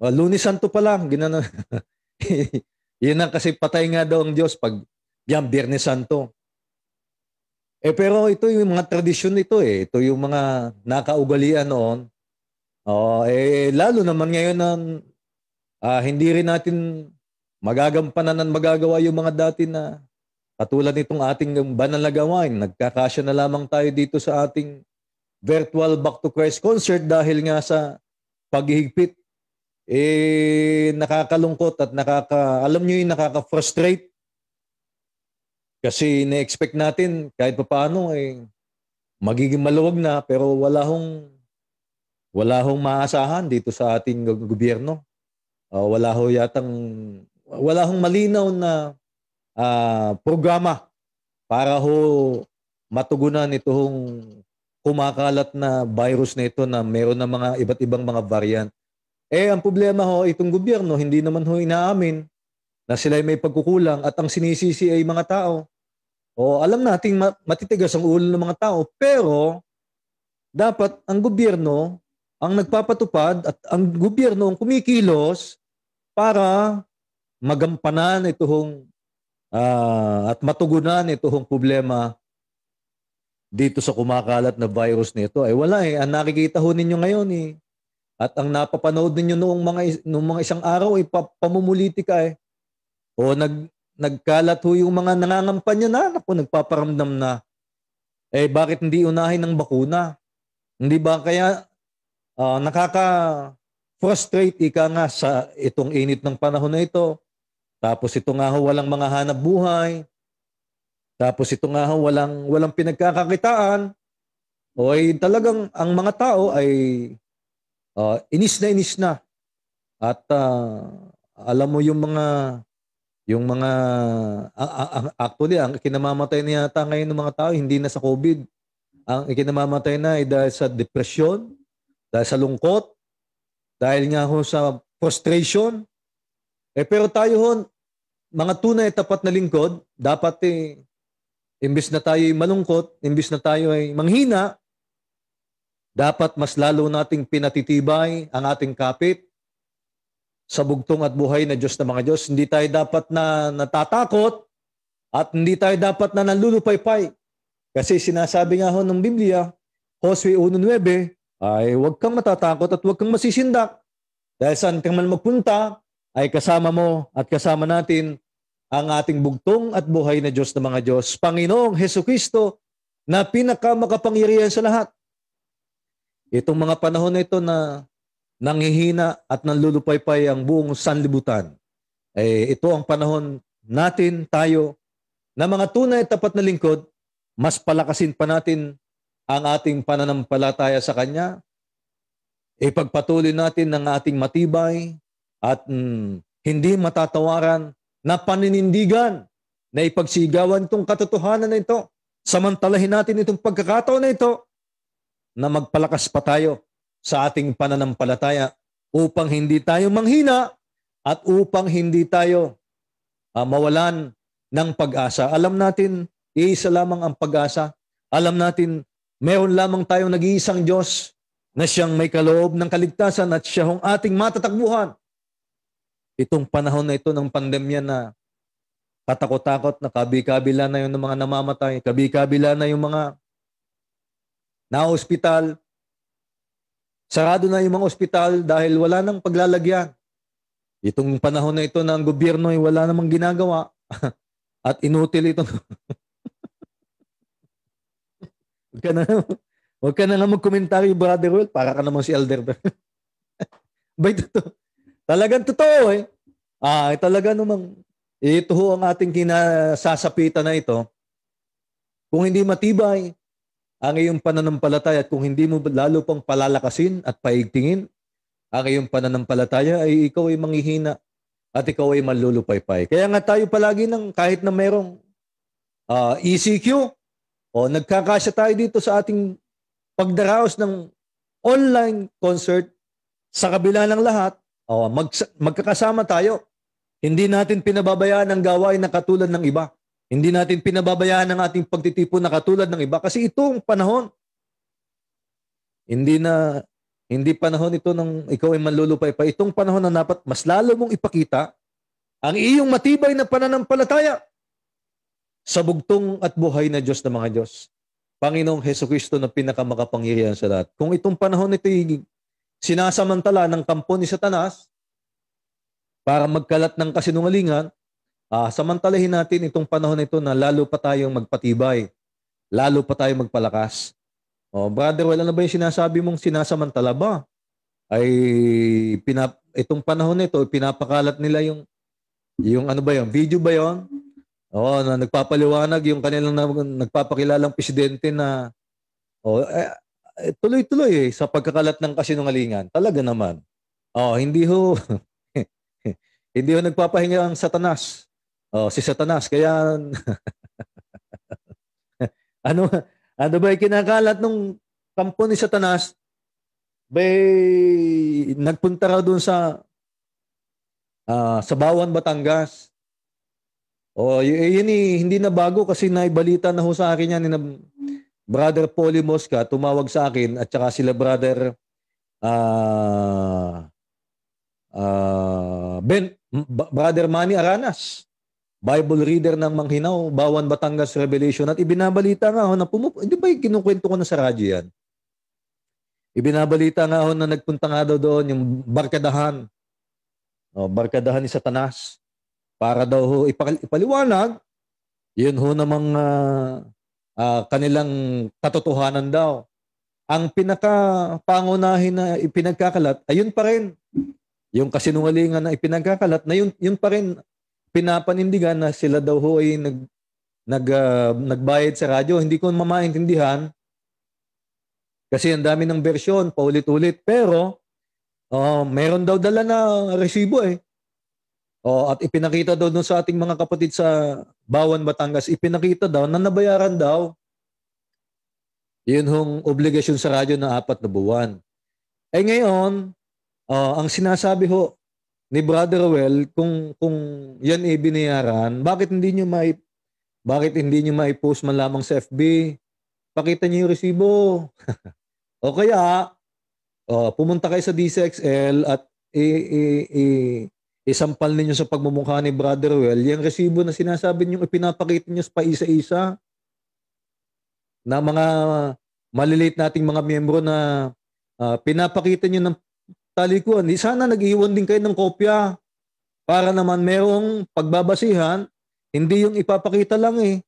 [SPEAKER 1] uh, Lunes Santo pa lang, ginano. Yun ang kasi patay nga daw ang Diyos pag yan, Biyernes Santo. Eh pero ito yung mga tradisyon nito eh. Ito yung mga nakaugalian noon. Oh, eh lalo naman ngayon na uh, hindi rin natin magagampanan at magagawa yung mga dati na katulad nitong ating banal na gawain. Nagkakasya na lamang tayo dito sa ating virtual Back to Christ concert dahil nga sa paghihigpit eh nakakalungkot at nakaka alam niyo yung nakaka-frustrate kasi na-expect natin kahit pa paano eh magiging maluwag na pero wala hong wala hong maasahan dito sa ating gobyerno. Uh, wala ho yatang wala hong malinaw na uh, programa para ho matugunan itong kumakalat na virus na ito na meron na mga iba't ibang mga variant. Eh, ang problema ho, itong gobyerno, hindi naman ho inaamin na sila may pagkukulang at ang sinisisi ay mga tao. O alam nating matitigas ang ulo ng mga tao, pero dapat ang gobyerno ang nagpapatupad at ang gobyerno ang kumikilos para magampanan itong uh, at matugunan itong problema dito sa kumakalat na virus nito. Ay wala eh. Ang nakikita ho ninyo ngayon eh, at ang napapanood ninyo noong mga noong mga isang araw ay pamumulitika eh. O nag nagkalat ho yung mga nangangampanya na, naku, nagpaparamdam na. Eh bakit hindi unahin ng bakuna? Hindi ba kaya uh, nakaka frustrate ika nga sa itong init ng panahon na ito. Tapos ito nga ho walang mga hanap buhay. Tapos ito nga ho walang walang pinagkakakitaan. O ay talagang ang mga tao ay uh, inis na inis na. At uh, alam mo yung mga yung mga actually ang kinamamatay na yata ngayon ng mga tao hindi na sa COVID. Ang kinamamatay na ay dahil sa depression, dahil sa lungkot, dahil nga ho sa frustration. Eh pero tayo ho, mga tunay tapat na lingkod, dapat eh, imbis na tayo ay malungkot, imbis na tayo ay manghina, dapat mas lalo nating pinatitibay ang ating kapit sa bugtong at buhay na Diyos na mga Diyos. Hindi tayo dapat na natatakot at hindi tayo dapat na nanlulupaypay. Kasi sinasabi nga ho ng Biblia, Josue 1.9, ay huwag kang matatakot at huwag kang masisindak. Dahil saan kang man magpunta, ay kasama mo at kasama natin ang ating bugtong at buhay na Diyos na mga Diyos. Panginoong Heso Kristo na pinakamakapangyarihan sa lahat. Itong mga panahon na ito na nanghihina at nanlulupaypay ang buong sanlibutan, eh, ito ang panahon natin, tayo, na mga tunay at tapat na lingkod, mas palakasin pa natin ang ating pananampalataya sa Kanya, ipagpatuloy natin ng ating matibay at mm, hindi matatawaran na paninindigan na ipagsigawan itong katotohanan na ito. Samantalahin natin itong pagkakataon na ito na magpalakas pa tayo sa ating pananampalataya upang hindi tayo manghina at upang hindi tayo uh, mawalan ng pag-asa. Alam natin, iisa lamang ang pag-asa. Alam natin, meron lamang tayong nag-iisang Diyos na siyang may kaloob ng kaligtasan at siya hong ating matatakbuhan. Itong panahon na ito ng pandemya na katakot-takot na kabi-kabila na yung mga namamatay, kabi-kabila na yung mga na-hospital, sarado na yung mga ospital dahil wala nang paglalagyan. Itong panahon na ito ng gobyerno ay wala namang ginagawa at inutil ito. Huwag ka na, huwag ka na nga magkomentaryo, Brother Will, para ka naman si Elder. Bay, totoo. Talagang totoo eh. Ah, talaga namang ito ho ang ating kinasasapitan na ito. Kung hindi matibay ang iyong pananampalataya at kung hindi mo lalo pang palalakasin at paigtingin ang iyong pananampalataya ay ikaw ay manghihina at ikaw ay malulupaypay. Kaya nga tayo palagi ng kahit na merong uh, ECQ o nagkakasya tayo dito sa ating pagdaraos ng online concert sa kabila ng lahat, o mag, magkakasama tayo. Hindi natin pinababayaan ang gawain na katulad ng iba. Hindi natin pinababayaan ang ating pagtitipon na katulad ng iba kasi itong panahon. Hindi na hindi panahon ito ng ikaw ay manlulupay pa. Itong panahon na dapat mas lalo mong ipakita ang iyong matibay na pananampalataya sa bugtong at buhay na Diyos ng mga Diyos. Panginoong Heso Kristo na pinakamakapangyarihan sa lahat. Kung itong panahon ito sinasamantala ng kampo ni Satanas, para magkalat ng kasinungalingan, uh, samantalahin natin itong panahon na ito na lalo pa tayong magpatibay, lalo pa tayong magpalakas. Oh, brother, wala na ba yung sinasabi mong sinasamantala ba? Ay pinap itong panahon nito pinapakalat nila yung yung ano ba yon? Video ba yon? Oh, na nagpapaliwanag yung kanilang na, nagpapakilalang presidente na oh, eh, eh, tuloy-tuloy eh, sa pagkakalat ng kasinungalingan. Talaga naman. Oh, hindi ho Hindi ho nagpapahinga ang satanas. Oh, si satanas. Kaya, ano, ano ba kinakalat nung kampo ni satanas? Bay, nagpunta raw doon sa uh, sa Bawan, Batangas. Oh, y- yun eh, hindi na bago kasi naibalita na ho sa akin yan ni Brother Polly Mosca tumawag sa akin at saka sila Brother uh, uh, Ben Brother Manny Aranas, Bible reader ng Manghinaw, Bawan Batangas Revelation at ibinabalita nga ho na pumup hindi ba kinukwento ko na sa radyo yan? Ibinabalita nga ho na nagpunta nga daw doon yung barkadahan. O, barkadahan ni Satanas para daw ho ipal- ipaliwanag yun ho namang uh, uh, kanilang katotohanan daw. Ang pinaka-pangunahin na ipinagkakalat, ayun pa rin yung kasinungalingan na ipinagkakalat na yun, yun pa rin pinapanindigan na sila daw ho ay nag, nag, uh, nagbayad sa radyo. Hindi ko mamaintindihan kasi ang dami ng bersyon, paulit-ulit. Pero, uh, meron daw dala na resibo eh. Oh, at ipinakita daw dun sa ating mga kapatid sa Bawan, Batangas, ipinakita daw na nabayaran daw yun hong obligasyon sa radyo na apat na buwan. Eh ngayon, Uh, ang sinasabi ho ni Brother Well, kung kung yan ay binayaran, bakit hindi niyo mai bakit hindi niyo mai-post man lamang sa FB? Pakita niyo yung resibo. o kaya uh, pumunta kayo sa DCXL at i, i, i, isampal ninyo sa pagmumukha ni Brother Well, yung resibo na sinasabi niyo ipinapakita niyo pa isa-isa na mga maliliit nating mga miyembro na uh, pinapakita niyo ng talikuan. Di sana nag-iwan din kayo ng kopya para naman merong pagbabasihan, hindi yung ipapakita lang eh.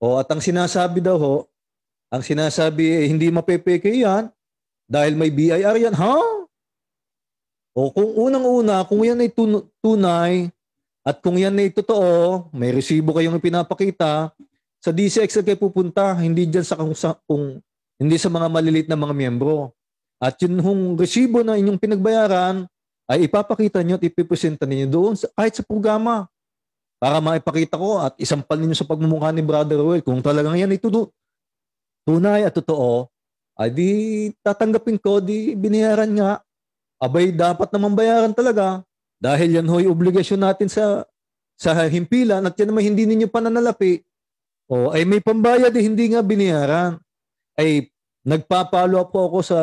[SPEAKER 1] O at ang sinasabi daw ho, ang sinasabi eh, hindi mapepeke yan dahil may BIR yan. Ha? O kung unang-una, kung yan ay tun- tunay at kung yan ay totoo, may resibo kayong ipinapakita, sa DCX kayo pupunta, hindi dyan sa kung, sa, kung hindi sa mga malilit na mga miyembro. At yun hong resibo na inyong pinagbayaran ay ipapakita nyo at ipipresenta ninyo doon sa, kahit sa programa. Para maipakita ko at isampal ninyo sa pagmumukha ni Brother Roel kung talagang yan ito tunay at totoo ay di tatanggapin ko di binayaran nga. Abay dapat naman bayaran talaga. Dahil yan ho'y obligasyon natin sa sa himpilan at yan naman hindi ninyo pananalapi, o ay may pambayad eh, hindi nga binayaran. Ay nagpapalo po ako sa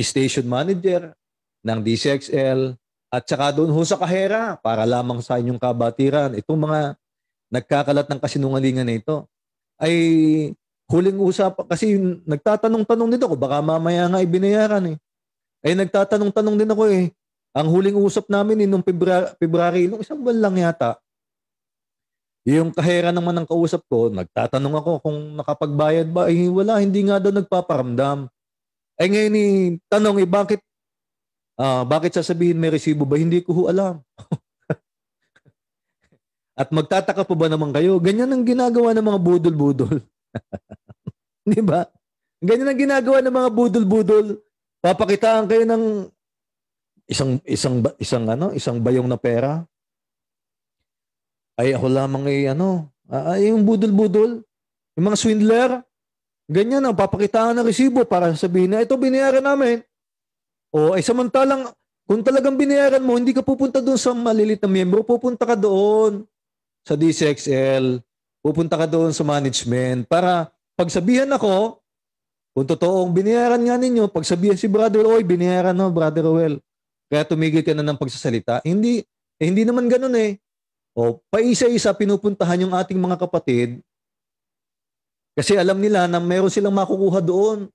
[SPEAKER 1] station manager ng DCXL at saka doon ho sa kahera para lamang sa inyong kabatiran. Itong mga nagkakalat ng kasinungalingan na ito ay huling usap kasi nagtatanong-tanong din ako baka mamaya nga ibinayaran eh. Ay nagtatanong-tanong din ako eh. Ang huling usap namin eh, nung February, February nung isang buwan lang yata, yung kahera naman ng kausap ko, nagtatanong ako kung nakapagbayad ba. Eh, wala, hindi nga daw nagpaparamdam. Eh ngayon, eh, tanong eh, bakit, ah, bakit sasabihin may resibo ba? Hindi ko ho alam. At magtataka po ba naman kayo? Ganyan ang ginagawa ng mga budol-budol. Di ba? Ganyan ang ginagawa ng mga budol-budol. Papakitaan kayo ng isang isang isang ano, isang bayong na pera ay ako lamang ay ano, uh, yung budol-budol, yung mga swindler, ganyan ang papakitaan ng resibo para sabihin na ito binayaran namin. O ay samantalang kung talagang binayaran mo, hindi ka pupunta doon sa malilit na miyembro, pupunta ka doon sa DCXL, pupunta ka doon sa management para pagsabihan ako, kung totoong binayaran nga ninyo, pagsabihan si Brother Oy, binayaran no, Brother Roel. Kaya tumigil ka na ng pagsasalita. Hindi, eh, hindi naman ganun eh. O paisa-isa pinupuntahan yung ating mga kapatid kasi alam nila na meron silang makukuha doon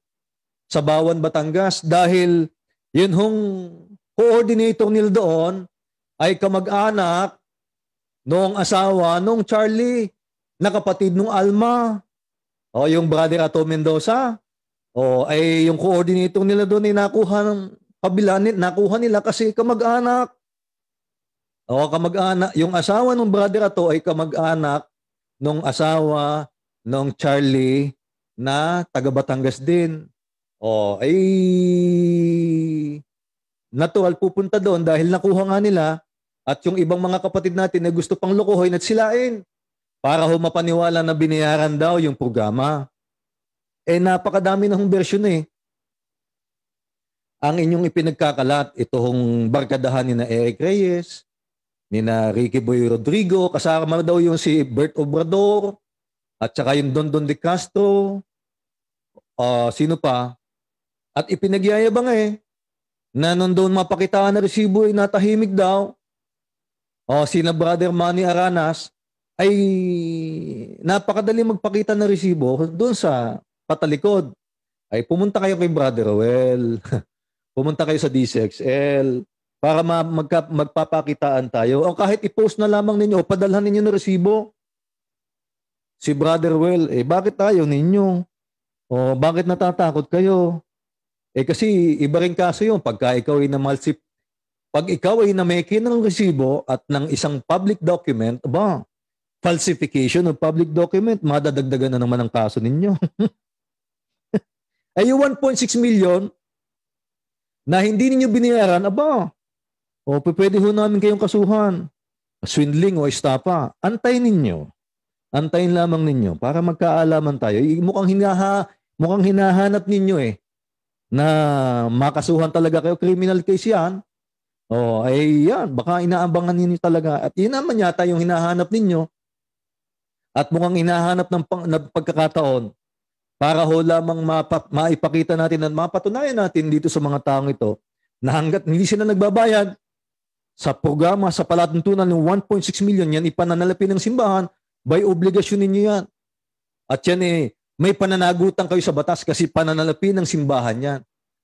[SPEAKER 1] sa Bawan, Batangas. Dahil yun hong coordinator nila doon ay kamag-anak noong asawa nung Charlie na kapatid nung Alma. O yung brother Ato Mendoza. O ay yung coordinator nila doon ay nakuha ng kabila nakuha nila kasi kamag-anak. O kamag-anak, yung asawa ng brother ato ay kamag-anak nung asawa nung Charlie na taga Batangas din. O ay natural pupunta doon dahil nakuha nga nila at yung ibang mga kapatid natin na gusto pang lokohin at silain para ho mapaniwala na binayaran daw yung programa. Eh napakadami na hong version eh. Ang inyong ipinagkakalat, itong barkadahan ni na Eric Reyes, ni na Ricky Boy Rodrigo, kasama daw yung si Bert Obrador, at saka yung Don Don de Castro, uh, sino pa, at ipinagyayabang eh, na nandun mapakitaan na resibo ay natahimik daw, o uh, sina Brother Manny Aranas, ay napakadali magpakita ng resibo doon sa patalikod. Ay pumunta kayo kay Brother Rowell, pumunta kayo sa DCXL, para ma- magka- magpapakitaan tayo. O kahit i-post na lamang ninyo, o padalhan ninyo ng resibo. Si Brother Well, eh bakit tayo ninyo? O bakit natatakot kayo? Eh kasi iba rin kaso yun. Pagka ikaw ay namalsip, pag ikaw ay nameke ng resibo at ng isang public document, ba, falsification of public document, madadagdagan na naman ang kaso ninyo. ay yung 1.6 million na hindi ninyo binayaran, aba, o pwede ho namin kayong kasuhan. Swindling o estapa. Antayin ninyo. Antayin lamang ninyo para magkaalaman tayo. Mukhang, hinaha, mukhang hinahanap ninyo eh na makasuhan talaga kayo. Criminal case yan. O ay yan. Baka inaabangan ninyo talaga. At yun naman yata yung hinahanap ninyo. At mukhang hinahanap ng pang, na pagkakataon para ho lamang mapa, maipakita natin at mapatunayan natin dito sa mga taong ito na hanggat hindi sila nagbabayad, sa programa sa palatuntunan ng 1.6 million yan ipananalapi ng simbahan by obligasyon ninyo yan. At yan eh, may pananagutan kayo sa batas kasi pananalapi ng simbahan yan.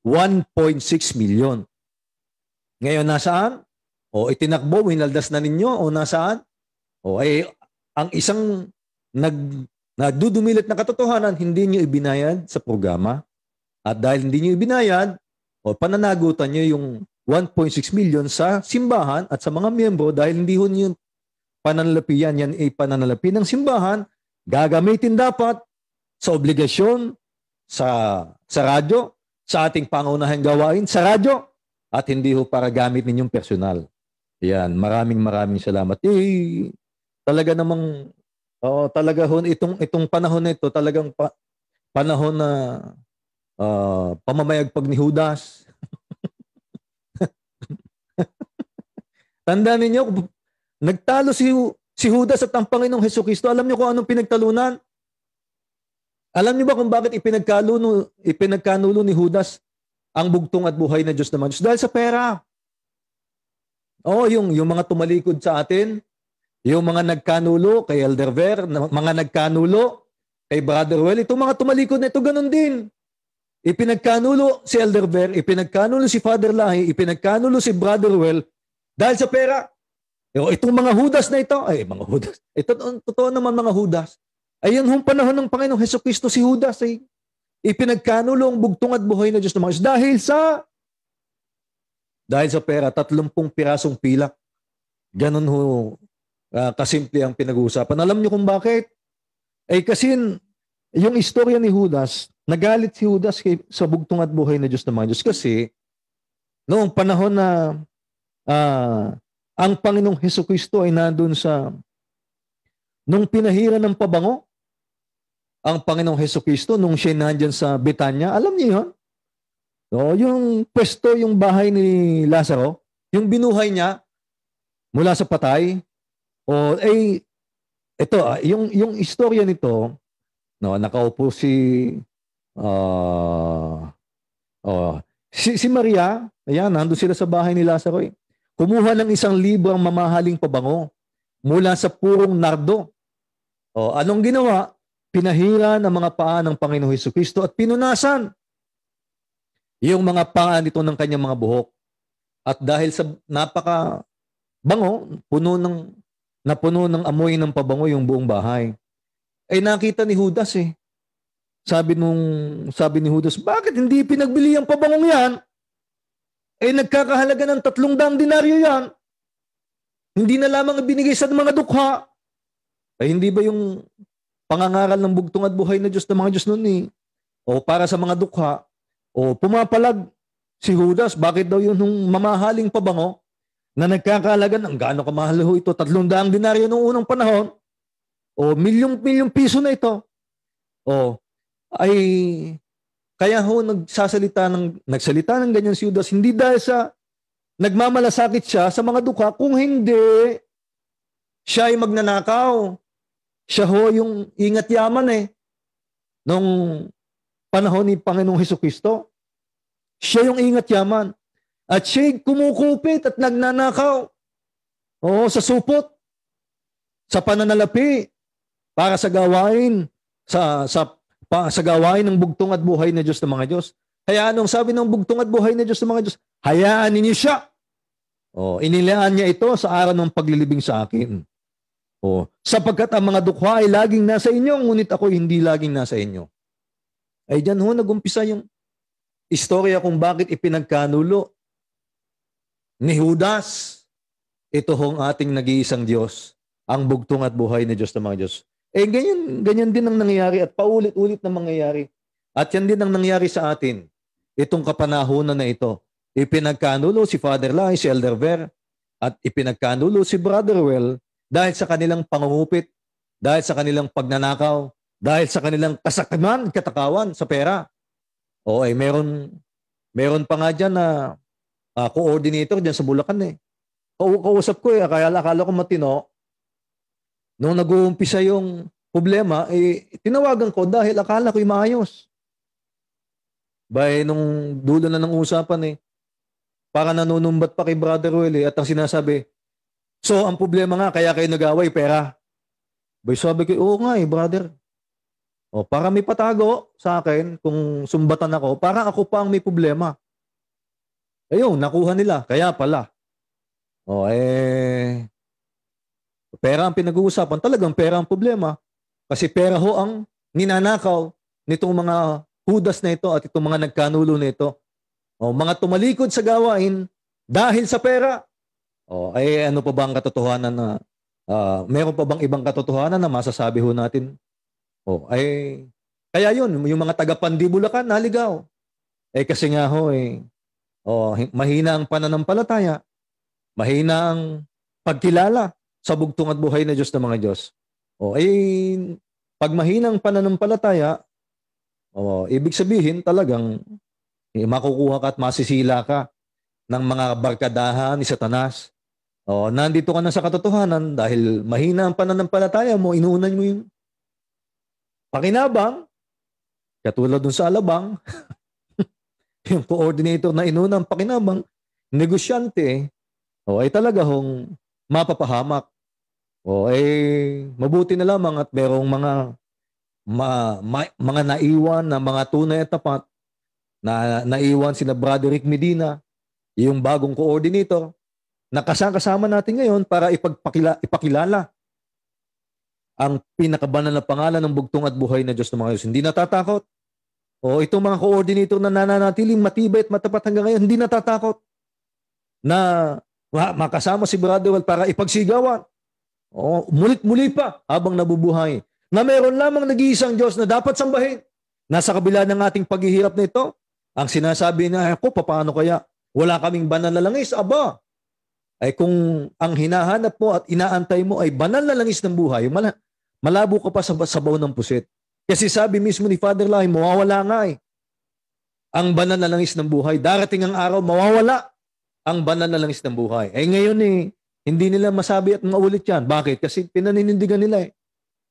[SPEAKER 1] 1.6 million. Ngayon nasaan? O itinakbo, winaldas na ninyo o nasaan? O ay ang isang nag nagdudumilit na katotohanan, hindi niyo ibinayad sa programa. At dahil hindi niyo ibinayad, o pananagutan niyo yung 1.6 million sa simbahan at sa mga miyembro dahil hindi ho yun pananalapi yan, ay pananalapi ng simbahan, gagamitin dapat sa obligasyon, sa, sa radyo, sa ating pangunahing gawain, sa radyo, at hindi ho para gamit ninyong personal. Yan, maraming maraming salamat. Eh, talaga namang, oh, talaga ho, itong, itong panahon na ito, talagang pa, panahon na uh, pamamayagpag ni Judas, Tandaan ninyo, nagtalo si si Judas at ang Panginoong Heso Kristo, alam niyo kung anong pinagtalunan? Alam niyo ba kung bakit ipinagkanulo, ipinagkanulo ni Judas ang bugtong at buhay na Diyos naman? Diyos? Dahil sa pera. Oo, yung, yung mga tumalikod sa atin, yung mga nagkanulo kay Elder Ver, mga nagkanulo kay Brother Well, itong mga tumalikod na ito, ganun din. Ipinagkanulo si Elder Ver, ipinagkanulo si Father Lahi, ipinagkanulo si Brother Well, dahil sa pera. Yung- Itong mga hudas na ito, ay mga hudas. Ito, totoo naman mga hudas. Ayun hong panahon ng Panginoong Heso Kristo si Judas ay ipinagkanulo ang bugtong at buhay na Diyos ng mga dahil sa dahil sa pera, tatlumpung pirasong pilak. Ganon ho ah, kasimple ang pinag-uusapan. Alam niyo kung bakit? Eh kasi yung istorya ni Judas, nagalit si Judas kay, sa bugtong at buhay na Diyos ng mga Diyos kasi noong panahon na ah, ang Panginoong Heso Kristo ay nandun sa nung pinahira ng pabango ang Panginoong Heso Kristo nung siya nandyan sa Betanya. Alam niyo yun? No, yung pwesto, yung bahay ni Lazaro, yung binuhay niya mula sa patay, o eh, ito, ah, yung, yung istorya nito, no, nakaupo si, ah, oh, si, si Maria, ayan, nandun sila sa bahay ni Lazaro. Eh. Kumuha ng isang librang mamahaling pabango mula sa purong nardo. O, anong ginawa? Pinahira ng mga paa ng Panginoong Heso Kristo at pinunasan yung mga paa nito ng kanyang mga buhok. At dahil sa napaka bango, puno ng napuno ng amoy ng pabango yung buong bahay. Ay nakita ni Judas eh. Sabi nung sabi ni Judas, bakit hindi pinagbili ang pabangong yan? Eh nagkakahalaga ng tatlong daang dinaryo yan. Hindi na lamang binigay sa mga dukha. Ay hindi ba yung pangangaral ng bugtong at buhay na Diyos ng mga Diyos noon eh? O para sa mga dukha, o pumapalag si Judas, bakit daw yun nung mamahaling pabango na nagkakahalaga ng gaano kamahal ho ito, tatlong daang dinaryo noong unang panahon, o milyong-milyong piso na ito, o ay kaya ho nagsasalita ng nagsalita ng ganyan si Judas hindi dahil sa nagmamalasakit siya sa mga dukha kung hindi siya ay magnanakaw. Siya ho yung ingat yaman eh nung panahon ni Panginoong Heso Kristo siya yung ingat yaman. At siya kumukupit at nagnanakaw. Oo sa supot sa pananalapi para sa gawain sa sa pa, sa gawain ng bugtong at buhay na Diyos ng mga Diyos. Kaya anong sabi ng bugtong at buhay na Diyos ng mga Diyos? Hayaan ninyo siya. Oh, inilaan niya ito sa araw ng paglilibing sa akin. Oh, sapagkat ang mga dukha ay laging nasa inyo, ngunit ako hindi laging nasa inyo. Ay diyan ho nagumpisa yung istorya kung bakit ipinagkanulo ni Judas. Ito hong ating nag-iisang Diyos, ang bugtong at buhay na Diyos ng mga Diyos. Eh, ganyan, ganyan din ang nangyayari at paulit-ulit na mangyayari. At yan din ang nangyari sa atin. Itong kapanahonan na ito. Ipinagkanulo si Father Lai, si Elder Ver, at ipinagkanulo si Brother Well dahil sa kanilang pangungupit, dahil sa kanilang pagnanakaw, dahil sa kanilang kasakiman, katakawan sa pera. O ay meron, meron pa nga dyan na uh, coordinator dyan sa Bulacan eh. Kau- Kausap ko eh, akala, akala ko matino, Nung nag-uumpisa yung problema, eh, tinawagan ko dahil akala ko'y maayos. Bay, nung dulo na ng usapan eh, para nanunumbat pa kay Brother Will eh, at ang sinasabi, so ang problema nga, kaya kayo nag-away, pera. Bay, sabi ko, oo nga eh, brother. O, para may patago sa akin, kung sumbatan ako, para ako pa ang may problema. Ayun, nakuha nila, kaya pala. O, eh, Pera ang pinag-uusapan, talagang pera ang problema. Kasi pera ho ang ninanakaw nitong mga hudas na ito at itong mga nagkanulo na ito. O, mga tumalikod sa gawain dahil sa pera. O, ay ano pa ba ang katotohanan na uh, meron pa bang ibang katotohanan na masasabi ho natin? O, ay kaya yun, yung mga taga-Pandibulacan naligaw. Eh kasi nga ho eh, o, mahina ang pananampalataya, mahina ang pagkilala sa bugtong at buhay na Diyos ng mga Diyos. O, eh, pag mahinang pananampalataya, o, ibig sabihin talagang eh, makukuha ka at masisila ka ng mga barkadahan ni Satanas. O, nandito ka na sa katotohanan dahil mahina ang pananampalataya mo, inuunan mo yung pakinabang, katulad dun sa alabang, yung coordinator na inuna ang pakinabang, negosyante, o ay talaga hong mapapahamak. O ay mabuti na lamang at merong mga ma, ma- mga naiwan na mga tunay at tapat na naiwan sina Broderick Medina, yung bagong coordinator, nakasama natin ngayon para ipagpakila, ipakilala ang pinakabanal na pangalan ng bugtong at buhay na Diyos ng mga Diyos. Hindi natatakot. O itong mga coordinator na nananatiling matibay at matapat hanggang ngayon, hindi natatakot na ma- makasama si Brother para ipagsigawan. O mulit-muli pa habang nabubuhay. Na meron lamang nag-iisang Diyos na dapat sambahin. Nasa kabila ng ating paghihirap na ito, ang sinasabi na ako, paano kaya? Wala kaming banal na langis. Aba, ay kung ang hinahanap mo at inaantay mo ay banal na langis ng buhay, mala- malabo ka pa sa sabaw ng pusit. Kasi sabi mismo ni Father Lahi, mawawala nga eh. Ang banal na langis ng buhay. Darating ang araw, mawawala ang banal na langis ng buhay. Eh ngayon eh, hindi nila masabi at maulit yan. Bakit? Kasi pinaninindigan nila eh.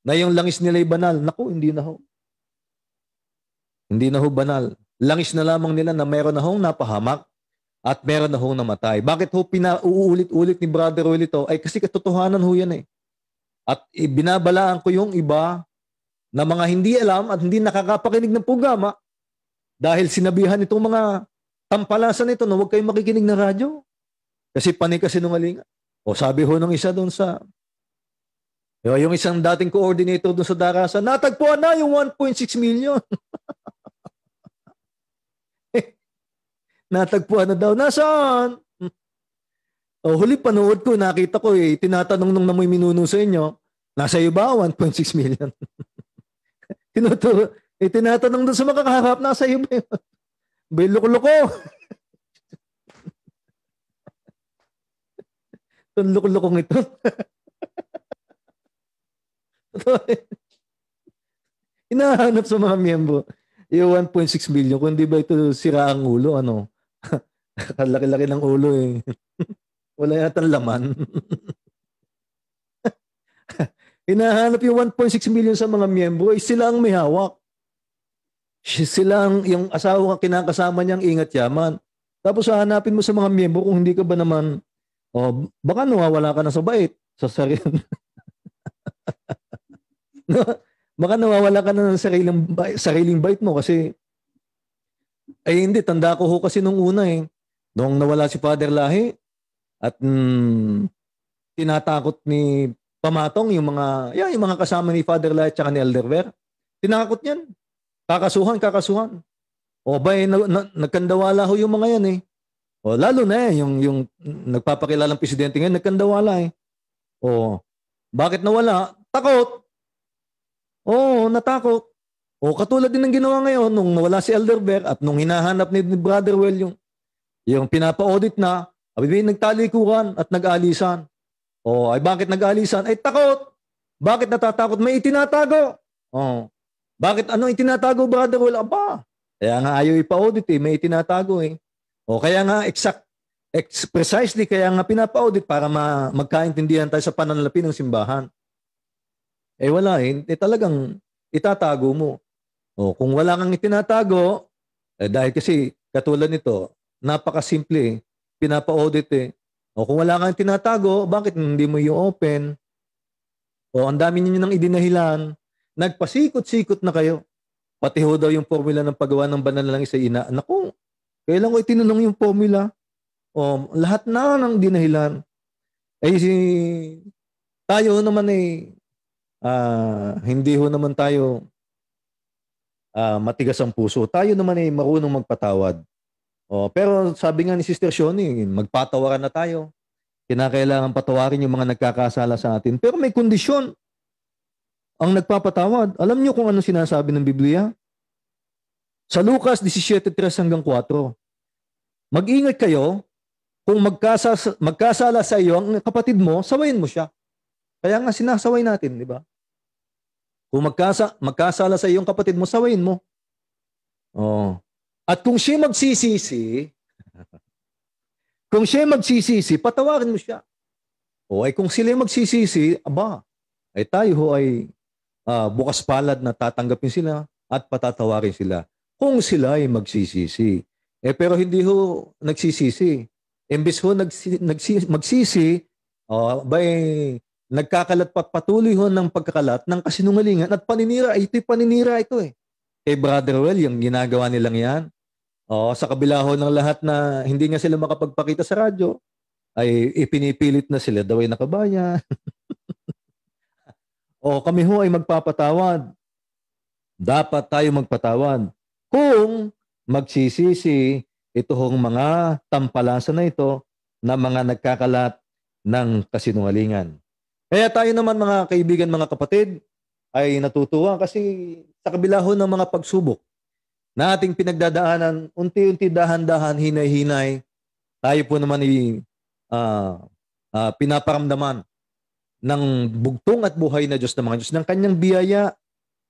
[SPEAKER 1] Na yung langis nila ay banal. Naku, hindi na ho. Hindi na ho banal. Langis na lamang nila na meron na hong napahamak at meron na hong namatay. Bakit ho pinauulit-ulit ni Brother Will ito? Ay kasi katotohanan ho yan eh. At binabalaan ko yung iba na mga hindi alam at hindi nakakapakinig ng programa dahil sinabihan itong mga tampalasan nito na huwag kayong makikinig ng radyo. Kasi panay kasi nungalingan. O sabi ho ng isa doon sa yung isang dating coordinator doon sa Darasa, natagpuan na yung 1.6 million. natagpuan na daw. Nasaan? O huli panood ko, nakita ko eh, tinatanong nung namoy minuno sa inyo, nasa iyo ba 1.6 million? Tinuturo, eh, tinatanong doon sa makakaharap, nasa iyo ba yun? Bay, Itong loko-lokong ito. Hinahanap sa mga miyembro. Yung 1.6 million, kung di ba ito sira ang ulo, ano? Kalaki-laki ng ulo eh. Wala yata laman. Hinahanap yung 1.6 million sa mga miyembro, eh, sila ang may hawak. Sila ang, yung asawa ka kinakasama niyang ingat yaman. Tapos hahanapin mo sa mga miyembro kung hindi ka ba naman, oh, baka nawawala ka na sa bait, sa sarili. baka nawawala ka na ng sariling, sariling bait mo kasi ay hindi, tanda ko ho kasi nung una eh. Nung nawala si Father Lahi at mm, tinatakot ni Pamatong yung mga, yan, yung mga kasama ni Father Lahi at ni Elder Ver. Tinakot niyan. Kakasuhan, kakasuhan. O ba, eh, na, na, nagkandawala ho yung mga yan eh. O lalo na eh, yung, yung nagpapakilalang presidente ngayon, nagkandawala eh. O, bakit nawala? Takot. Oo, natakot. O katulad din ng ginawa ngayon nung nawala si Elder Bear at nung hinahanap ni Brother Well yung, yung pinapa-audit na, abibigay nagtalikuran at nag-alisan. O ay bakit nag-alisan? Ay takot. Bakit natatakot? May itinatago. O, bakit ano itinatago, Brother Well? Aba, kaya nga ayaw ipa-audit eh, may itinatago eh. O kaya nga exact, ex, precisely kaya nga pinapa-audit para ma, magkaintindihan tayo sa pananalapi ng simbahan. Eh wala eh, eh talagang itatago mo. O kung wala kang itinatago, eh dahil kasi katulad nito, napakasimple eh, pinapa-audit eh. O kung wala kang tinatago, bakit hindi mo i-open? O ang dami niyo nang idinahilan, nagpasikot-sikot na kayo. Pati ho daw yung formula ng paggawa ng banal lang isa ina. Naku, kailan ko itinanong yung formula? O lahat na ng dinahilan. Eh si tayo naman eh uh, hindi ho naman tayo uh, matigas ang puso. Tayo naman ay marunong magpatawad. Oh, pero sabi nga ni Sister Shoni, magpatawaran na tayo. Kinakailangan patawarin yung mga nagkakasala sa atin. Pero may kondisyon. Ang nagpapatawad, alam niyo kung ano sinasabi ng Biblia? Sa Lucas 17:3 hanggang 4. Mag-ingat kayo kung magkasa, magkasala sa iyo ang kapatid mo, sawayin mo siya. Kaya nga sinasaway natin, di ba? Kung magkasa, magkasala sa iyong kapatid mo, sawayin mo. Oh. At kung siya magsisisi, kung siya magsisisi, patawarin mo siya. O ay kung sila magsisisi, aba, ay tayo ho ay ah, bukas palad na tatanggapin sila at patatawarin sila kung sila ay magsisisi. Eh pero hindi ho nagsisisi. Imbes ho nagsi, nagsi, magsisi, oh, bay, nagkakalat pa patuloy ho ng pagkakalat ng kasinungalingan at paninira. Ito'y paninira ito eh. Kay Brother Well, yung ginagawa nilang yan. Oh, sa kabila ho ng lahat na hindi nga sila makapagpakita sa radyo, ay ipinipilit na sila daw ay nakabayan. o kami ho ay magpapatawad. Dapat tayo magpatawad. Kung magsisisi ito hong mga tampalasan na ito na mga nagkakalat ng kasinungalingan. Kaya tayo naman mga kaibigan, mga kapatid, ay natutuwa kasi sa kabila ho ng mga pagsubok na ating pinagdadaanan, unti-unti dahan-dahan, hinay-hinay, tayo po naman ay ah, ah, pinaparamdaman ng bugtong at buhay na Diyos ng mga Diyos, ng kanyang biyaya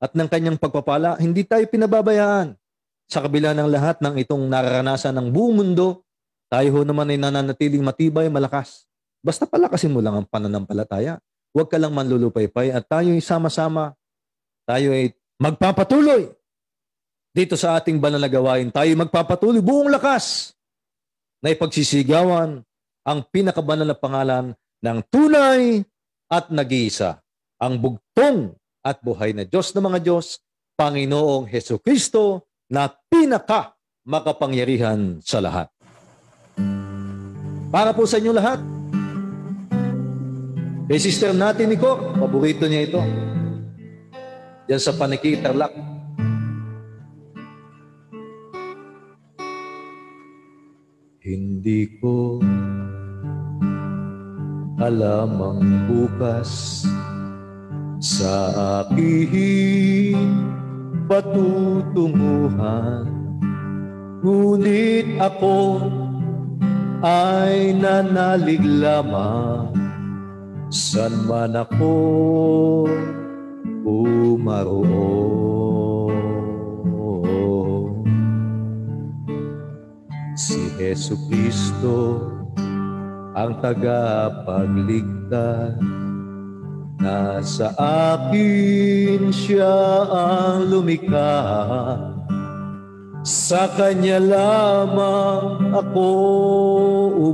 [SPEAKER 1] at ng kanyang pagpapala. Hindi tayo pinababayaan. Sa kabila ng lahat ng itong nararanasan ng buong mundo, tayo ho naman ay nananatiling matibay, malakas. Basta palakasin mo lang ang pananampalataya. Huwag ka lang manlulupaypay at tayo ay sama-sama. Tayo ay magpapatuloy dito sa ating banal na gawain. Tayo ay magpapatuloy buong lakas na ipagsisigawan ang pinakabanal na pangalan ng tunay at nag-iisa, ang bugtong at buhay na Diyos ng mga Diyos, Panginoong Heso Kristo, na pinaka makapangyarihan sa lahat. Para po sa inyo lahat, kay sister natin ni Cor, paborito niya ito. Diyan sa Paniki, Tarlac. Hindi ko alam ang bukas sa aking patutunguhan. Ngunit ako ay nanalig lamang san man ako umaroon. Si Yesu Kristo ang tagapagligtas. Nasa akin siya ang lumikha. Sa kanya lamang ako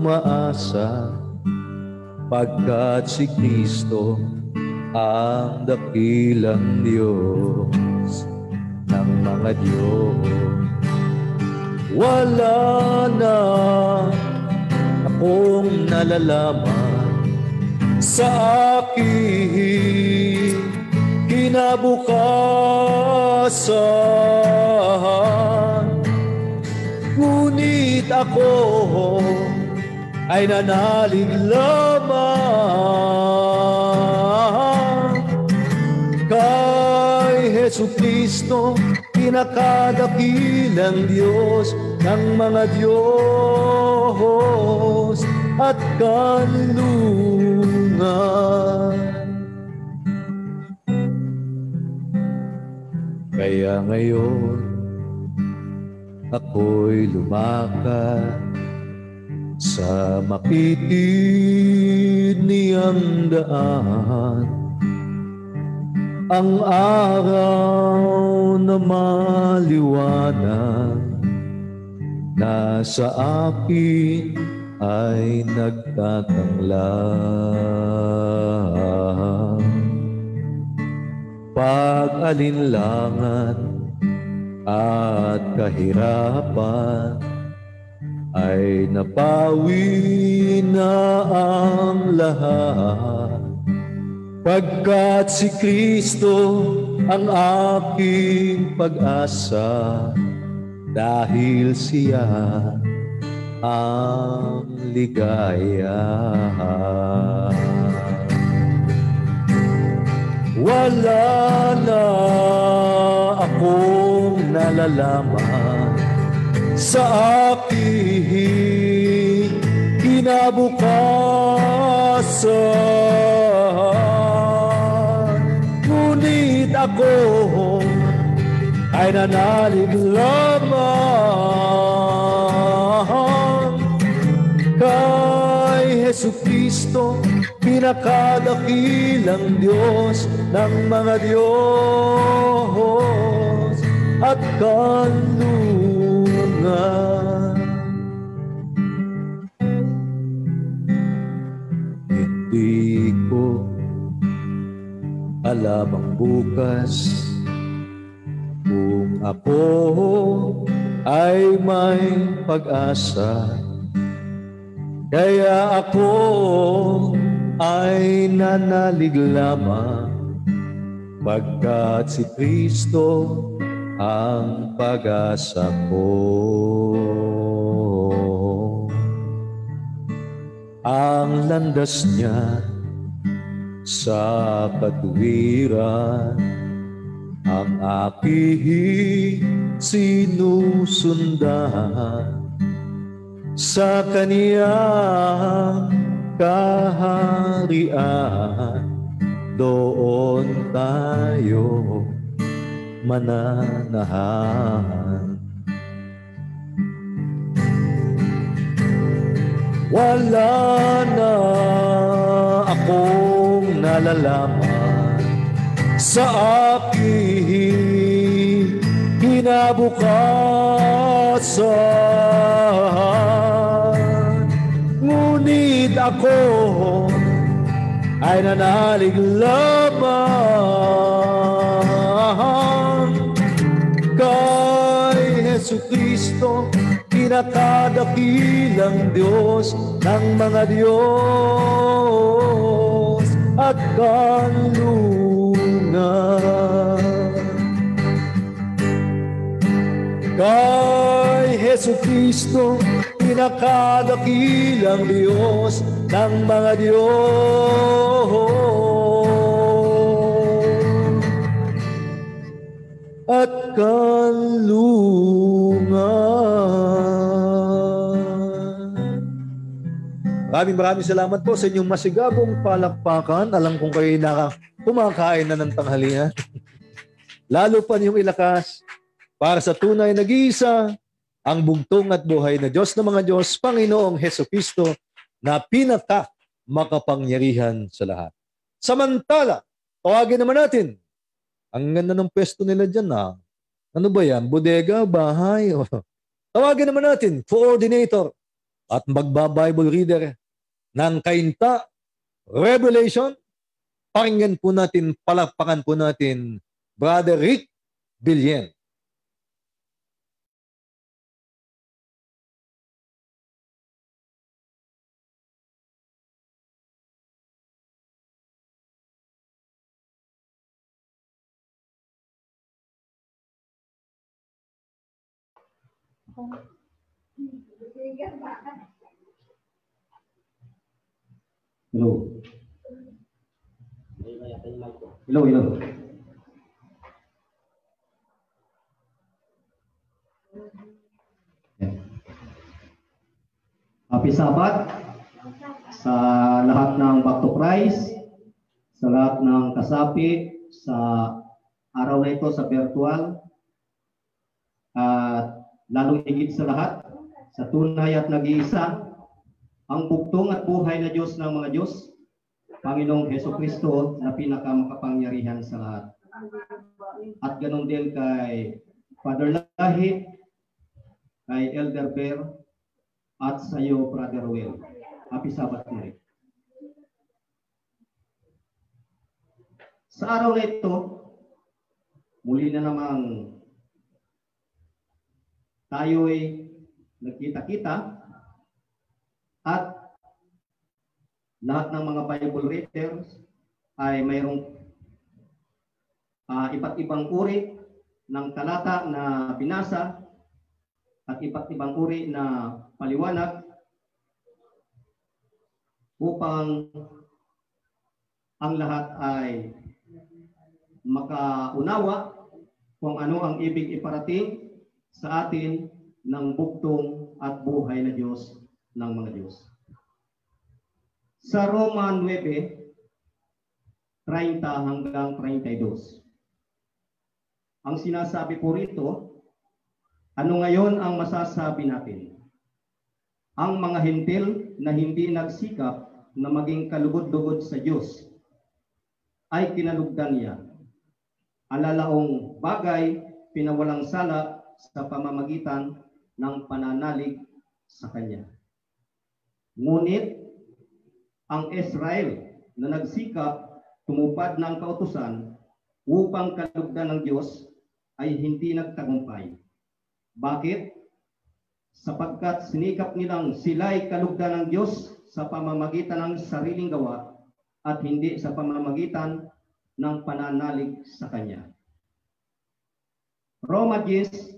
[SPEAKER 1] umaasa. Pagkat si Kristo ang dakilang Diyos ng mga Diyos. Wala na akong nalalaman sa aking kinabukasan. Ngunit ako ay nanalig lamang kay Heso Kristo, pinakadakilang Diyos ng mga Diyos at kanlungan. Kaya ngayon, ako'y lumakad sa makitid niyang daan. Ang araw na maliwanag nasa akin ay nagtatanglang. Pag-alinlangan at kahirapan ay napawi na ang lahat. Pagkat si Kristo ang aking pag-asa dahil siya ang ligaya. Wala na akong nalalaman sa aking kinabukasan. Ngunit ako ay nanalig lamang kay Heso Kristo, pinakadakilang Diyos ng mga Diyos at kanlungan. Hindi ko alam ang bukas kung ako ay may pag-asa. Kaya ako ay nanalig lamang. Pagkat si Kristo ang pag-asa ko. Ang landas niya sa katuwiran ang aking sinusundan sa kaniyang kaharian doon tayo mananahan wala na akong nalalaman sa aking kinabukasan. Ngunit ako ay nanalig lamang kay Heso Kristo, pinakadakilang Diyos ng mga Diyos at kanlungan. Kay Heso Kristo, pinakadakilang Diyos ng mga Diyos at kanlungan. Maraming maraming salamat po sa inyong masigabong palakpakan. Alam kong kayo naka kumakain na ng tanghalian. Lalo pa niyong ilakas para sa tunay nag-iisa, ang bugtong at buhay na Diyos ng mga Diyos, Panginoong Heso Kristo, na pinaka makapangyarihan sa lahat. Samantala, tawagin naman natin. Ang ganda ng pwesto nila dyan na. Ano ba yan? Bodega? Bahay? tawagin naman natin, coordinator at magba-Bible reader ng Kainta Revelation. Pakinggan po natin, palakpakan po natin, Brother Rick Bilyen.
[SPEAKER 19] Hello. Hello, hello. Happy Sabbath sa lahat ng Back to Christ, sa lahat ng kasapi, sa araw na ito sa virtual, lalong higit sa lahat, sa tunay at nag-iisa, ang bugtong at buhay na Diyos ng mga Diyos, Panginoong Heso Kristo na pinakamakapangyarihan sa lahat. At ganun din kay Father Lahi, kay Elder Bear, at sa iyo, Brother Will. Happy Sabbath na rin. Sa araw na ito, muli na namang tayo'y nagkita-kita at lahat ng mga Bible readers ay mayroong uh, iba't ibang uri ng talata na binasa at iba't ibang uri na paliwanag upang ang lahat ay makaunawa kung ano ang ibig iparating sa atin ng bugtong at buhay na Diyos ng mga Diyos. Sa Roma 9, 30 hanggang 32. Ang sinasabi po rito, ano ngayon ang masasabi natin? Ang mga hintil na hindi nagsikap na maging kalugod-lugod sa Diyos ay kinalugdan niya. Alalaong bagay pinawalang sala sa pamamagitan ng pananalig sa Kanya. Ngunit ang Israel na nagsikap tumupad ng kautusan upang kalugdan ng Diyos ay hindi nagtagumpay. Bakit? Sapagkat sinikap nilang sila'y kalugdan ng Diyos sa pamamagitan ng sariling gawa at hindi sa pamamagitan ng pananalig sa Kanya. Roma 10,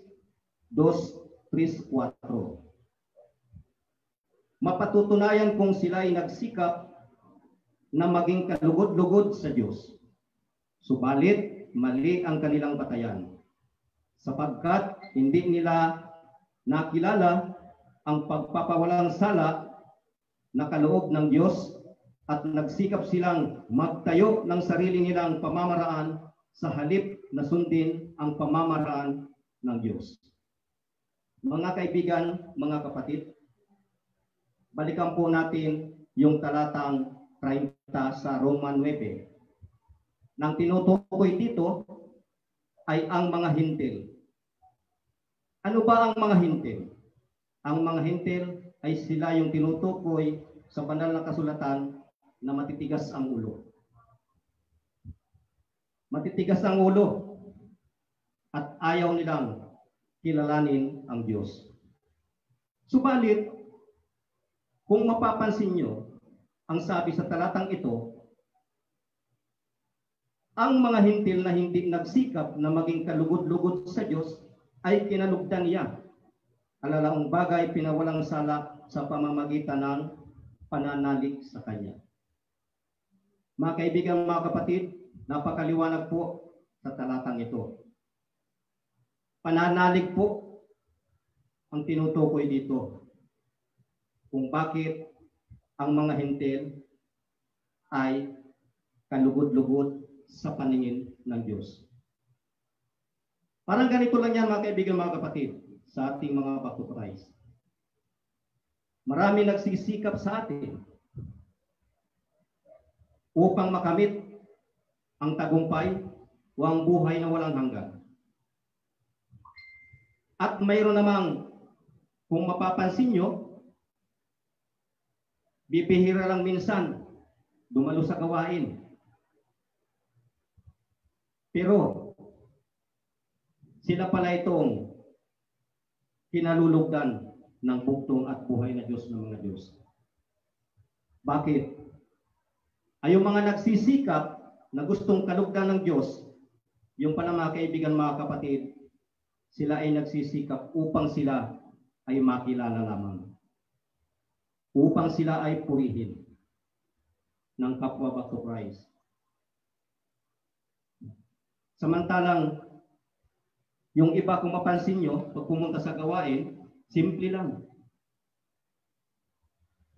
[SPEAKER 19] 2, 3, 4 Mapatutunayan kung sila'y nagsikap na maging kalugod-lugod sa Diyos. Subalit, mali ang kanilang batayan sapagkat hindi nila nakilala ang pagpapawalang sala na kaloob ng Diyos at nagsikap silang magtayo ng sarili nilang pamamaraan sa halip na sundin ang pamamaraan ng Diyos. Mga kaibigan, mga kapatid, balikan po natin yung talatang 30 sa Roman 9. Nang tinutukoy dito ay ang mga hintil. Ano ba ang mga hintil? Ang mga hintil ay sila yung tinutukoy sa banal na kasulatan na matitigas ang ulo. Matitigas ang ulo at ayaw nilang kilalanin ang Diyos. Subalit, kung mapapansin nyo, ang sabi sa talatang ito, ang mga hintil na hindi nagsikap na maging kalugod-lugod sa Diyos ay kinalugdan niya. Alalaong bagay pinawalang sala sa pamamagitan ng pananalig sa Kanya. Mga kaibigan, mga kapatid, napakaliwanag po sa talatang ito. Pananalig po ang tinutukoy dito kung bakit ang mga hintil ay kalugod-lugod sa paningin ng Diyos. Parang ganito lang yan mga kaibigan, mga kapatid, sa ating mga back. Marami nagsisikap sa atin upang makamit ang tagumpay o ang buhay na walang hanggan. At mayroon namang, kung mapapansin nyo, bipihira lang minsan dumalo sa gawain. Pero sila pala itong kinalulugdan ng bugtong at buhay na Diyos ng mga Diyos. Bakit? Ay yung mga nagsisikap na gustong kalugdan ng Diyos, yung pala mga kaibigan, mga kapatid, sila ay nagsisikap upang sila ay makilala lamang. Upang sila ay purihin ng kapwa back to Christ. Samantalang yung iba kung mapansin nyo, pag pumunta sa gawain, simple lang.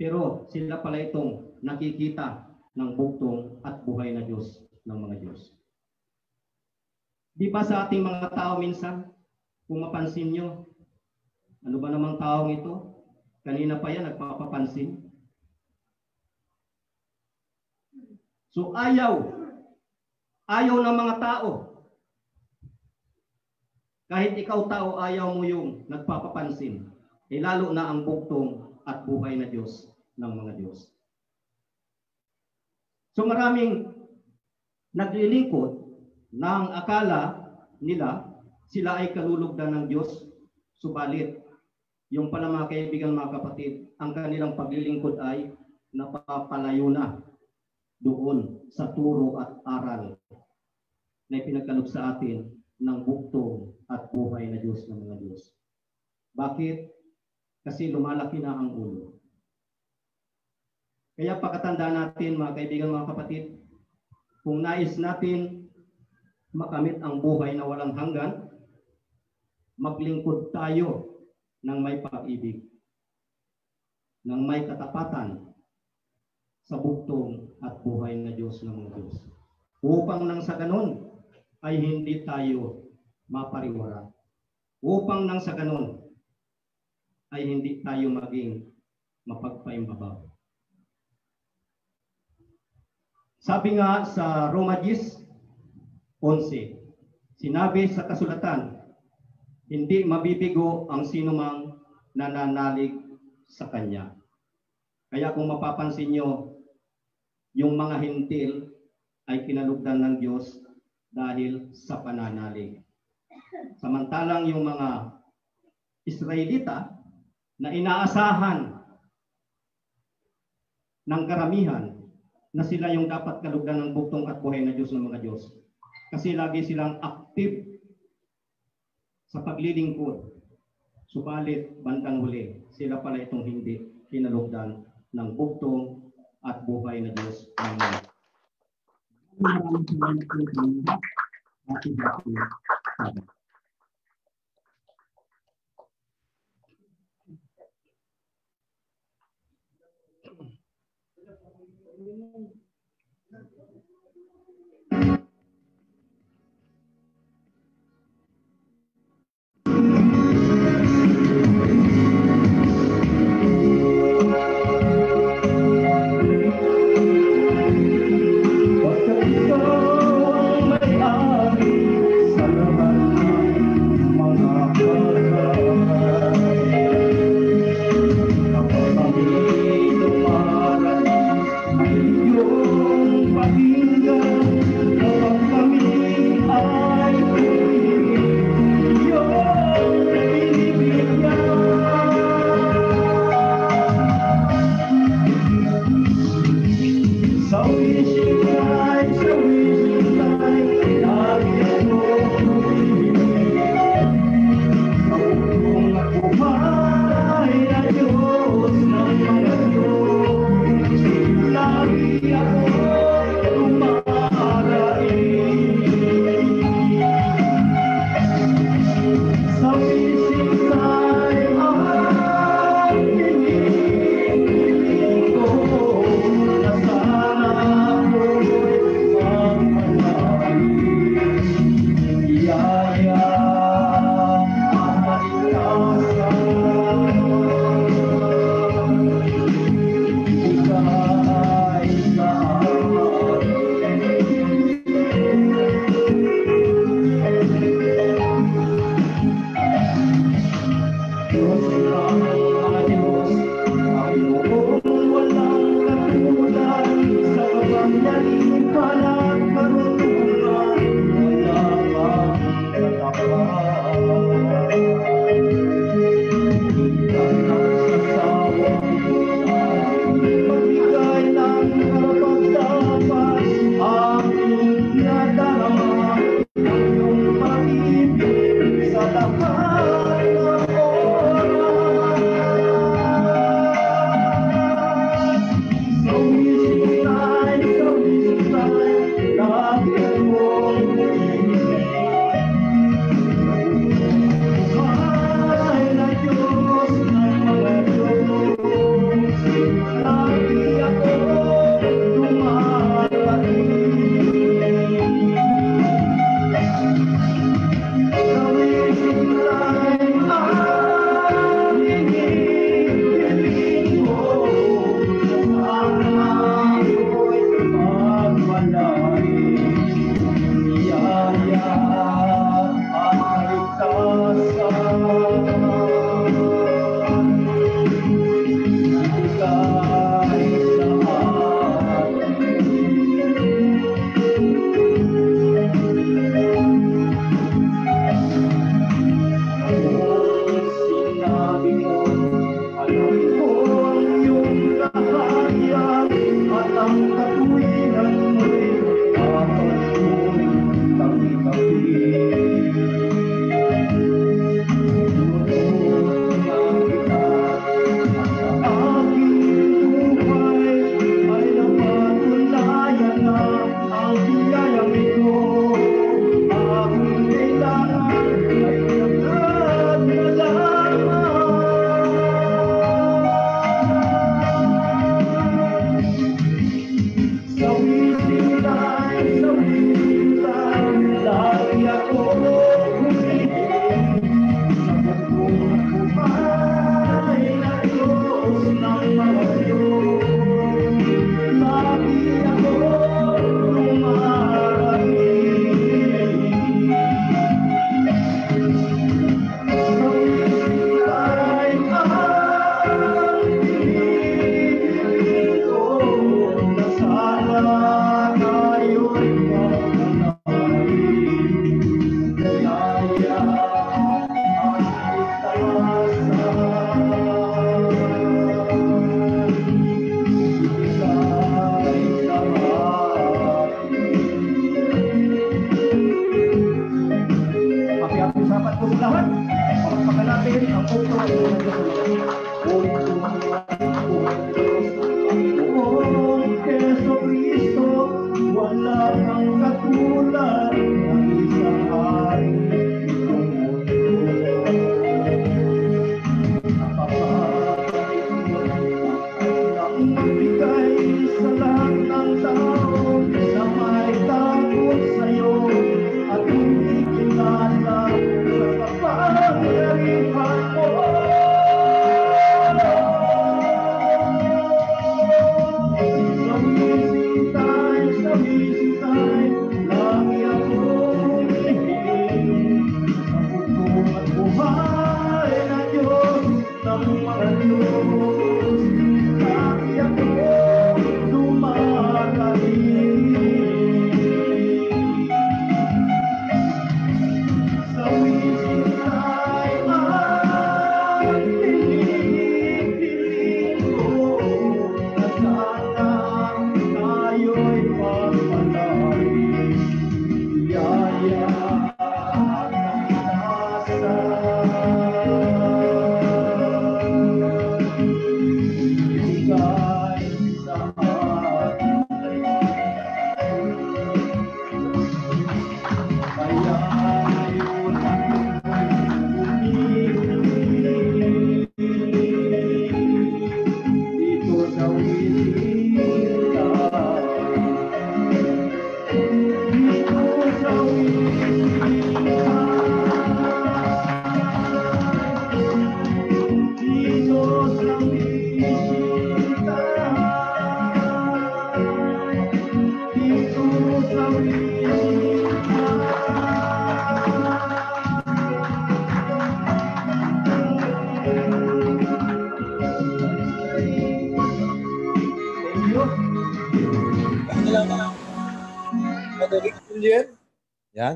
[SPEAKER 19] Pero sila pala itong nakikita ng bugtong at buhay na Diyos ng mga Diyos. Di ba sa ating mga tao minsan, kung mapansin nyo, ano ba namang taong ito? Kanina pa yan, nagpapapansin. So ayaw, ayaw ng mga tao kahit ikaw tao ayaw mo yung nagpapapansin, eh lalo na ang bugtong at buhay na Diyos ng mga Diyos. So maraming naglilingkod ng akala nila sila ay kalulugdan ng Diyos, subalit yung pala mga kaibigan mga kapatid, ang kanilang paglilingkod ay napapalayo na doon sa turo at aral na ipinagkalog sa atin ng bugtong at buhay na Diyos ng mga Diyos. Bakit? Kasi lumalaki na ang ulo. Kaya pakatanda natin mga kaibigan, mga kapatid, kung nais natin makamit ang buhay na walang hanggan, maglingkod tayo ng may pag-ibig, ng may katapatan sa bugtong at buhay na Diyos ng mga Diyos. Upang nang sa ganon, ay hindi tayo mapariwara. Upang nang sa ganun ay hindi tayo maging mapagpaimbabaw.
[SPEAKER 20] Sabi nga sa Roma 10, 11, sinabi sa kasulatan, hindi mabibigo ang sinumang nananalig sa Kanya. Kaya kung mapapansin nyo, yung mga hintil ay kinalugdan ng Diyos dahil sa pananalig. Samantalang yung mga Israelita na inaasahan ng karamihan na sila yung dapat kalugdan ng buktong at buhay na Diyos ng mga Diyos. Kasi lagi silang active sa paglilingkod. Subalit, bandang huli, sila pala itong hindi kinalugdan ng buktong at buhay na Diyos mga Maraming salamat.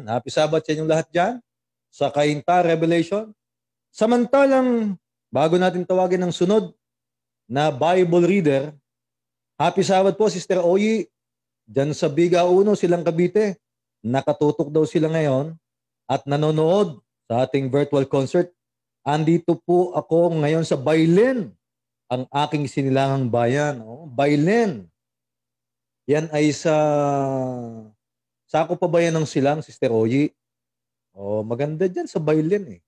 [SPEAKER 20] Happy
[SPEAKER 1] Sabbath sa inyong lahat dyan. Sa Kainta Revelation. Samantalang, bago natin tawagin ang sunod na Bible reader, happy Sabbath po, Sister Oyi. Diyan sa Biga Uno, silang Cavite. Nakatutok daw sila ngayon at nanonood sa ating virtual concert. Andito po ako ngayon sa Bailen, ang aking sinilangang bayan. Oh, Bailen. Yan ay sa Sako pa ba yan ng silang, Sister Oyi? Oh, maganda dyan sa Bailen eh.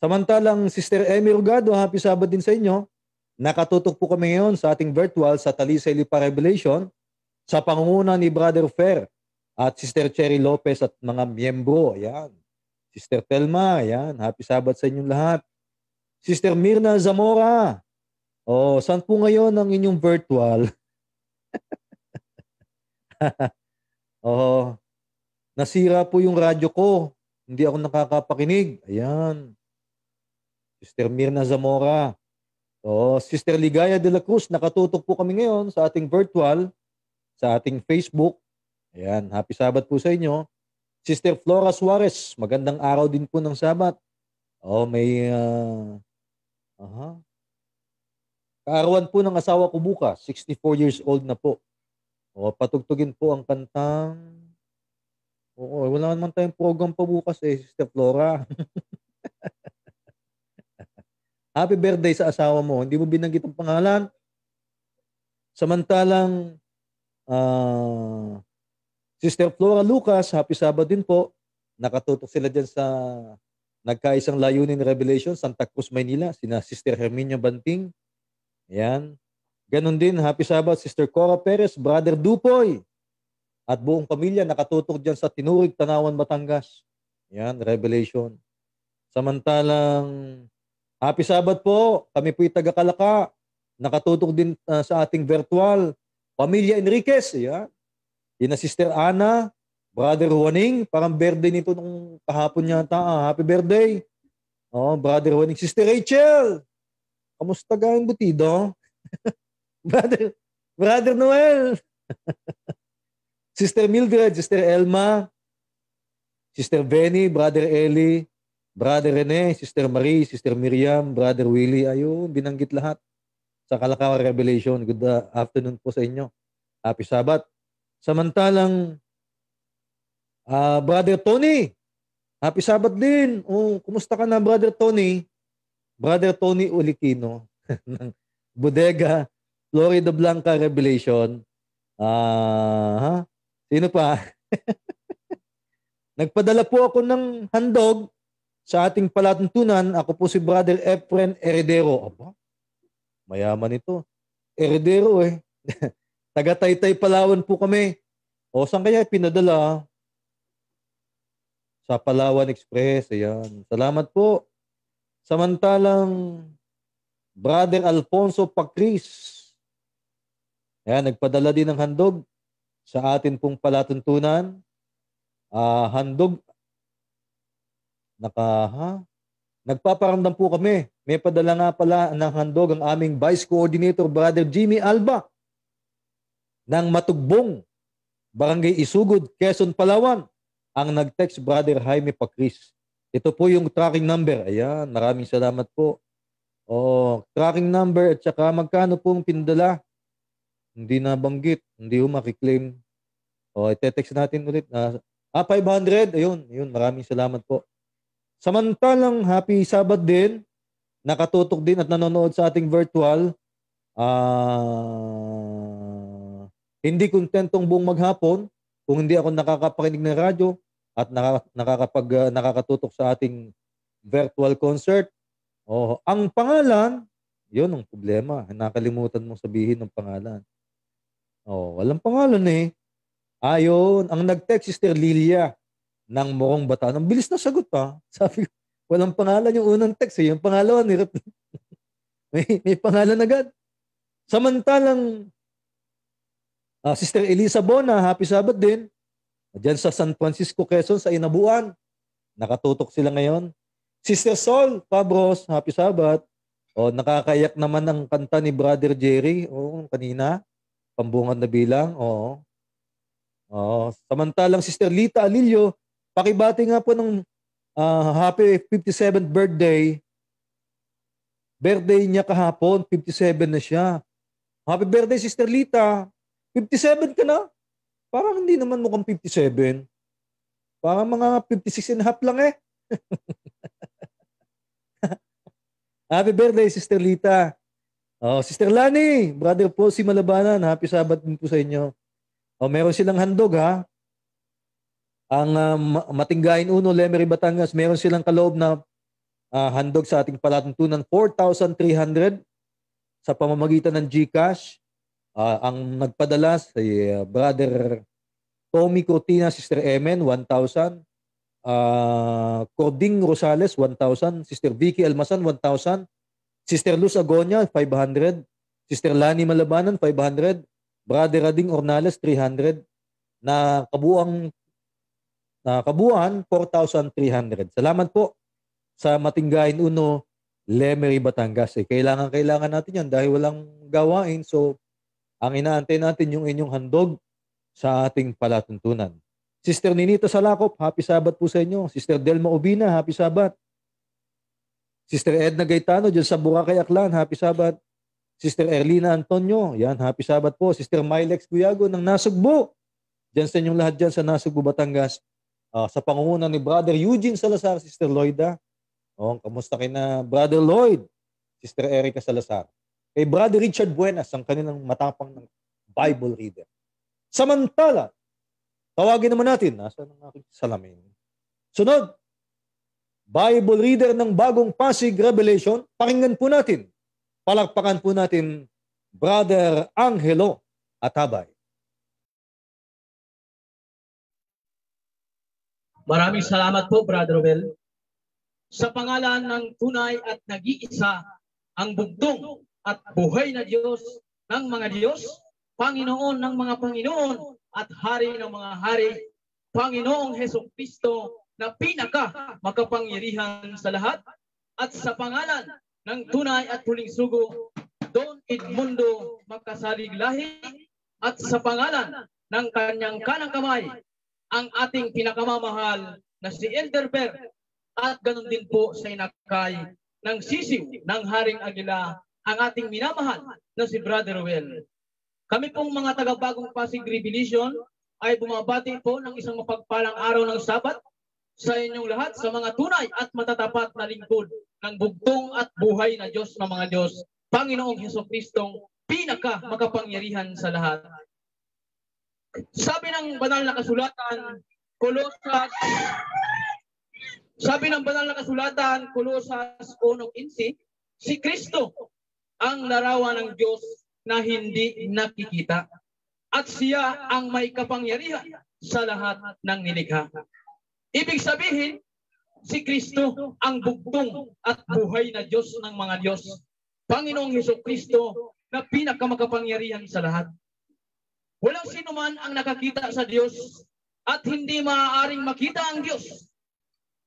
[SPEAKER 1] Samantalang Sister Emmy Rugado, happy Sabbath din sa inyo. Nakatutok po kami ngayon sa ating virtual sa Talisay Lipa Revelation sa pangunguna ni Brother Fer at Sister Cherry Lopez at mga miyembro. Ayan. Sister Telma, ayan. Happy Sabbath sa inyong lahat. Sister Mirna Zamora. Oh, saan po ngayon ang inyong virtual? oh, nasira po yung radyo ko. Hindi ako nakakapakinig. Ayan. Sister Mirna Zamora. Oh, Sister Ligaya de la Cruz, nakatutok po kami ngayon sa ating virtual, sa ating Facebook. Ayan, happy Sabbath po sa inyo. Sister Flora Suarez, magandang araw din po ng Sabat. Oh, may uh, aha. Kaarawan po ng asawa ko bukas, 64 years old na po. O, patugtugin po ang kantang Oo, wala naman tayong program pa bukas eh, Sister Flora. Happy birthday sa asawa mo. Hindi mo binanggit ang pangalan. Samantalang uh, Sister Flora Lucas, happy Sabbath din po. Nakatutok sila dyan sa nagkaisang layunin Revelation, Santa Cruz, Maynila. Sina Sister Herminia Banting. Ayan. Ganon din, happy Sabbath, Sister Cora Perez, Brother Dupoy. At buong pamilya nakatutok dyan sa Tinurig, Tanawan, Batangas. Yan, Revelation. Samantalang, happy Sabbath po. Kami po'y taga-Kalaka. Nakatutok din uh, sa ating virtual. Pamilya Enriquez. Yan. Yan na Sister Ana, Brother Juaning. Parang birthday nito nung kahapon yata. Ah, happy birthday. Oh, Brother Juaning. Sister Rachel. Kamusta gayong butido? Brother, Brother Noel. Sister Mildred, Sister Elma, Sister Benny, Brother Eli, Brother Rene, Sister Marie, Sister Miriam, Brother Willie. Ayun, binanggit lahat sa Kalakawa Revelation. Good uh, afternoon po sa inyo. Happy Sabbath. Samantalang, uh, Brother Tony, Happy Sabbath din. Oh, kumusta ka na, Brother Tony? Brother Tony Ulikino ng Bodega Florida Blanca Revelation. Ah, ha? Sino pa? Nagpadala po ako ng handog sa ating palatuntunan. Ako po si Brother Efren Heredero. Aba, mayaman ito. Heredero eh. Taga-Taytay Palawan po kami. O saan kaya pinadala? Sa Palawan Express. Ayan. Salamat po. Samantalang Brother Alfonso Pacris. Ayan, nagpadala din ng handog sa atin pong palatuntunan. Ah, handog. Naka, ha? Nagpaparamdam po kami. May padala nga pala ng handog ang aming Vice Coordinator, Brother Jimmy Alba ng Matugbong, Barangay Isugod, Quezon, Palawan. Ang nag-text, Brother Jaime Pacris. Ito po yung tracking number. Ayan, maraming salamat po. Oh, tracking number at saka magkano pong pindala? Hindi na banggit, hindi mo makiklaim. O, ite-text natin ulit na ah 500. Ayun, ayun, maraming salamat po. Samantalang happy Sabbath din. Nakatutok din at nanonood sa ating virtual. Ah hindi kontentong buong maghapon kung hindi ako nakakapakinig ng radyo at naka, nakakapag uh, nakakatutok sa ating virtual concert. Oh, ang pangalan, 'yun ang problema. Nakalimutan mong sabihin ng pangalan. Oh, walang pangalan eh. Ayon, ang nag-text Sister Lilia ng Morong Bataan. Ang bilis na sagot pa. Sabi ko, walang pangalan yung unang text eh. Yung pangalawa, ni may, may pangalan agad. Samantalang uh, Sister Elisa Bona, happy Sabbath din. Diyan sa San Francisco, Quezon, sa Inabuan. Nakatutok sila ngayon. Sister Sol Pabros, happy Sabbath. O, nakakayak naman ang kanta ni Brother Jerry. O, kanina. Pambungan na bilang. Oo. Oo. Samantalang Sister Lita Alilio, pakibati nga po ng uh, happy 57th birthday. Birthday niya kahapon, 57 na siya. Happy birthday, Sister Lita. 57 ka na? Parang hindi naman mukhang 57. Parang mga 56 and a half lang eh. Happy birthday, Sister Lita. Oh, Sister Lani, brother po si Malabanan, happy Sabbath din po sa inyo. Oh, meron silang handog ha. Ang uh, Matinggain Uno, Lemery, Batangas, meron silang kaloob na uh, handog sa ating palatuntunan, 4,300 sa pamamagitan ng GCash. Uh, ang nagpadala si uh, brother Tommy Cortina, Sister Emen, 1,000. Uh, Cording Rosales, 1,000. Sister Vicky Almasan, 1,000. Sister Luz Agonia, 500. Sister Lani Malabanan, 500. Brother Rading Ornales, 300. Na kabuang na kabuuan, 4,300. Salamat po sa Matinggain Uno, Lemery, Batangas. Eh, kailangan, kailangan natin yan dahil walang gawain. So, ang inaantay natin yung inyong handog sa ating palatuntunan. Sister Ninita Salakop, happy Sabat po sa inyo. Sister Delma Obina, happy Sabat. Sister Edna Gaetano dyan sa Boracay Aklan, happy Sabat. Sister Erlina Antonio, yan, happy Sabat po. Sister Milex Guyago ng Nasugbo, dyan sa inyong lahat dyan sa Nasugbo, Batangas. Uh, sa pangunguna ni Brother Eugene Salazar, Sister Lloyda. Oh, kamusta kay na Brother Lloyd, Sister Erica Salazar. Kay Brother Richard Buenas, ang kanilang matapang ng Bible reader. Samantala, tawagin naman natin, nasa ng aking salamin. Sunod, Bible reader ng bagong Pasig Revelation, pakinggan po natin. Palakpakan po natin Brother Angelo Atabay.
[SPEAKER 21] Maraming salamat po, Brother Well. Sa pangalan ng tunay at nag-iisa, ang bugtong at buhay na Diyos ng mga Diyos, Panginoon ng mga Panginoon at Hari ng mga Hari, Panginoong Heso Kristo na pinaka makapangyarihan sa lahat at sa pangalan ng tunay at huling sugo, Don Edmundo Makasalig Lahi at sa pangalan ng kanyang kanang kamay, ang ating pinakamamahal na si Elderberg at ganun din po sa inakay ng sisiw ng Haring Agila, ang ating minamahal na si Brother Well. Kami pong mga taga-bagong Pasig Revelation ay bumabati po ng isang mapagpalang araw ng Sabat sa inyong lahat sa mga tunay at matatapat na lingkod ng bugtong at buhay na Diyos ng mga Diyos, Panginoong Heso Kristong pinaka makapangyarihan sa lahat. Sabi ng banal na kasulatan, Kolosas Sabi ng banal na kasulatan, Kolosas 1.15, si Kristo ang larawan ng Diyos na hindi nakikita. At siya ang may kapangyarihan sa lahat ng nilikha. Ibig sabihin, si Kristo ang bugtong at buhay na Diyos ng mga Diyos. Panginoong Heso Kristo na pinakamakapangyarihan sa lahat. Walang sino man ang nakakita sa Diyos at hindi maaaring makita ang Diyos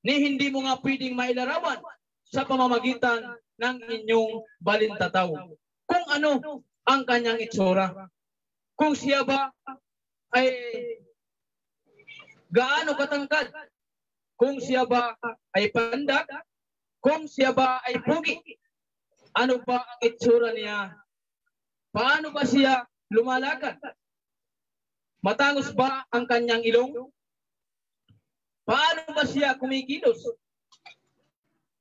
[SPEAKER 21] ni hindi mo nga pwedeng mailarawan sa pamamagitan ng inyong balintataw. Kung ano ang kanyang itsura. Kung siya ba ay gaano katangkad, kung siya ba ay pandak, kung siya ba ay pugi, ano ba ang itsura niya? Paano ba siya lumalakad? Matangos ba ang kanyang ilong? Paano ba siya kumikilos?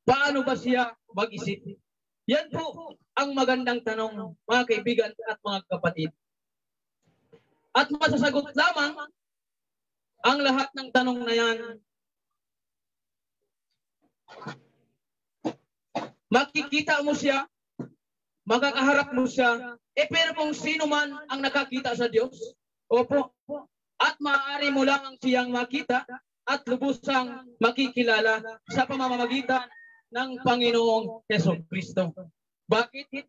[SPEAKER 21] Paano ba siya mag-isip? Yan po ang magandang tanong, mga kaibigan at mga kapatid. At masasagot lamang ang lahat ng tanong na yan. Makikita mo siya, makakaharap mo siya, eh pero kung sino man ang nakakita sa Diyos, opo, at maaari mo lang ang siyang makita at lubusang makikilala sa pamamagitan ng Panginoong Yeso Kristo. Bakit?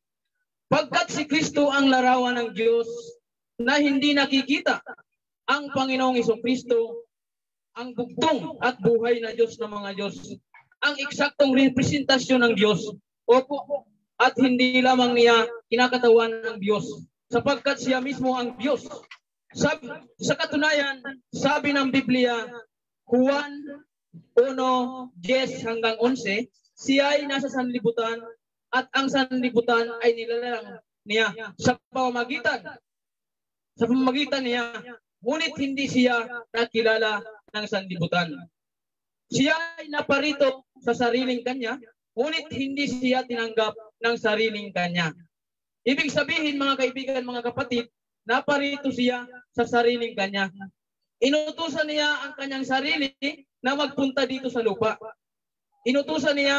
[SPEAKER 21] Pagkat si Kristo ang larawan ng Diyos na hindi nakikita ang Panginoong Yeso Kristo, ang bugtong at buhay na Diyos ng mga Diyos, ang eksaktong representasyon ng Diyos. Opo, at hindi lamang niya kinakatawan ng Diyos, sapagkat siya mismo ang Diyos. Sa, sa katunayan, sabi ng Biblia, Juan 1, 10 hanggang 11, siya ay nasa sanlibutan at ang sanlibutan ay nilalang niya sa pamamagitan sa pamamagitan niya ngunit hindi siya nakilala ng sanlibutan. Siya ay naparito sa sariling kanya ngunit hindi siya tinanggap ng sariling kanya. Ibig sabihin mga kaibigan, mga kapatid, naparito siya sa sariling kanya. Inutusan niya ang kanyang sarili na magpunta dito sa lupa. Inutusan niya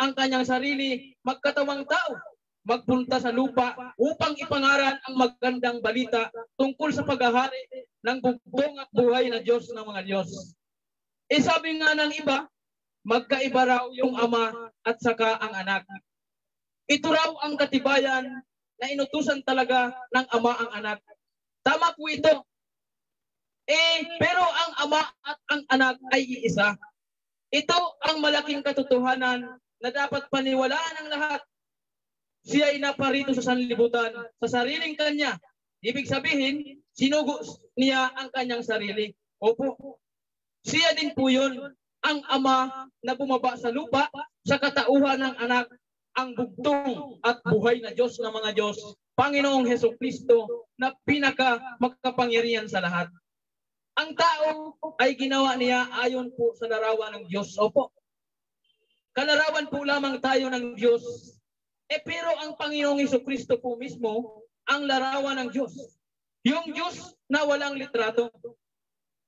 [SPEAKER 21] ang kanyang sarili magkatawang tao, magpunta sa lupa upang ipangaral ang magandang balita tungkol sa paghahari ng bugtong at buhay na Diyos ng mga Diyos. E sabi nga ng iba, magkaiba raw yung ama at saka ang anak. Ito raw ang katibayan na inutusan talaga ng ama ang anak. Tama po ito. Eh, pero ang ama at ang anak ay iisa. Ito ang malaking katotohanan na dapat paniwalaan ng lahat. Siya ay naparito sa sanlibutan sa sariling kanya. Ibig sabihin, sinugo niya ang kanyang sarili. Opo. Siya din po yun, ang ama na bumaba sa lupa sa katauhan ng anak, ang bugtong at buhay na Diyos ng mga Diyos, Panginoong Heso Kristo na pinaka makapangyarihan sa lahat. Ang tao ay ginawa niya ayon po sa larawan ng Diyos. Opo. Kalarawan po lamang tayo ng Diyos. Eh pero ang Panginoong Iso Kristo po mismo ang larawan ng Diyos. Yung Diyos na walang litrato.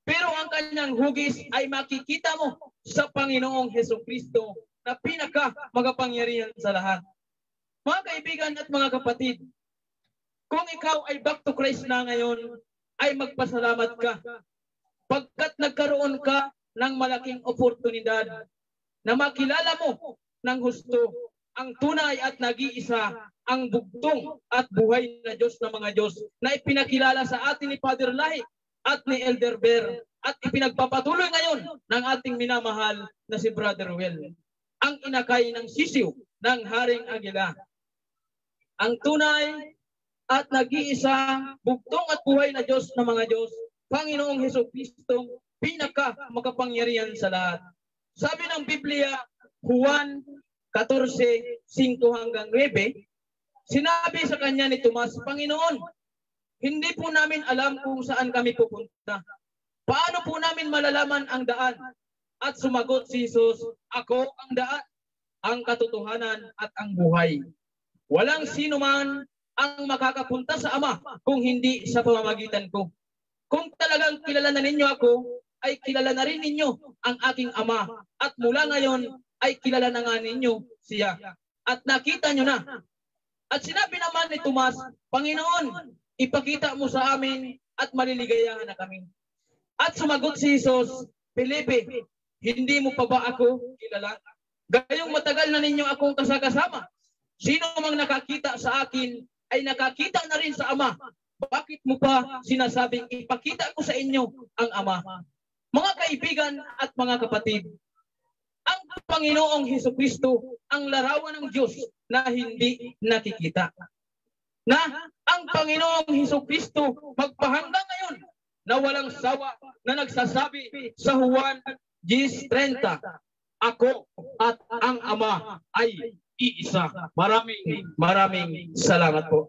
[SPEAKER 21] Pero ang kanyang hugis ay makikita mo sa Panginoong Heso Kristo na pinaka magapangyarihan sa lahat. Mga kaibigan at mga kapatid, kung ikaw ay back to Christ na ngayon, ay magpasalamat ka pagkat nagkaroon ka ng malaking oportunidad na makilala mo ng gusto ang tunay at nag-iisa ang bugtong at buhay na Diyos ng mga Diyos na ipinakilala sa atin ni Father Lahi at ni Elder Bear at ipinagpapatuloy ngayon ng ating minamahal na si Brother Will. Ang inakay ng sisiw ng Haring Agila. Ang tunay at nag-iisa bugtong at buhay na Diyos ng mga Diyos Panginoong Heso Kristong pinaka makapangyarihan sa lahat. Sabi ng Biblia, Juan 14:5 hanggang 9, sinabi sa kanya ni Tomas, Panginoon, hindi po namin alam kung saan kami pupunta. Paano po namin malalaman ang daan? At sumagot si Jesus, Ako ang daan, ang katotohanan at ang buhay. Walang sino man ang makakapunta sa Ama kung hindi sa pamamagitan ko. Kung talagang kilala na ninyo ako, ay kilala na rin ninyo ang aking Ama. At mula ngayon ay kilala na nga ninyo siya. At nakita nyo na. At sinabi naman ni Tomas, Panginoon, ipakita mo sa amin at maliligayahan na kami. At sumagot si Jesus, Felipe, hindi mo pa ba ako kilala? Gayong matagal na ninyo akong kasakasama. Sino mang nakakita sa akin ay nakakita na rin sa Ama. Bakit mo pa sinasabing ipakita ko sa inyo ang Ama? Mga kaibigan at mga kapatid, ang Panginoong Heso Kristo ang larawan ng Diyos na hindi nakikita. Na ang Panginoong Heso Kristo magpahanggang ngayon na walang sawa na nagsasabi sa Juan 10.30, Ako at ang Ama ay iisa. Maraming maraming salamat po.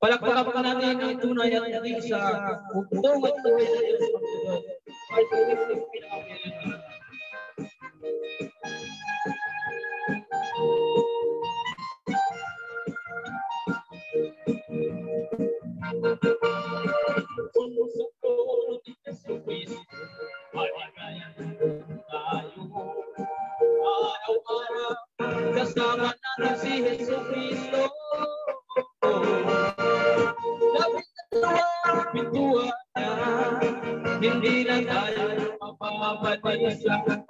[SPEAKER 21] Palakpakan natin ang tunay at naging sa bugtong at tunay na Diyos Panginoon. Ay tunay na pinakakilan. Araw-araw kasama natin si Jesu Cristo.
[SPEAKER 1] Padisha.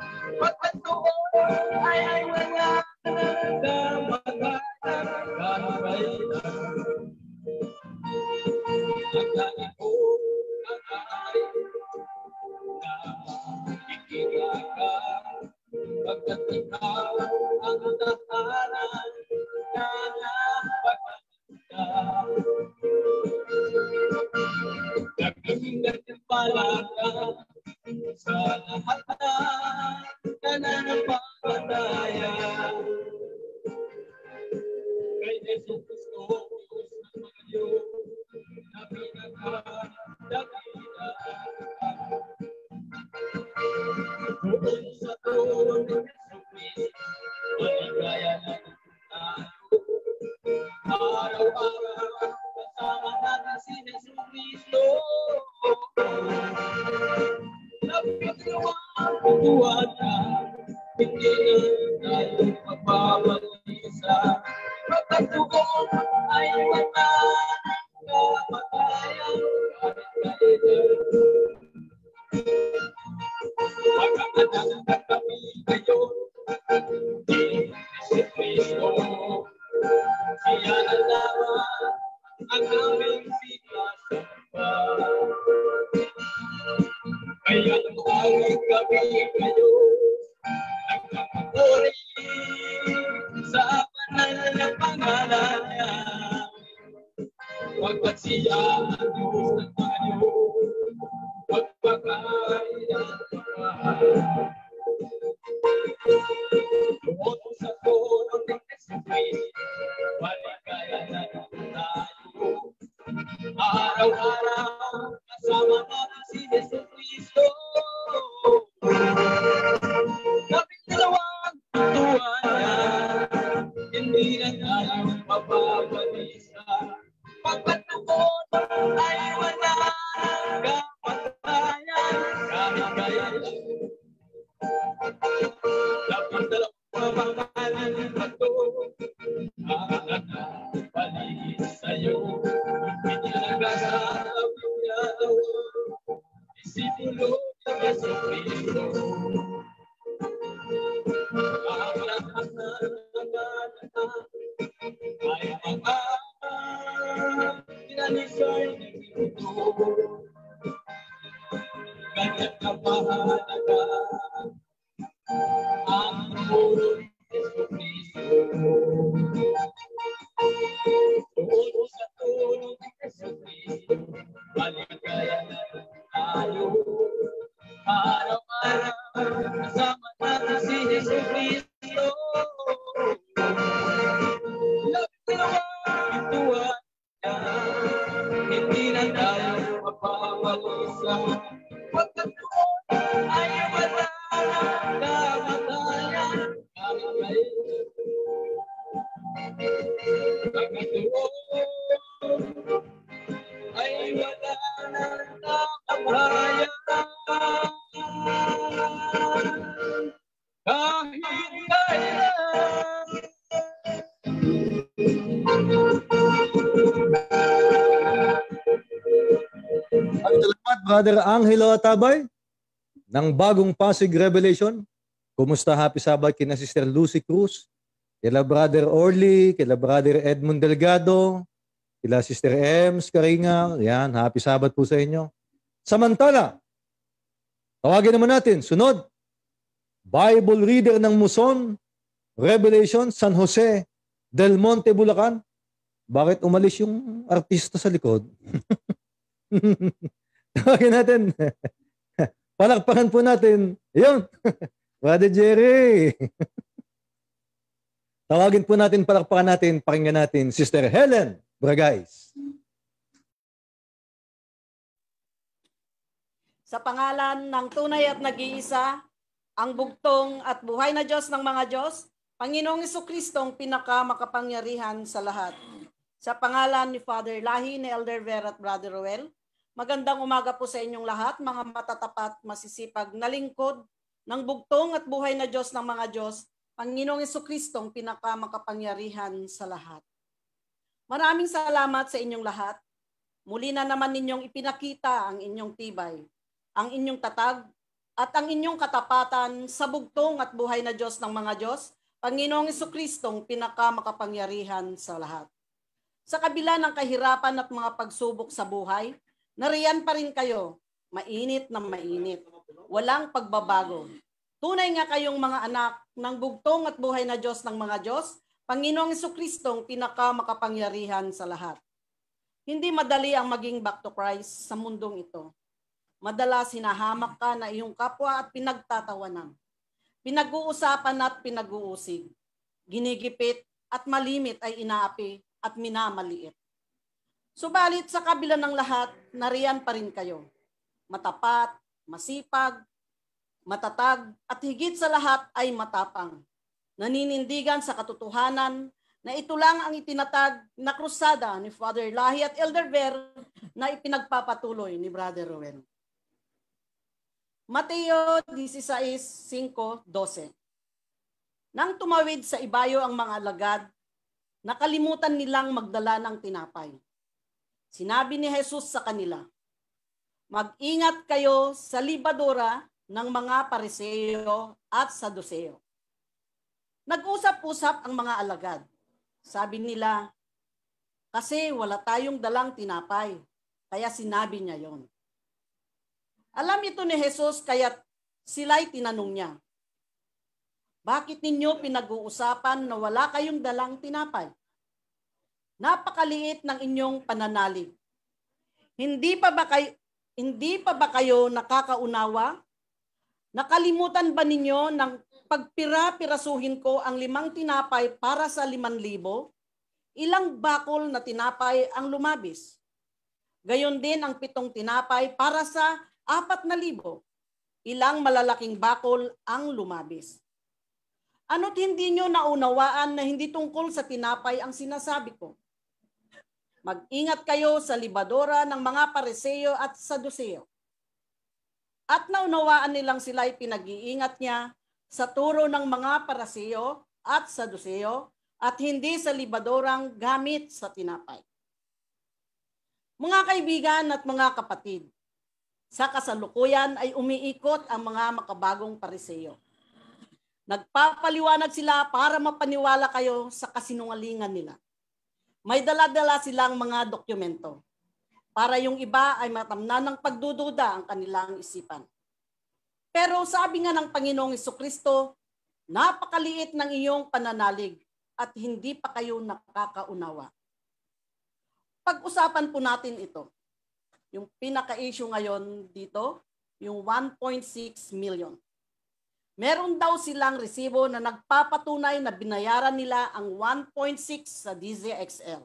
[SPEAKER 1] Brother Angelo Atabay ng bagong Pasig Revelation. Kumusta happy Sabbath kina Sister Lucy Cruz, kila Brother Orly, kila Brother Edmund Delgado, kila Sister Ems Karinga. Yan, happy Sabbath po sa inyo. Samantala, tawagin naman natin, sunod, Bible reader ng Muson, Revelation, San Jose, Del Monte, Bulacan. Bakit umalis yung artista sa likod? Tawagin natin. Palakpakan po natin. Yun. Brother Jerry. Tawagin po natin, palakpakan natin, pakinggan natin, Sister Helen Bragais.
[SPEAKER 22] Sa pangalan ng tunay at nag-iisa, ang bugtong at buhay na Diyos ng mga Diyos, Panginoong Kristong pinakamakapangyarihan sa lahat. Sa pangalan ni Father Lahi, ni Elder Ver at Brother Roel, magandang umaga po sa inyong lahat, mga matatapat, masisipag na lingkod ng bugtong at buhay na Diyos ng mga Diyos, Panginoong Kristong pinakamakapangyarihan sa lahat. Maraming salamat sa inyong lahat. Muli na naman ninyong ipinakita ang inyong tibay, ang inyong tatag, at ang inyong katapatan sa bugtong at buhay na Diyos ng mga Diyos, Panginoong Kristong pinakamakapangyarihan sa lahat. Sa kabila ng kahirapan at mga pagsubok sa buhay, nariyan pa rin kayo, mainit na mainit, walang pagbabago. Tunay nga kayong mga anak ng bugtong at buhay na Diyos ng mga Diyos, Panginoong Kristong pinakamakapangyarihan sa lahat. Hindi madali ang maging back to Christ sa mundong ito. Madalas hinahamak ka na iyong kapwa at pinagtatawanan. Pinag-uusapan at pinag-uusig. Ginigipit at malimit ay inaapi at minamaliit. Subalit sa kabila ng lahat, nariyan pa rin kayo. Matapat, masipag, matatag, at higit sa lahat ay matapang. Naninindigan sa katotohanan na ito lang ang itinatag na krusada ni Father Lahi at Elder Ver na ipinagpapatuloy ni Brother Rowen. Mateo 16:5-12 Nang tumawid sa ibayo ang mga alagad, nakalimutan nilang magdala ng tinapay. Sinabi ni Jesus sa kanila, Mag-ingat kayo sa libadura ng mga pariseo at saduseo. Nag-usap-usap ang mga alagad. Sabi nila, kasi wala tayong dalang tinapay, kaya sinabi niya yon. Alam ito ni Jesus kaya sila'y tinanong niya, Bakit ninyo pinag-uusapan na wala kayong dalang tinapay? Napakaliit ng inyong pananalig. Hindi pa ba kayo, hindi pa ba kayo nakakaunawa? Nakalimutan ba ninyo ng pagpira-pirasuhin ko ang limang tinapay para sa liman libo? Ilang bakol na tinapay ang lumabis? Gayon din ang pitong tinapay para sa apat na libo. Ilang malalaking bakol ang lumabis. Ano't hindi nyo naunawaan na hindi tungkol sa tinapay ang sinasabi ko? Mag-ingat kayo sa libadora ng mga pareseo at saduseo. At naunawaan nilang sila'y pinag-iingat niya sa turo ng mga pareseo at saduseo at hindi sa libadorang gamit sa tinapay. Mga kaibigan at mga kapatid, sa kasalukuyan ay umiikot ang mga makabagong pariseo. Nagpapaliwanag sila para mapaniwala kayo sa kasinungalingan nila. May dala-dala silang mga dokumento. para yung iba ay matamnan ng pagdududa ang kanilang isipan. Pero sabi nga ng Panginoong Kristo, napakaliit ng iyong pananalig at hindi pa kayo nakakaunawa. Pag-usapan po natin ito. Yung pinaka-issue ngayon dito, yung 1.6 million. Meron daw silang resibo na nagpapatunay na binayaran nila ang 1.6 sa DZXL.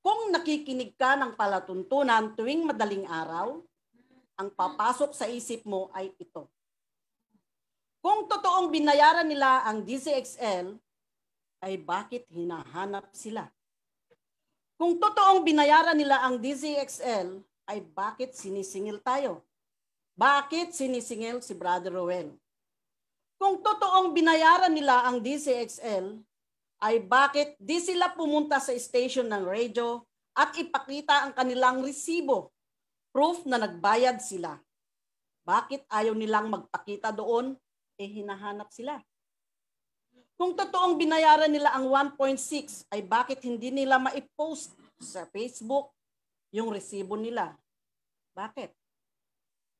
[SPEAKER 22] Kung nakikinig ka ng palatuntunan tuwing madaling araw, ang papasok sa isip mo ay ito. Kung totoong binayaran nila ang DZXL, ay bakit hinahanap sila? Kung totoong binayaran nila ang DZXL, ay bakit sinisingil tayo? Bakit sinisingil si Brother Roel? Kung totoong binayaran nila ang DCXL, ay bakit di sila pumunta sa station ng radio at ipakita ang kanilang resibo, proof na nagbayad sila. Bakit ayaw nilang magpakita doon? Eh hinahanap sila. Kung totoong binayaran nila ang 1.6, ay bakit hindi nila ma-post sa Facebook yung resibo nila? Bakit?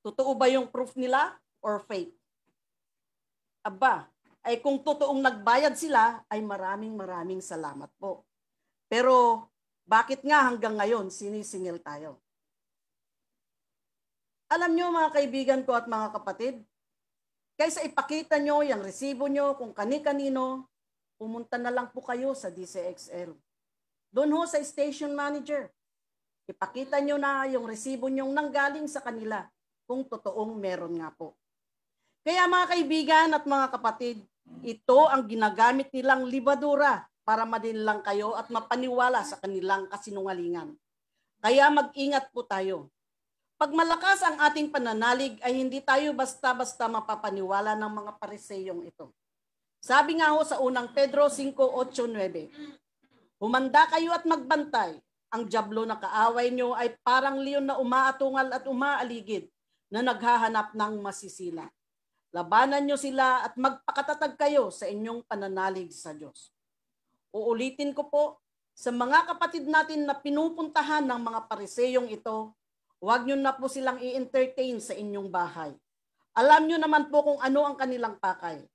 [SPEAKER 22] Totoo ba yung proof nila or fake? Aba, ay kung totoong nagbayad sila, ay maraming maraming salamat po. Pero bakit nga hanggang ngayon sinisingil tayo? Alam nyo mga kaibigan ko at mga kapatid, kaysa ipakita nyo yung resibo nyo kung kani-kanino, pumunta na lang po kayo sa DCXL. Doon ho sa station manager. Ipakita nyo na yung resibo nyong nanggaling sa kanila kung totoong meron nga po. Kaya mga kaibigan at mga kapatid, ito ang ginagamit nilang libadura para madinlang kayo at mapaniwala sa kanilang kasinungalingan. Kaya mag-ingat po tayo. Pag malakas ang ating pananalig ay hindi tayo basta-basta mapapaniwala ng mga pariseyong ito. Sabi nga ho sa unang Pedro 5.8.9, Humanda kayo at magbantay. Ang jablo na kaaway nyo ay parang leon na umaatungal at umaaligid na naghahanap ng masisila. Labanan nyo sila at magpakatatag kayo sa inyong pananalig sa Diyos. Uulitin ko po, sa mga kapatid natin na pinupuntahan ng mga pariseyong ito, huwag nyo na po silang i-entertain sa inyong bahay. Alam nyo naman po kung ano ang kanilang pakay.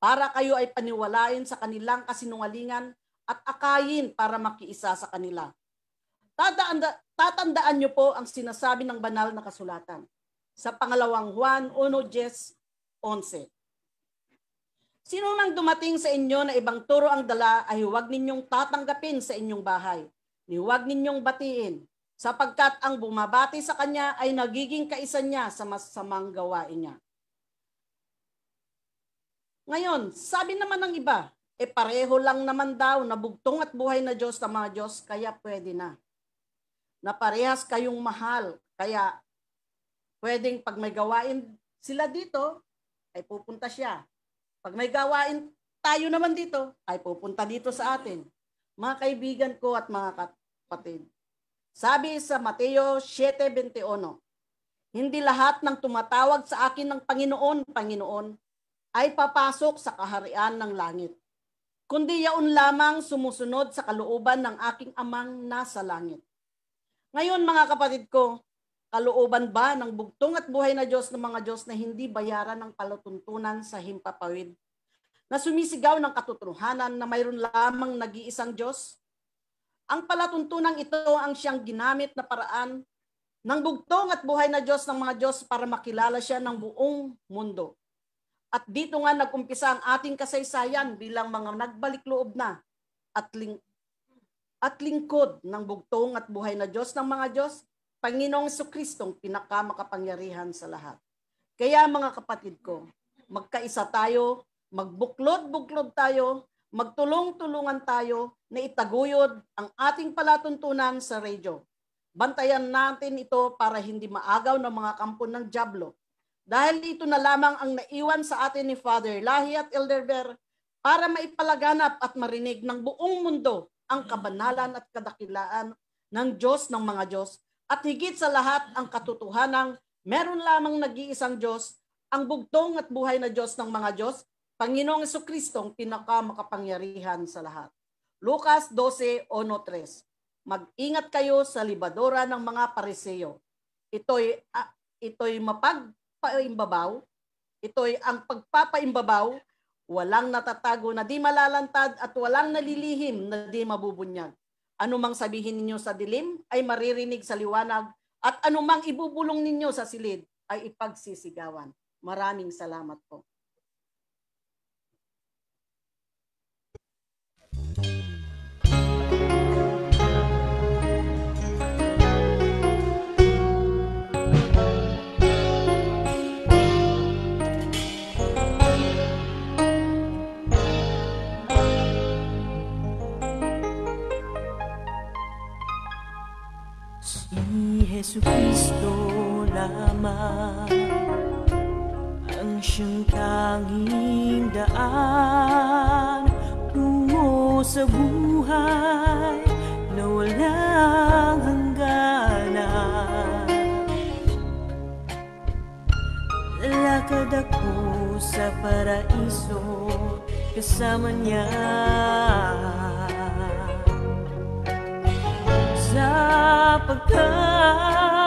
[SPEAKER 22] Para kayo ay paniwalain sa kanilang kasinungalingan at akayin para makiisa sa kanila. Tatanda, tatandaan nyo po ang sinasabi ng banal na kasulatan. Sa pangalawang Juan 1.10, 11. Sino mang dumating sa inyo na ibang turo ang dala ay huwag ninyong tatanggapin sa inyong bahay. Ni huwag ninyong batiin sapagkat ang bumabati sa kanya ay nagiging kaisa niya sa masamang gawain niya. Ngayon, sabi naman ng iba, e pareho lang naman daw na bugtong at buhay na Diyos na mga Diyos, kaya pwede na. Na parehas kayong mahal, kaya pwedeng pag may gawain sila dito, ay pupunta siya. Pag may gawain tayo naman dito, ay pupunta dito sa atin. Mga kaibigan ko at mga kapatid. Sabi sa Mateo 7.21, Hindi lahat ng tumatawag sa akin ng Panginoon, Panginoon, ay papasok sa kaharian ng langit. Kundi yaon lamang sumusunod sa kalooban ng aking amang nasa langit. Ngayon mga kapatid ko, kalooban ba ng bugtong at buhay na Diyos ng mga Diyos na hindi bayaran ng palatuntunan sa himpapawid? Na sumisigaw ng katotohanan na mayroon lamang nag-iisang Diyos? Ang palatuntunan ito ang siyang ginamit na paraan ng bugtong at buhay na Diyos ng mga Diyos para makilala siya ng buong mundo. At dito nga nag-umpisa ang ating kasaysayan bilang mga nagbalik loob na at, ling at lingkod ng bugtong at buhay na Diyos ng mga Diyos, Panginoong Kristong pinakamakapangyarihan sa lahat. Kaya mga kapatid ko, magkaisa tayo, magbuklod-buklod tayo, magtulong-tulungan tayo na itaguyod ang ating palatuntunan sa radyo. Bantayan natin ito para hindi maagaw ng mga kampo ng Diablo dahil ito na lamang ang naiwan sa atin ni Father Lahi at Elder Ver para maipalaganap at marinig ng buong mundo ang kabanalan at kadakilaan ng Diyos ng mga Diyos at higit sa lahat ang katotohanang meron lamang nag-iisang Diyos, ang bugtong at buhay na Diyos ng mga Diyos, Panginoong Kristong pinakamakapangyarihan sa lahat. Lucas 12:1-3. Mag-ingat kayo sa libadora ng mga pariseyo. Ito'y ah, ito'y mapagpaimbabaw. Ito'y ang pagpapaimbabaw, walang natatago na di malalantad at walang nalilihim na di mabubunyag. Anumang sabihin ninyo sa dilim ay maririnig sa liwanag at anumang ibubulong ninyo sa silid ay ipagsisigawan. Maraming salamat po.
[SPEAKER 23] Jesu Cristo lamang ang siyang tanging daan tungo sa buhay na walang hangganan. Lalakad ako sa paraiso kasama niya. Sapagkat dalhin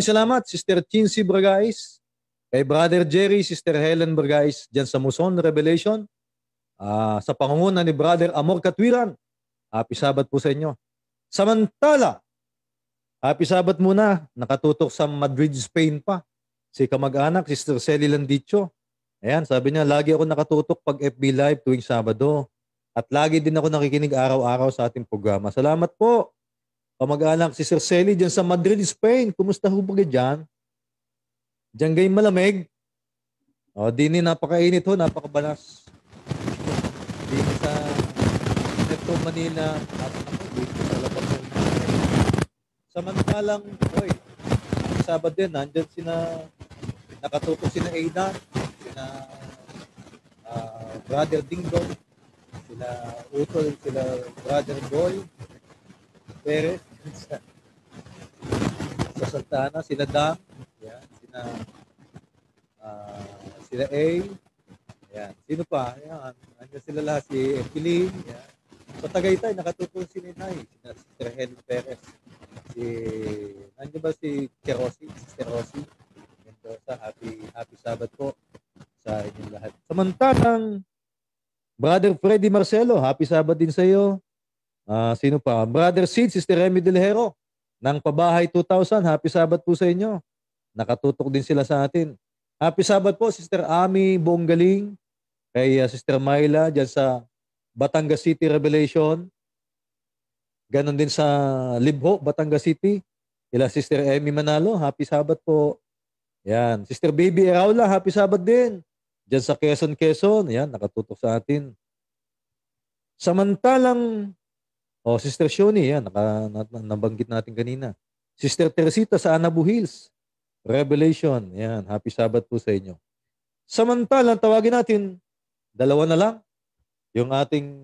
[SPEAKER 1] Maraming salamat, Sister Chincy Bragais. Kay Brother Jerry, Sister Helen Bragais, dyan sa Muson Revelation. Ah, sa pangunguna ni Brother Amor Katwiran. Happy Sabat po sa inyo. Samantala, Happy Sabat muna. Nakatutok sa Madrid, Spain pa. Si kamag-anak, Sister Celi Landicho. Ayan, sabi niya, lagi ako nakatutok pag FB Live tuwing Sabado. At lagi din ako nakikinig araw-araw sa ating programa. Salamat po. Kamag-anak, si Sir Celi dyan sa Madrid, Spain. Kumusta ho ba dyan? Diyan gay malamig. O, di ni napakainit ho, napakabalas. Dito sa Metro Manila, at ako, dito sa labas ng Samantalang, oy, ang Sabado din, nandyan sina, nakatutok sina Aidan, sina ah, Brother Dingdong, sila Utol, sila Brother Boy, Perez, sa, sa Santana, sila Dam, yan, sina, ah, sila A, yan, sino pa, yan, andyan sila lahat, si Epiling, yan. Sa Tagaytay, nakatutok si Ninay, sina Sister Helen Perez, si, nandiyan ba si Kerosi, Sister Rosie, Mendoza, happy, happy Sabbath po sa inyong lahat. Samantalang, Brother Freddy Marcelo, happy Sabbath din sa iyo. Ah, sino pa? Brother Sid, Sister Remy Del Hero, ng Pabahay 2000, happy Sabbath po sa inyo. Nakatutok din sila sa atin. Happy Sabbath po, Sister Ami, buong galing. Kay ah, Sister Myla, dyan sa Batangas City Revelation. Ganon din sa Libho, Batangas City. Kila Sister Emmy Manalo, happy Sabbath po. Yan. Sister Baby Eraula, happy Sabbath din. Diyan sa Quezon, Quezon. Yan, nakatutok sa atin. Samantalang, oh, Sister Shoni, yan, naka, na- nabanggit natin kanina. Sister Teresita sa Anabu Hills. Revelation. Yan, happy Sabbath po sa inyo. Samantalang, tawagin natin, dalawa na lang. Yung ating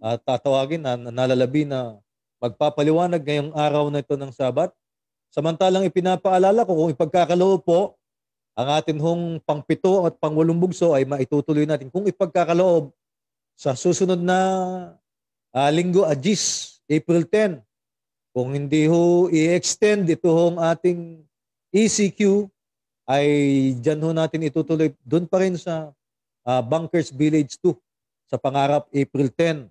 [SPEAKER 1] ah, tatawagin na, na nalalabi na magpapaliwanag ngayong araw na ito ng Sabat. Samantalang ipinapaalala ko kung ipagkakaloob po, ang atin hong pangpito at pangwalong bugso ay maitutuloy natin. Kung ipagkakaloob sa susunod na ah, linggo, Agis, April 10, kung hindi ho i-extend ito hong ating ECQ, ay dyan ho natin itutuloy doon pa rin sa ah, Bunkers Village 2 sa pangarap April 10.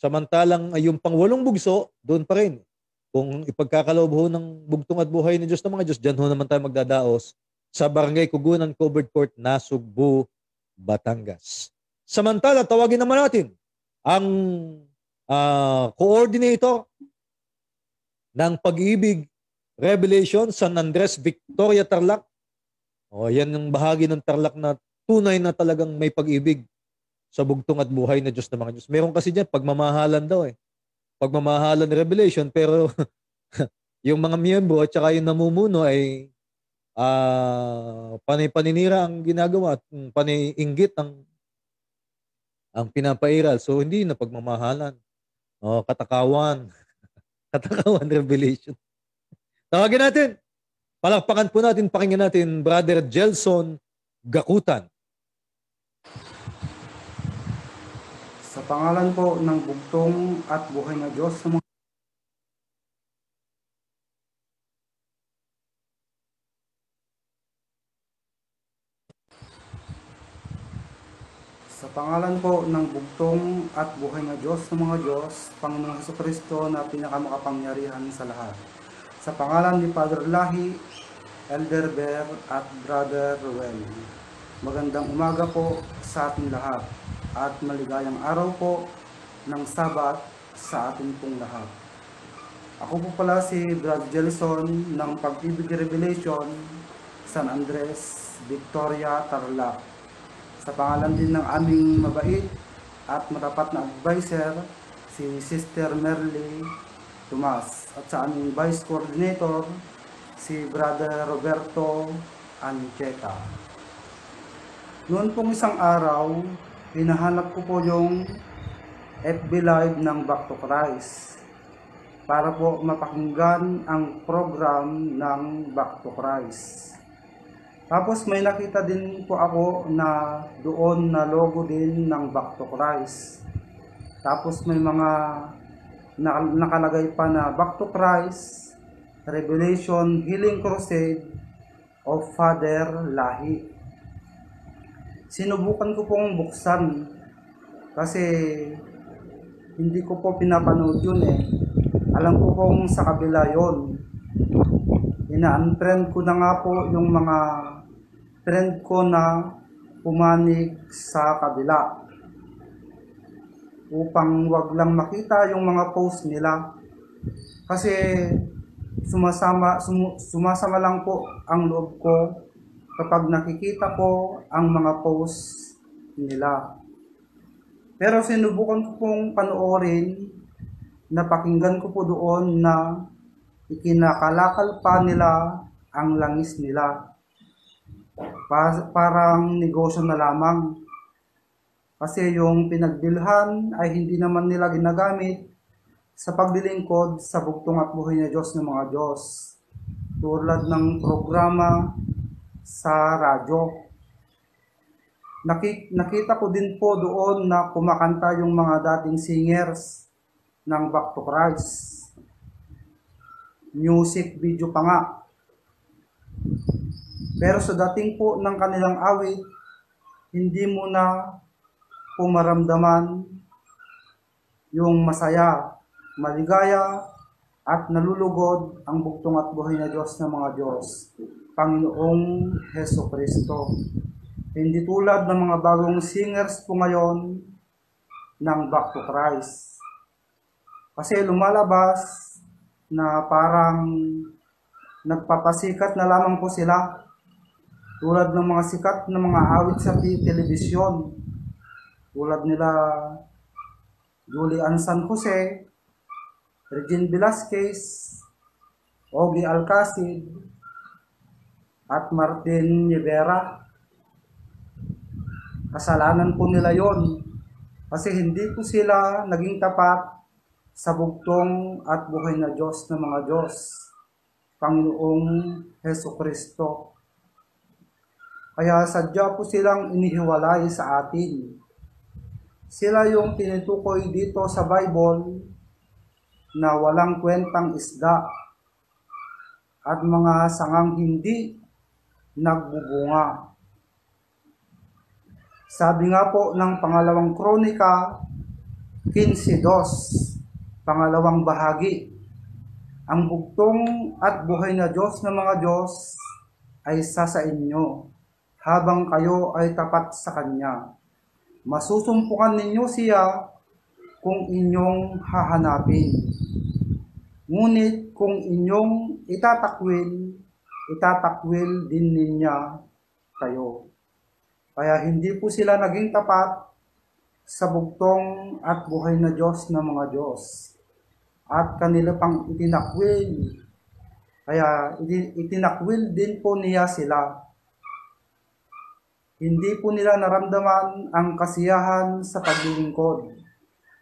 [SPEAKER 1] Samantalang yung pangwalong bugso, doon pa rin. Kung ipagkakaloob ho ng bugtong at buhay ng Diyos ng mga Diyos, dyan ho naman tayo magdadaos sa Barangay Kugunan Covered Court, Nasugbu, Batangas. Samantala, tawagin naman natin ang ah, coordinator ng pag-ibig Revelation San Andres Victoria Tarlac. O yan ang bahagi ng Tarlac na tunay na talagang may pag-ibig sa bugtong at buhay na Diyos ng mga Diyos. Meron kasi diyan pagmamahalan daw eh. Pagmamahalan Revelation pero yung mga miyembro at saka yung namumuno ay ah panay-paninira ang ginagawa at panay-inggit ang ang pinapairal. So hindi na pagmamahalan. O katakawan. katakawan revelation. Tawagin natin. Palakpakan po natin, pakinggan natin, Brother Gelson Gakutan.
[SPEAKER 24] Sa pangalan po ng bugtong at buhay na Diyos sa mga pangalan po ng bugtong at buhay na Diyos ng mga Diyos, Panginoong Heso Kristo na pinakamakapangyarihan sa lahat. Sa pangalan ni Father Lahi, Elder Bear at Brother Ruel. Magandang umaga po sa ating lahat at maligayang araw po ng Sabat sa ating pong lahat. Ako po pala si Brad Jelson ng Pag-ibig Revelation, San Andres, Victoria, Tarlac. Sa pangalan din ng aming mabait at matapat na advisor, si Sister Merly Tomas. At sa aming Vice Coordinator, si Brother Roberto Ancheta. Noon pong isang araw, hinahanap ko po yung FB Live ng Back to Christ para po mapakinggan ang program ng Back to Christ. Tapos may nakita din po ako na doon na logo din ng Back to Christ. Tapos may mga na- nakalagay pa na Back to Christ, Revelation Healing Crusade of Father Lahi. Sinubukan ko pong buksan kasi hindi ko po pinapanood yun eh. Alam ko pong sa kabila yon. Ina-unfriend ko na nga po yung mga friend ko na pumanig sa kabila upang wag lang makita yung mga post nila. Kasi sumasama sumu- sumasama lang po ang loob ko kapag nakikita ko ang mga post nila. Pero sinubukan ko pong panoorin napakinggan ko po doon na ikinakalakal pa nila ang langis nila Pa- parang negosyo na lamang kasi yung pinagbilhan ay hindi naman nila ginagamit sa paglilingkod sa bugtong at buhay na Diyos ng mga Diyos. Tulad ng programa sa radyo. Naki- nakita ko din po doon na kumakanta yung mga dating singers ng Back to Christ. Music video pa nga. Pero sa dating po ng kanilang awit, hindi mo na po maramdaman yung masaya, maligaya, at nalulugod ang buktong at buhay na Diyos ng mga Diyos, Panginoong Heso Kristo. Hindi tulad ng mga bagong singers po ngayon ng Back to Christ. Kasi lumalabas na parang nagpapasikat na lamang po sila tulad ng mga sikat na mga awit sa telebisyon tulad nila Julian San Jose, Regine Velasquez, Ogie Alcacid, at Martin Rivera. Kasalanan po nila yon kasi hindi po sila naging tapat sa bugtong at buhay na Diyos ng mga Diyos, Panginoong Heso Kristo. Kaya sadya po silang inihiwalay sa atin. Sila yung tinutukoy dito sa Bible na walang kwentang isda at mga sangang hindi nagbubunga. Sabi nga po ng pangalawang kronika, 15.2, pangalawang bahagi, ang bugtong at buhay na Diyos ng mga Diyos ay sa sa inyo habang kayo ay tapat sa Kanya. Masusumpukan ninyo siya kung inyong hahanapin. Ngunit kung inyong itatakwil, itatakwil din niya kayo. Kaya hindi po sila naging tapat sa bugtong at buhay na Diyos ng mga Diyos. At kanila pang itinakwil. Kaya iti- itinakwil din po niya sila. Hindi po nila naramdaman ang kasiyahan sa paglilingkod,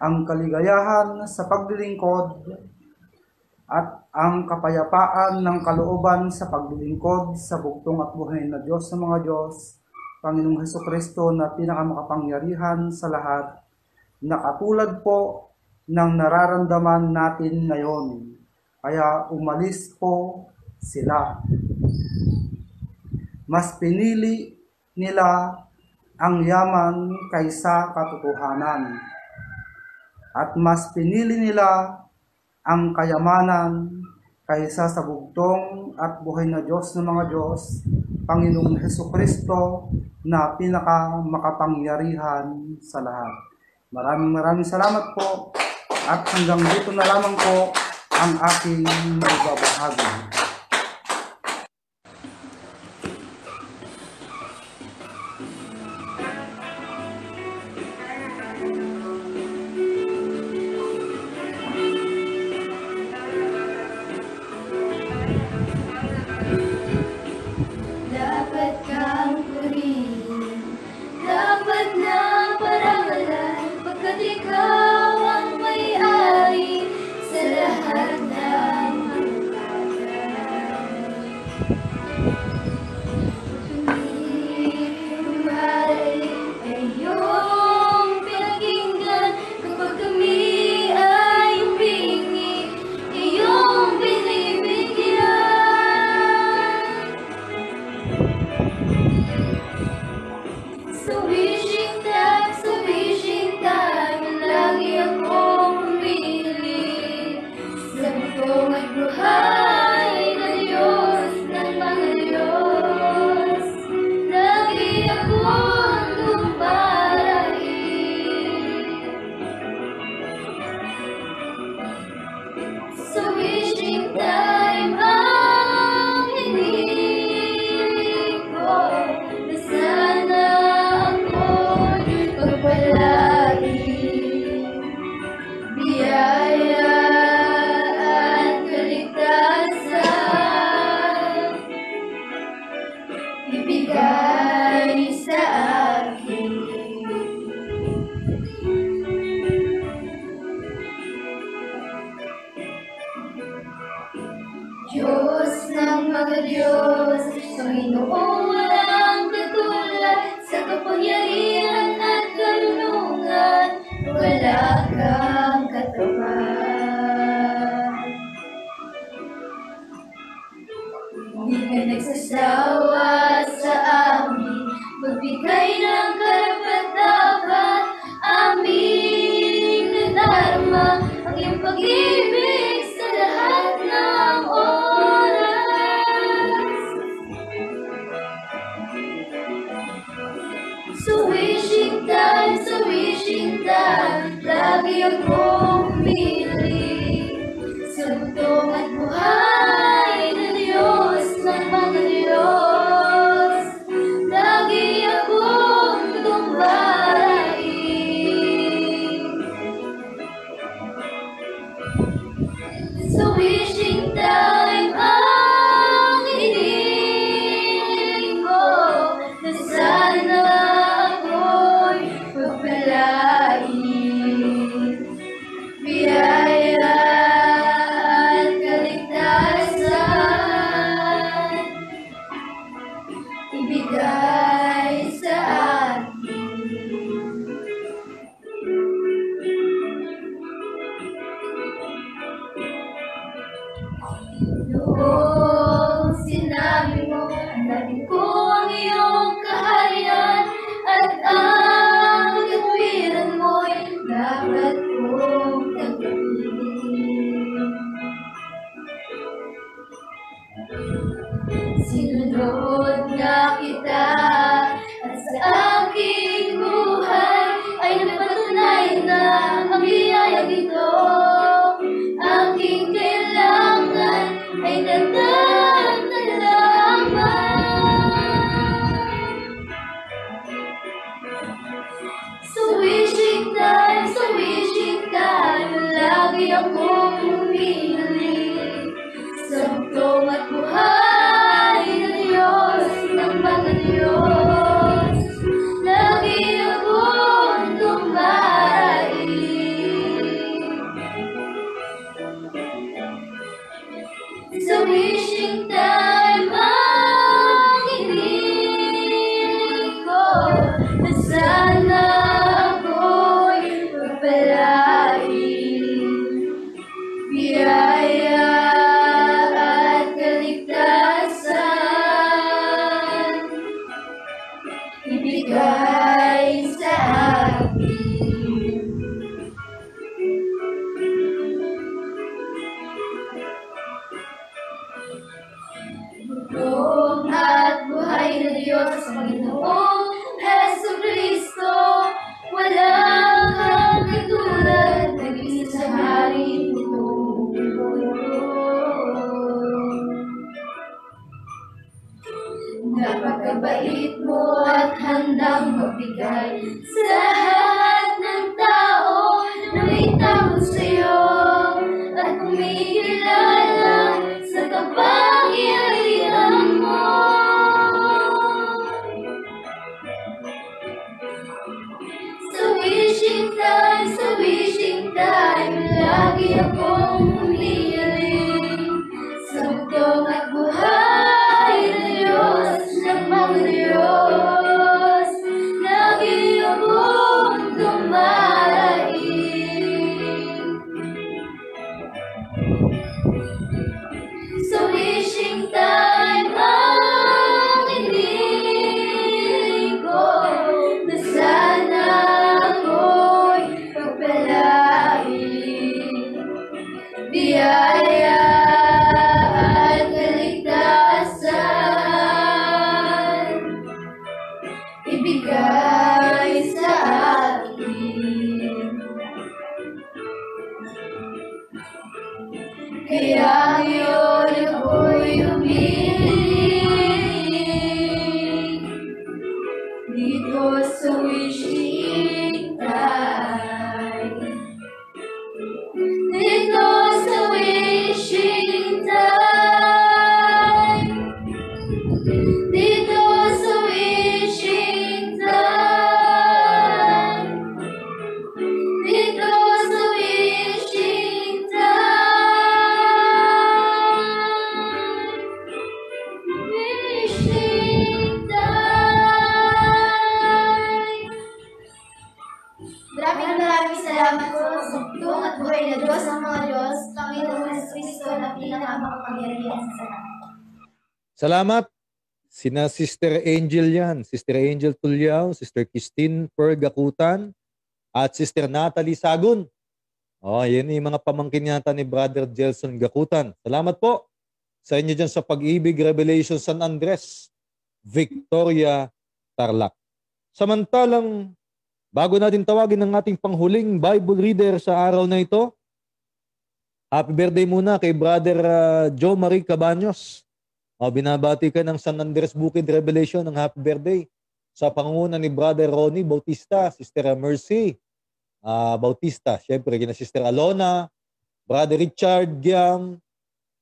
[SPEAKER 24] ang kaligayahan sa paglilingkod, at ang kapayapaan ng kalooban sa paglilingkod sa bugtong at buhay na Diyos ng mga Diyos, Panginoong Heso Kristo na pinakamakapangyarihan sa lahat, na katulad po ng nararamdaman natin ngayon. Kaya umalis po sila. Mas pinili nila ang yaman kaysa katotohanan. At mas pinili nila ang kayamanan kaysa sa bugtong at buhay na Diyos ng mga Diyos, Panginoong Heso Kristo na pinaka makapangyarihan sa lahat. Maraming maraming salamat po at hanggang dito na lamang po ang aking maibabahagi.
[SPEAKER 16] Ng mga Diyos,
[SPEAKER 1] Sina Sister Angel yan. Sister Angel Tulyao, Sister Christine Pergakutan, at Sister Natalie Sagun. Oh, yan yung mga pamangkin yata ni Brother Jelson Gakutan. Salamat po sa inyo dyan sa Pag-ibig Revelation San Andres, Victoria, Tarlac. Samantalang, bago natin tawagin ang ating panghuling Bible reader sa araw na ito, happy birthday muna kay Brother uh, Joe Marie Cabaños. Oh, binabati ka ng San Andres Bukid Revelation ng happy birthday sa pangunguna ni Brother Ronnie Bautista, Sister Mercy ah, Bautista, syempre kina Sister Alona, Brother Richard Giam,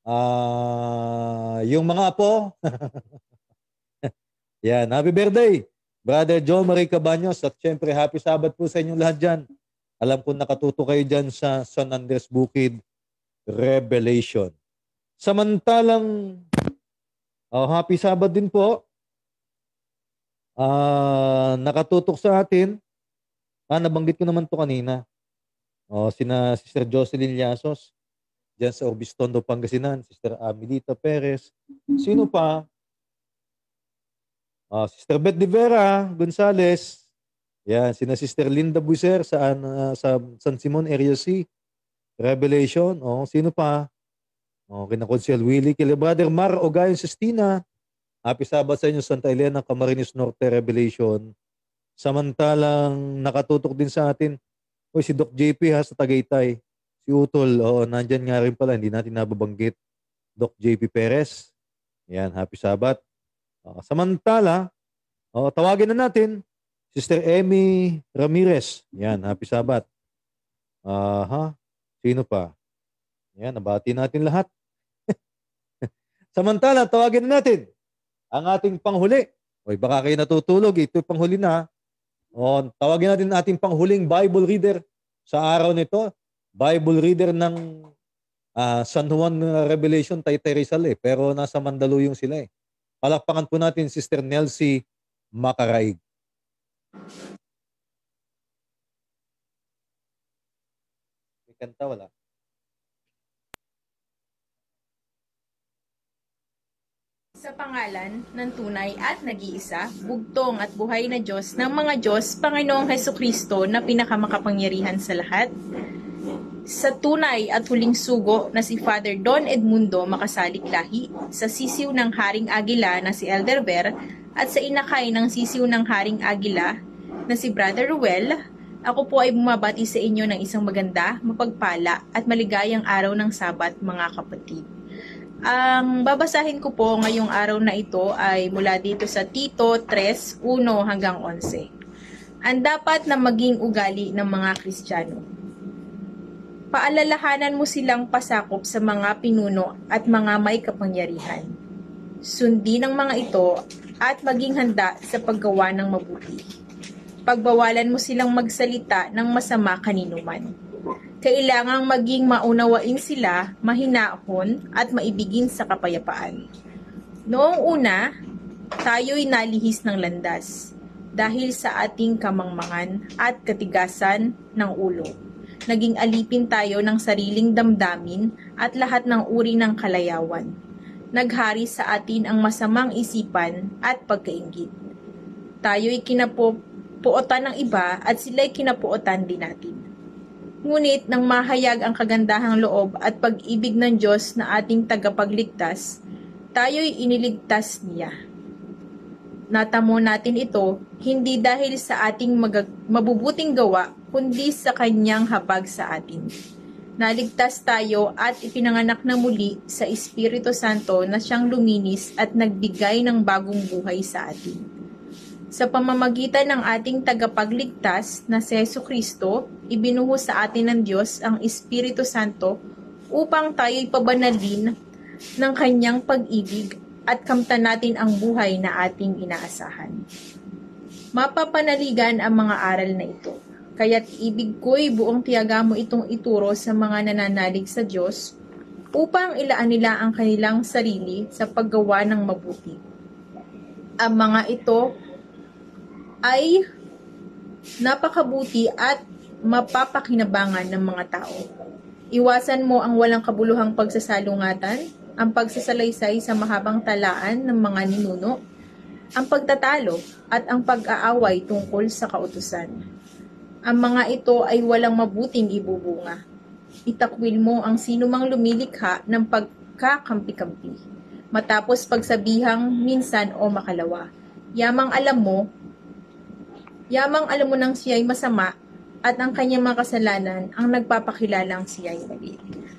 [SPEAKER 1] ah, yung mga apo. Yan, happy birthday. Brother Joe Marie Cabaños at syempre happy Sabbath po sa inyong lahat dyan. Alam ko nakatuto kayo dyan sa San Andres Bukid Revelation. Samantalang Oh, happy Sabbath din po. Ah, nakatutok sa atin. Ah, nabanggit ko naman to kanina. Oh, sina Sister Jocelyn Llasos diyan sa Obistondo, Pangasinan, Sister Amelita Perez. Sino pa? Ah, Sister Beth de Vera Gonzales. Yan, sina Sister Linda Buiser sa ah, sa San Simon Area C. Revelation. Oh, sino pa? Oh, kina Consiel Willie, kila Brother Mar Ogayon Sistina. Happy Sabbath sa inyo, Santa Elena, Camarines Norte, Revelation. Samantalang nakatutok din sa atin, o si Doc JP ha, sa Tagaytay. Si Utol, oo, nandyan nga rin pala, hindi natin nababanggit. Doc JP Perez. Yan, happy Sabbath. Ah, samantala, oh, tawagin na natin, Sister Emmy Ramirez. Yan, happy Sabbath. Aha, sino pa? Yan, nabati natin lahat. Samantala, tawagin na natin ang ating panghuli. Oy, baka kayo natutulog, ito panghuli na. O, tawagin natin ating panghuling Bible reader sa araw nito. Bible reader ng ah, San Juan Revelation, Taytay Rizal eh. Pero nasa Mandaluyong sila eh. Palakpakan po natin Sister Nelsie Makaraig. May kanta wala?
[SPEAKER 25] Sa pangalan ng tunay at nag-iisa, bugtong at buhay na Diyos ng mga Diyos, Panginoong Heso Kristo na pinakamakapangyarihan sa lahat. Sa tunay at huling sugo na si Father Don Edmundo Makasalik Lahi, sa sisiw ng Haring Agila na si Elder Ver, at sa inakay ng sisiw ng Haring Agila na si Brother Ruel, ako po ay bumabati sa inyo ng isang maganda, mapagpala at maligayang araw ng Sabat mga kapatid. Ang babasahin ko po ngayong araw na ito ay mula dito sa Tito 3, 1 hanggang 11. ang dapat na maging ugali ng mga Kristiyano. Paalalahanan mo silang pasakop sa mga pinuno at mga may kapangyarihan. Sundin ang mga ito at maging handa sa paggawa ng mabuti. Pagbawalan mo silang magsalita ng masama kanino man. Kailangang maging maunawain sila, mahinahon at maibigin sa kapayapaan. Noong una, tayo'y nalihis ng landas dahil sa ating kamangmangan at katigasan ng ulo. Naging alipin tayo ng sariling damdamin at lahat ng uri ng kalayawan. Naghari sa atin ang masamang isipan at pagkaingit. Tayo'y kinapuotan ng iba at sila'y kinapuotan din natin. Ngunit nang mahayag ang kagandahang loob at pag-ibig ng Diyos na ating tagapagligtas, tayo'y iniligtas niya. Natamo natin ito hindi dahil sa ating magag- mabubuting gawa, kundi sa kanyang habag sa atin. Naligtas tayo at ipinanganak na muli sa Espiritu Santo na siyang luminis at nagbigay ng bagong buhay sa atin. Sa pamamagitan ng ating tagapagligtas na si Yesu Kristo, ibinuhos sa atin ng Diyos ang Espiritu Santo upang tayo'y pabanalin ng kanyang pag-ibig at kamtan natin ang buhay na ating inaasahan. Mapapanaligan ang mga aral na ito. Kaya't ibig ko'y buong tiyaga mo itong ituro sa mga nananalig sa Diyos upang ilaan nila ang kanilang sarili sa paggawa ng mabuti. Ang mga ito ay napakabuti at mapapakinabangan ng mga tao. Iwasan mo ang walang kabuluhang pagsasalungatan, ang pagsasalaysay sa mahabang talaan ng mga ninuno, ang pagtatalo at ang pag-aaway tungkol sa kautusan. Ang mga ito ay walang mabuting ibubunga. Itakwil mo ang sinumang lumilikha ng pagkakampi-kampi. Matapos pagsabihang minsan o makalawa. Yamang alam mo, yamang alam mo nang siya'y masama at ang kanyang mga kasalanan ang nagpapakilalang siya'y mali.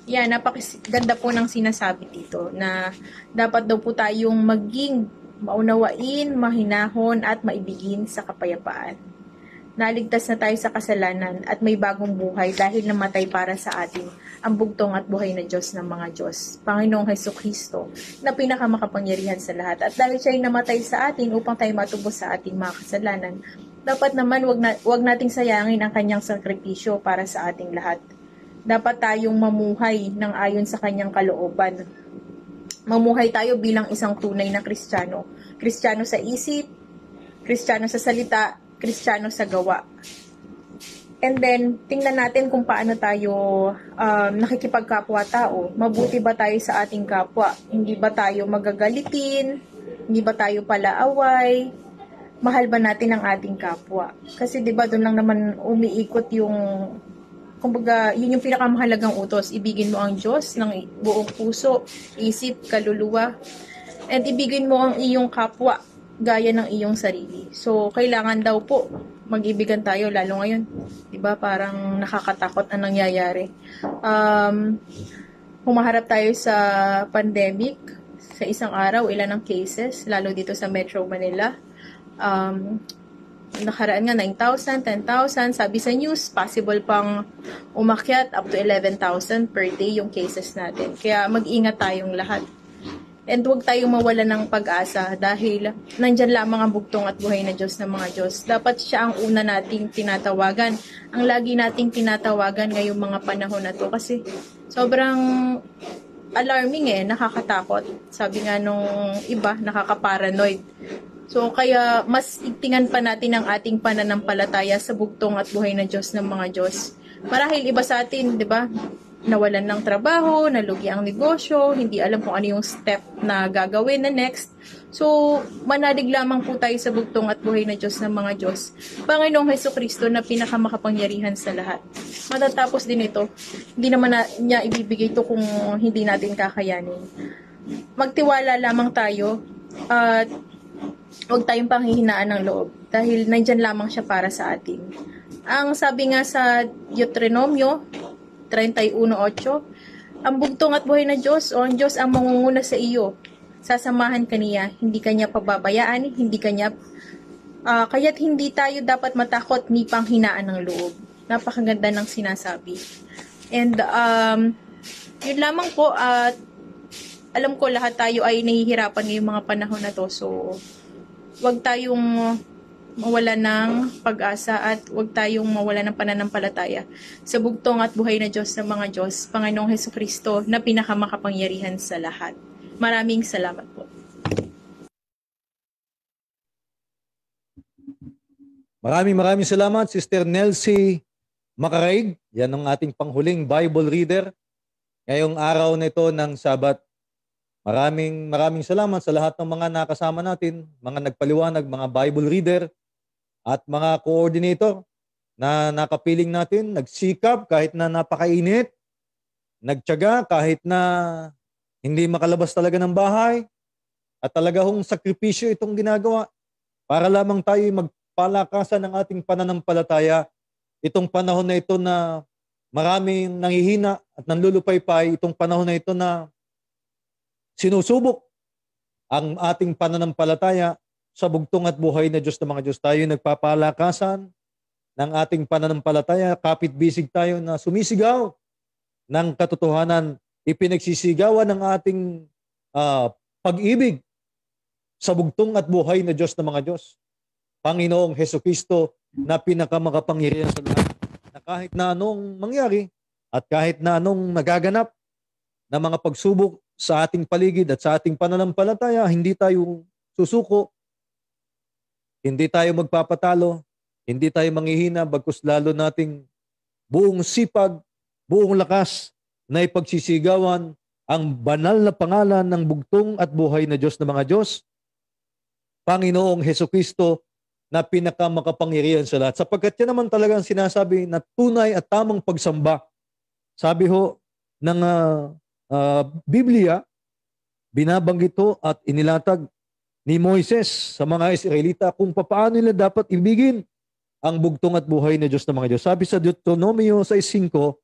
[SPEAKER 25] Yan, napakaganda po ng sinasabi dito na dapat daw po tayong maging maunawain, mahinahon at maibigin sa kapayapaan. Naligtas na tayo sa kasalanan at may bagong buhay dahil namatay para sa atin ang bugtong at buhay na Diyos ng mga Diyos, Panginoong Heso Kristo, na pinakamakapangyarihan sa lahat. At dahil siya'y namatay sa atin upang tayo matubos sa ating mga kasalanan, dapat naman wag, na, wag nating sayangin ang kanyang sakripisyo para sa ating lahat. Dapat tayong mamuhay ng ayon sa kanyang kalooban. Mamuhay tayo bilang isang tunay na Kristiyano. Kristiyano sa isip, Kristiyano sa salita, Kristiyano sa gawa. And then, tingnan natin kung paano tayo um, nakikipagkapwa-tao. Mabuti ba tayo sa ating kapwa? Hindi ba tayo magagalitin? Hindi ba tayo palaaway? Mahal ba natin ang ating kapwa? Kasi 'di ba doon lang naman umiikot yung kumbaga, yun yung pinakamahalagang utos. Ibigin mo ang Diyos ng buong puso, isip, kaluluwa, and ibigin mo ang iyong kapwa gaya ng iyong sarili. So, kailangan daw po mag-ibigan tayo, lalo ngayon. 'di ba Parang nakakatakot ang nangyayari. Um, humaharap tayo sa pandemic, sa isang araw, ilan ang cases, lalo dito sa Metro Manila. Um, nakaraan nga 9,000, 10,000. Sabi sa news, possible pang umakyat up to 11,000 per day yung cases natin. Kaya mag-ingat tayong lahat. And huwag tayong mawala ng pag-asa dahil nandyan lamang ang bugtong at buhay na Diyos ng mga Diyos. Dapat siya ang una nating tinatawagan. Ang lagi nating tinatawagan ngayong mga panahon na to kasi sobrang alarming eh, nakakatakot. Sabi nga nung iba, nakaka-paranoid. So, kaya mas itingan pa natin ang ating pananampalataya sa bugtong at buhay na Diyos ng mga Diyos. Marahil iba sa atin, di ba? Nawalan ng trabaho, nalugi ang negosyo, hindi alam kung ano yung step na gagawin na next. So, manalig lamang po tayo sa bugtong at buhay na Diyos ng mga Diyos. Panginoong Heso Kristo na pinakamakapangyarihan sa lahat. Matatapos din ito, hindi naman na, niya ibibigay ito kung hindi natin kakayanin. Magtiwala lamang tayo at huwag tayong panghihinaan ng loob dahil nandyan lamang siya para sa atin. Ang sabi nga sa Deuteronomio 31.8, ang bugtong at buhay na Diyos o ang Diyos ang mangunguna sa iyo. Sasamahan ka niya, hindi kanya pababayaan, hindi kanya Ah, kaya't hindi tayo dapat matakot ni panghinaan ng loob. Napakaganda ng sinasabi. And um, yun lamang po at alam ko lahat tayo ay nahihirapan ngayong mga panahon na to. So, wag tayong mawala ng pag-asa at wag tayong mawala ng pananampalataya sa bugtong at buhay na Diyos ng mga Diyos, Panginoong Heso Kristo na pinakamakapangyarihan sa lahat. Maraming salamat po.
[SPEAKER 1] Maraming maraming salamat, Sister Nelsie Makaraig. Yan ang ating panghuling Bible reader. Ngayong araw na ito ng Sabat. Maraming maraming salamat sa lahat ng mga nakasama natin, mga nagpaliwanag, mga Bible reader, at mga coordinator na nakapiling natin, nagsikap kahit na napakainit, nagtyaga kahit na hindi makalabas talaga ng bahay, at talaga hong sakripisyo itong ginagawa. Para lamang tayo magpalakasan ng ating pananampalataya. Itong panahon na ito na maraming nangihina at nanlulupaypay, itong panahon na ito na sinusubok ang ating pananampalataya sa bugtong at buhay na Diyos ng mga Diyos. Tayo nagpapalakasan ng ating pananampalataya, kapit-bisig tayo na sumisigaw ng katotohanan, ipinagsisigawan ng ating ah, pag-ibig sa bugtong at buhay na Diyos ng mga Diyos. Panginoong Heso Kristo na pinakamakapangyarihan sa lahat. Na kahit na anong mangyari at kahit na anong nagaganap na mga pagsubok sa ating paligid at sa ating pananampalataya, hindi tayo susuko, hindi tayo magpapatalo, hindi tayo manghihina, bagkus lalo nating buong sipag, buong lakas na ipagsisigawan ang banal na pangalan ng bugtong at buhay na Diyos ng mga Diyos, Panginoong Heso Kristo na pinakamakapangyarihan sa lahat. Sapagkat yan naman talaga ang sinasabi na tunay at tamang pagsamba. Sabi ho ng ah, ah, Biblia, binabanggit at inilatag ni Moises sa mga Israelita kung paano nila dapat ibigin ang bugtong at buhay na Diyos ng mga Diyos. Sabi sa Deuteronomio 6.5,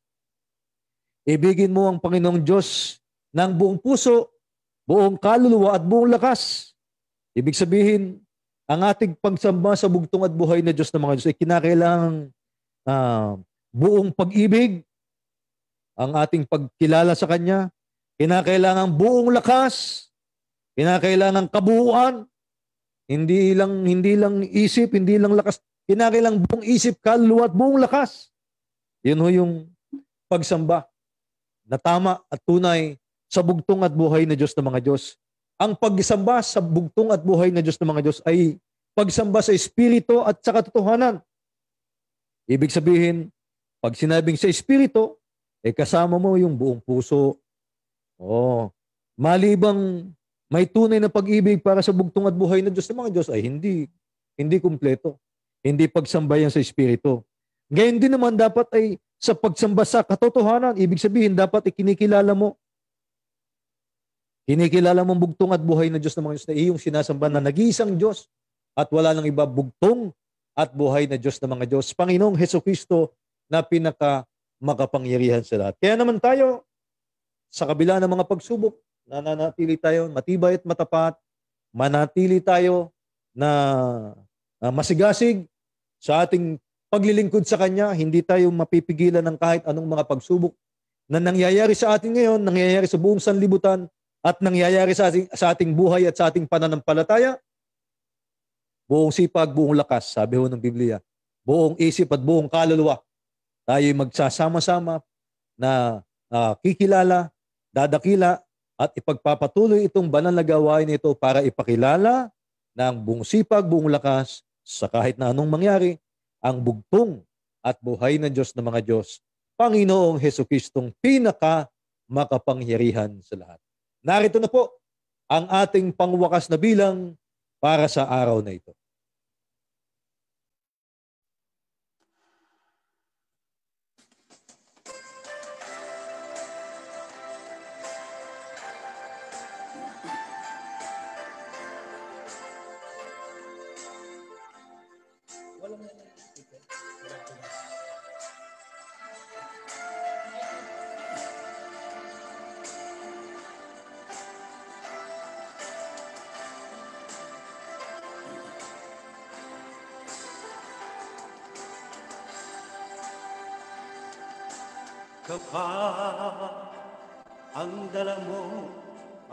[SPEAKER 1] ibigin mo ang Panginoong Diyos ng buong puso, buong kaluluwa at buong lakas. Ibig sabihin, ang ating pagsamba sa bugtong at buhay na Diyos ng mga Diyos ay kinakailangang ah, buong pag-ibig, ang ating pagkilala sa Kanya, kinakailangan buong lakas, kinakailangan kabuuan, hindi lang hindi lang isip, hindi lang lakas, kinakailangan buong isip, kaluluwa at buong lakas. Yun ho yung pagsamba na tama at tunay sa bugtong at buhay na Diyos ng mga Diyos. Ang pagsamba sa bugtong at buhay na Diyos ng mga Diyos ay pagsamba sa Espiritu at sa katotohanan. Ibig sabihin, pag sinabing sa Espiritu, eh kasama mo yung buong puso. Oh, malibang may tunay na pag-ibig para sa bugtong at buhay na Diyos ng mga Diyos ay hindi hindi kumpleto. Hindi pagsamba yan sa Espiritu. Ngayon din naman dapat ay sa pagsamba sa katotohanan, ibig sabihin dapat ikinikilala mo Kinikilala mong bugtong at buhay na Diyos ng mga Diyos na iyong sinasamba na nag-iisang Diyos at wala nang iba bugtong at buhay na Diyos ng mga Diyos. Panginoong Heso Kristo na pinaka makapangyarihan sa lahat. Kaya naman tayo, sa kabila ng mga pagsubok, nananatili tayo matibay at matapat, manatili tayo na na masigasig sa ating paglilingkod sa Kanya, hindi tayo mapipigilan ng kahit anong mga pagsubok na nangyayari sa atin ngayon, nangyayari sa buong sanlibutan, at nangyayari sa ating, sa ating buhay at sa ating pananampalataya, buong sipag, buong lakas, sabi ho ng Biblia, buong isip at buong kaluluwa, tayo magsasama-sama na ah, kikilala, dadakila, at ipagpapatuloy itong banal na gawain ito para ipakilala ng buong sipag, buong lakas, sa kahit na anong mangyari, ang bugtong at buhay ng Diyos ng mga Diyos, Panginoong Heso Kristong pinaka makapangyarihan sa lahat. Narito na po ang ating pangwakas na bilang para sa araw na ito.
[SPEAKER 2] Kapag ang dala mo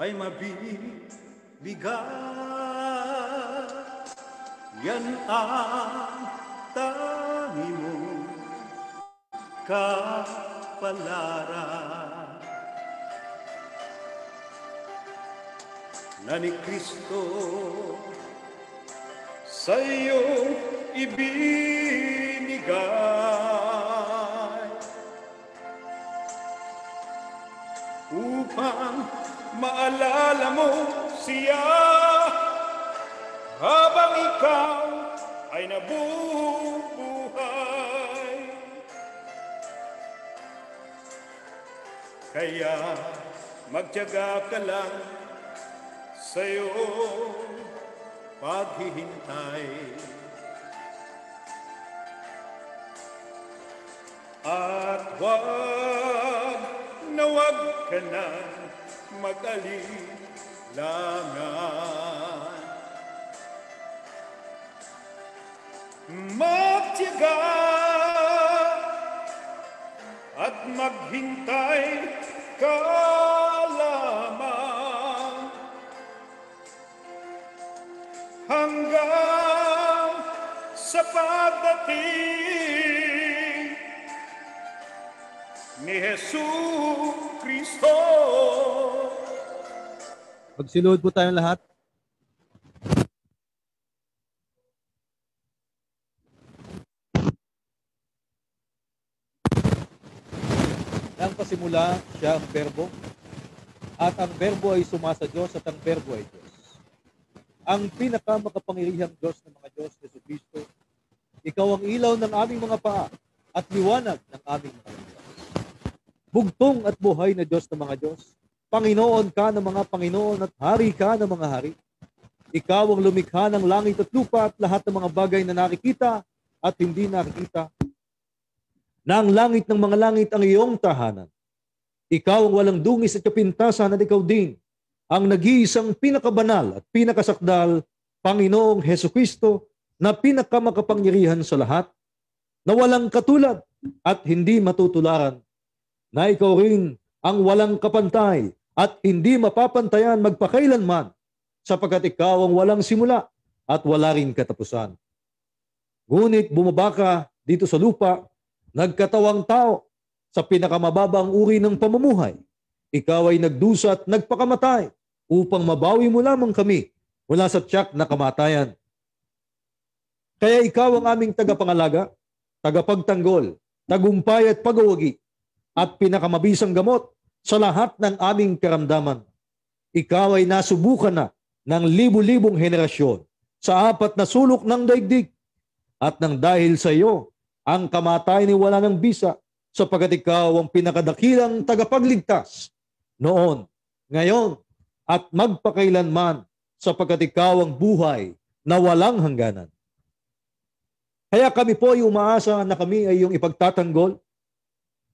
[SPEAKER 2] ay mabibigat. Yan ang tangi mo kapalaran. Na ni Kristo sa iyo ibinigay maalala mo siya habang ikaw ay nabubuhay. Kaya magtiyaga ka lang sa iyong paghihintay. At wag na wag ka na mag-alilangan. Magtiyaga at maghintay ka lamang hanggang sa pagdating ni Jesu Kristo.
[SPEAKER 1] Magsiluhod po tayong lahat. Nang pasimula, siya ang berbo. At ang berbo ay sumasa Diyos at ang berbo ay Diyos. Ang pinakamakapangyarihang Diyos ng mga Diyos, Yesu Cristo, ikaw ang ilaw ng aming mga paa at liwanag ng aming mga Diyos. Bugtong at buhay na Diyos ng mga Diyos, Panginoon ka ng mga Panginoon at Hari ka ng mga Hari. Ikaw ang lumikha ng langit at lupa at lahat ng mga bagay na nakikita at hindi nakikita. Na ang langit ng mga langit ang iyong tahanan. Ikaw ang walang dungis at kapintasan at ikaw din ang nag-iisang pinakabanal at pinakasakdal, Panginoong Heso Kristo, na pinakamakapangyarihan sa lahat, na walang katulad at hindi matutularan, na ikaw rin ang walang kapantay at hindi mapapantayan magpakailanman sapagkat ikaw ang walang simula at wala ring katapusan. Ngunit bumaba ka dito sa lupa, nagkatawang tao sa pinakamababang uri ng pamumuhay. Ikaw ay nagdusa at nagpakamatay upang mabawi mo lamang kami mula sa tiyak na kamatayan. Kaya ikaw ang aming tagapangalaga, tagapagtanggol, tagumpay at pagawagi, at pinakamabisang gamot sa lahat ng aming karamdaman. Ikaw ay nasubukan na ng libu-libong henerasyon sa apat na sulok ng daigdig. At nang dahil sa iyo, ang kamatayan ni wala ng bisa sapagat ikaw ang pinakadakilang tagapagligtas noon, ngayon, at magpakailanman sapagkat ikaw ang buhay na walang hangganan. Kaya kami po ay umaasa na kami ay yung ipagtatanggol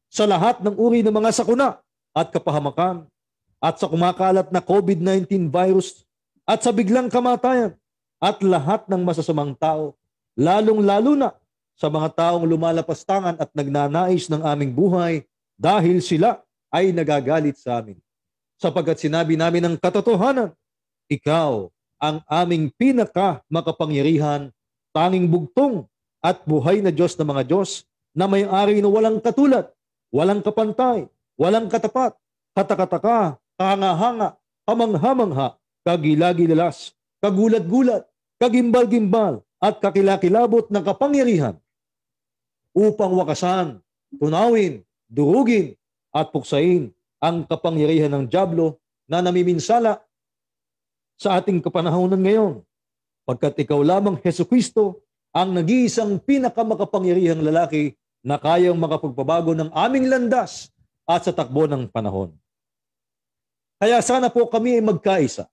[SPEAKER 1] sa lahat ng uri ng mga sakuna at kapahamakan at sa kumakalat na COVID-19 virus at sa biglang kamatayan at lahat ng masasamang tao, lalong-lalo na sa mga taong lumalapastangan at nagnanais ng aming buhay dahil sila ay nagagalit sa amin. Sapagkat sinabi namin ng katotohanan, ikaw ang aming pinaka makapangyarihan, tanging bugtong at buhay na Diyos ng mga Diyos na may-ari na walang katulad, walang kapantay, walang katapat, katakataka, kahanga-hanga, kamangha-mangha, kagilagilalas, kagulat-gulat, kagimbal-gimbal, at kakilakilabot ng kapangyarihan upang wakasan, tunawin, durugin, at puksain ang kapangyarihan ng Diablo na namiminsala sa ating kapanahonan ngayon. Pagkat ikaw lamang, Heso Kristo, ang nag-iisang pinakamakapangyarihang lalaki na kayang makapagpabago ng aming landas at sa takbo ng panahon. Kaya sana po kami ay magkaisa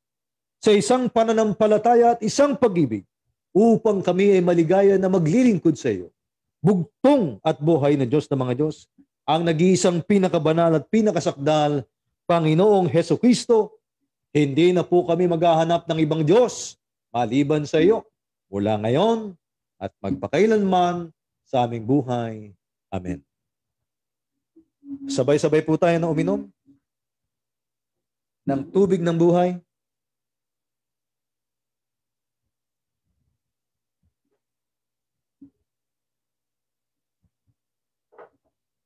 [SPEAKER 1] sa isang pananampalataya at isang pag-ibig upang kami ay maligaya na maglilingkod sa iyo. Bugtong at buhay na Diyos ng mga Diyos, ang nag-iisang pinakabanal at pinakasakdal, Panginoong Heso Kristo, hindi na po kami maghahanap ng ibang Diyos maliban sa iyo mula ngayon at magpakailanman sa aming buhay. Amen. Sabay-sabay po tayo na uminom ng tubig ng buhay.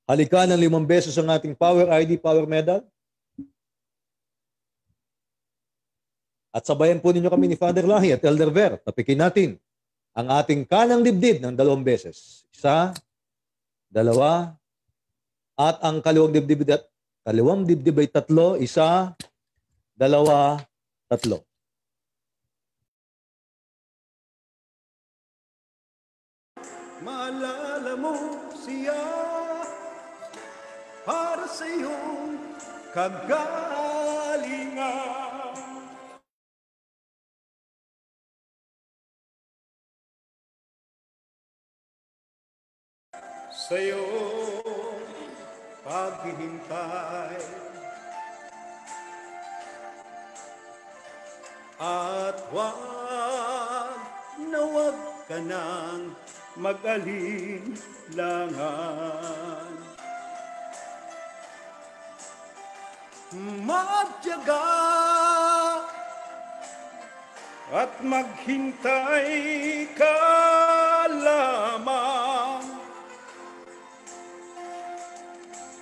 [SPEAKER 1] Halika ng limang beses ang ating Power ID, Power Medal. At sabayan po ninyo kami ni Father Lahi at Elder Ver. Tapikin natin ang ating kanang dibdib ng dalawang beses. Isa, dalawa, at ang kaliwang dibdib, kaliwang dibdib ay tatlo, isa, dalawa, tatlo.
[SPEAKER 2] Maalala mo siya para sa iyong kagalingan. Sa'yo paghihintay at wag na wag ka nang mag-alinlangan. Magtiyaga at maghintay ka lamang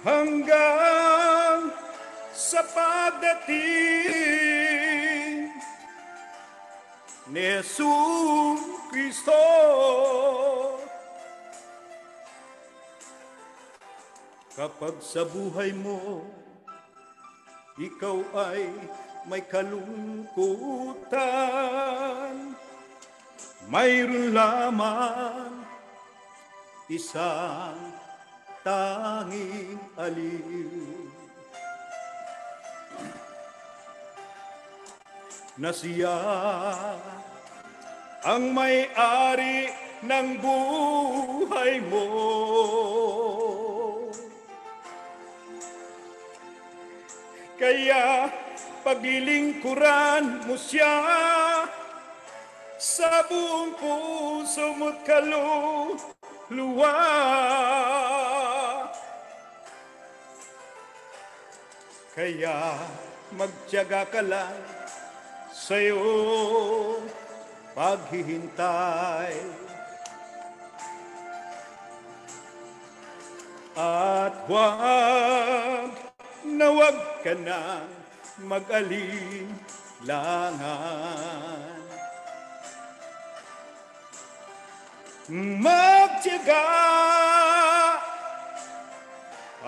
[SPEAKER 2] hanggang sa pagdating ni Jesus Kristo. Kapag sa buhay mo, ikaw ay may kalungkutan, mayroon lamang isang tanging aliw. Na siya ang may-ari ng buhay mo. Kaya paglilingkuran mo siya sa buong puso mo't kaluluwa. Kaya magtiyaga ka lang sa'yo paghihintay. At huwag na huwag ka na mag-alinlangan. Magtiyaga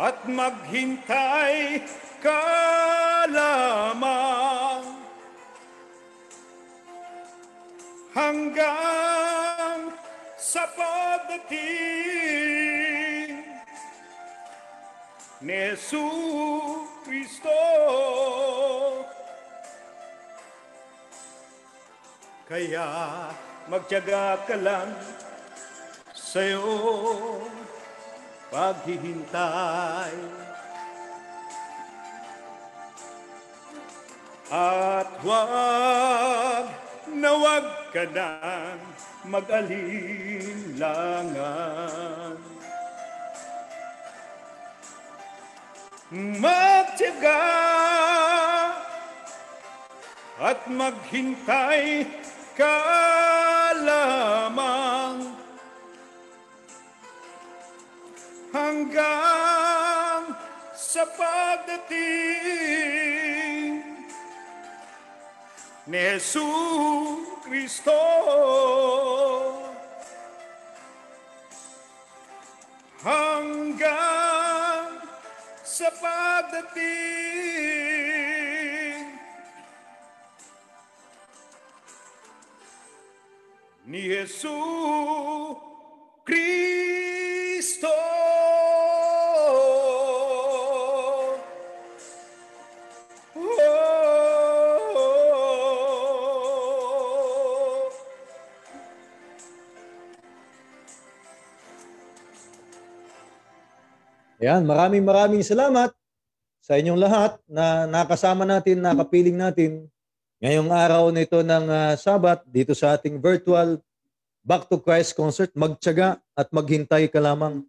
[SPEAKER 2] at maghintay ka lamang hanggang sa pagdating ni Jesus Kristo. Kaya magtiyaga ka lang sa'yo paghihintay. At wag na wag ka nang mag-alinlangan. Magtiyaga at maghintay ka lamang hanggang sa pagdating ni Jesus Kristo. Hanggang sa pagdating ni Jesus Kristo.
[SPEAKER 1] Ayan, maraming maraming salamat sa inyong lahat na nakasama natin, nakapiling natin ngayong araw na ito ng ah, Sabat dito sa ating virtual Back to Christ concert. Magtyaga at maghintay ka lamang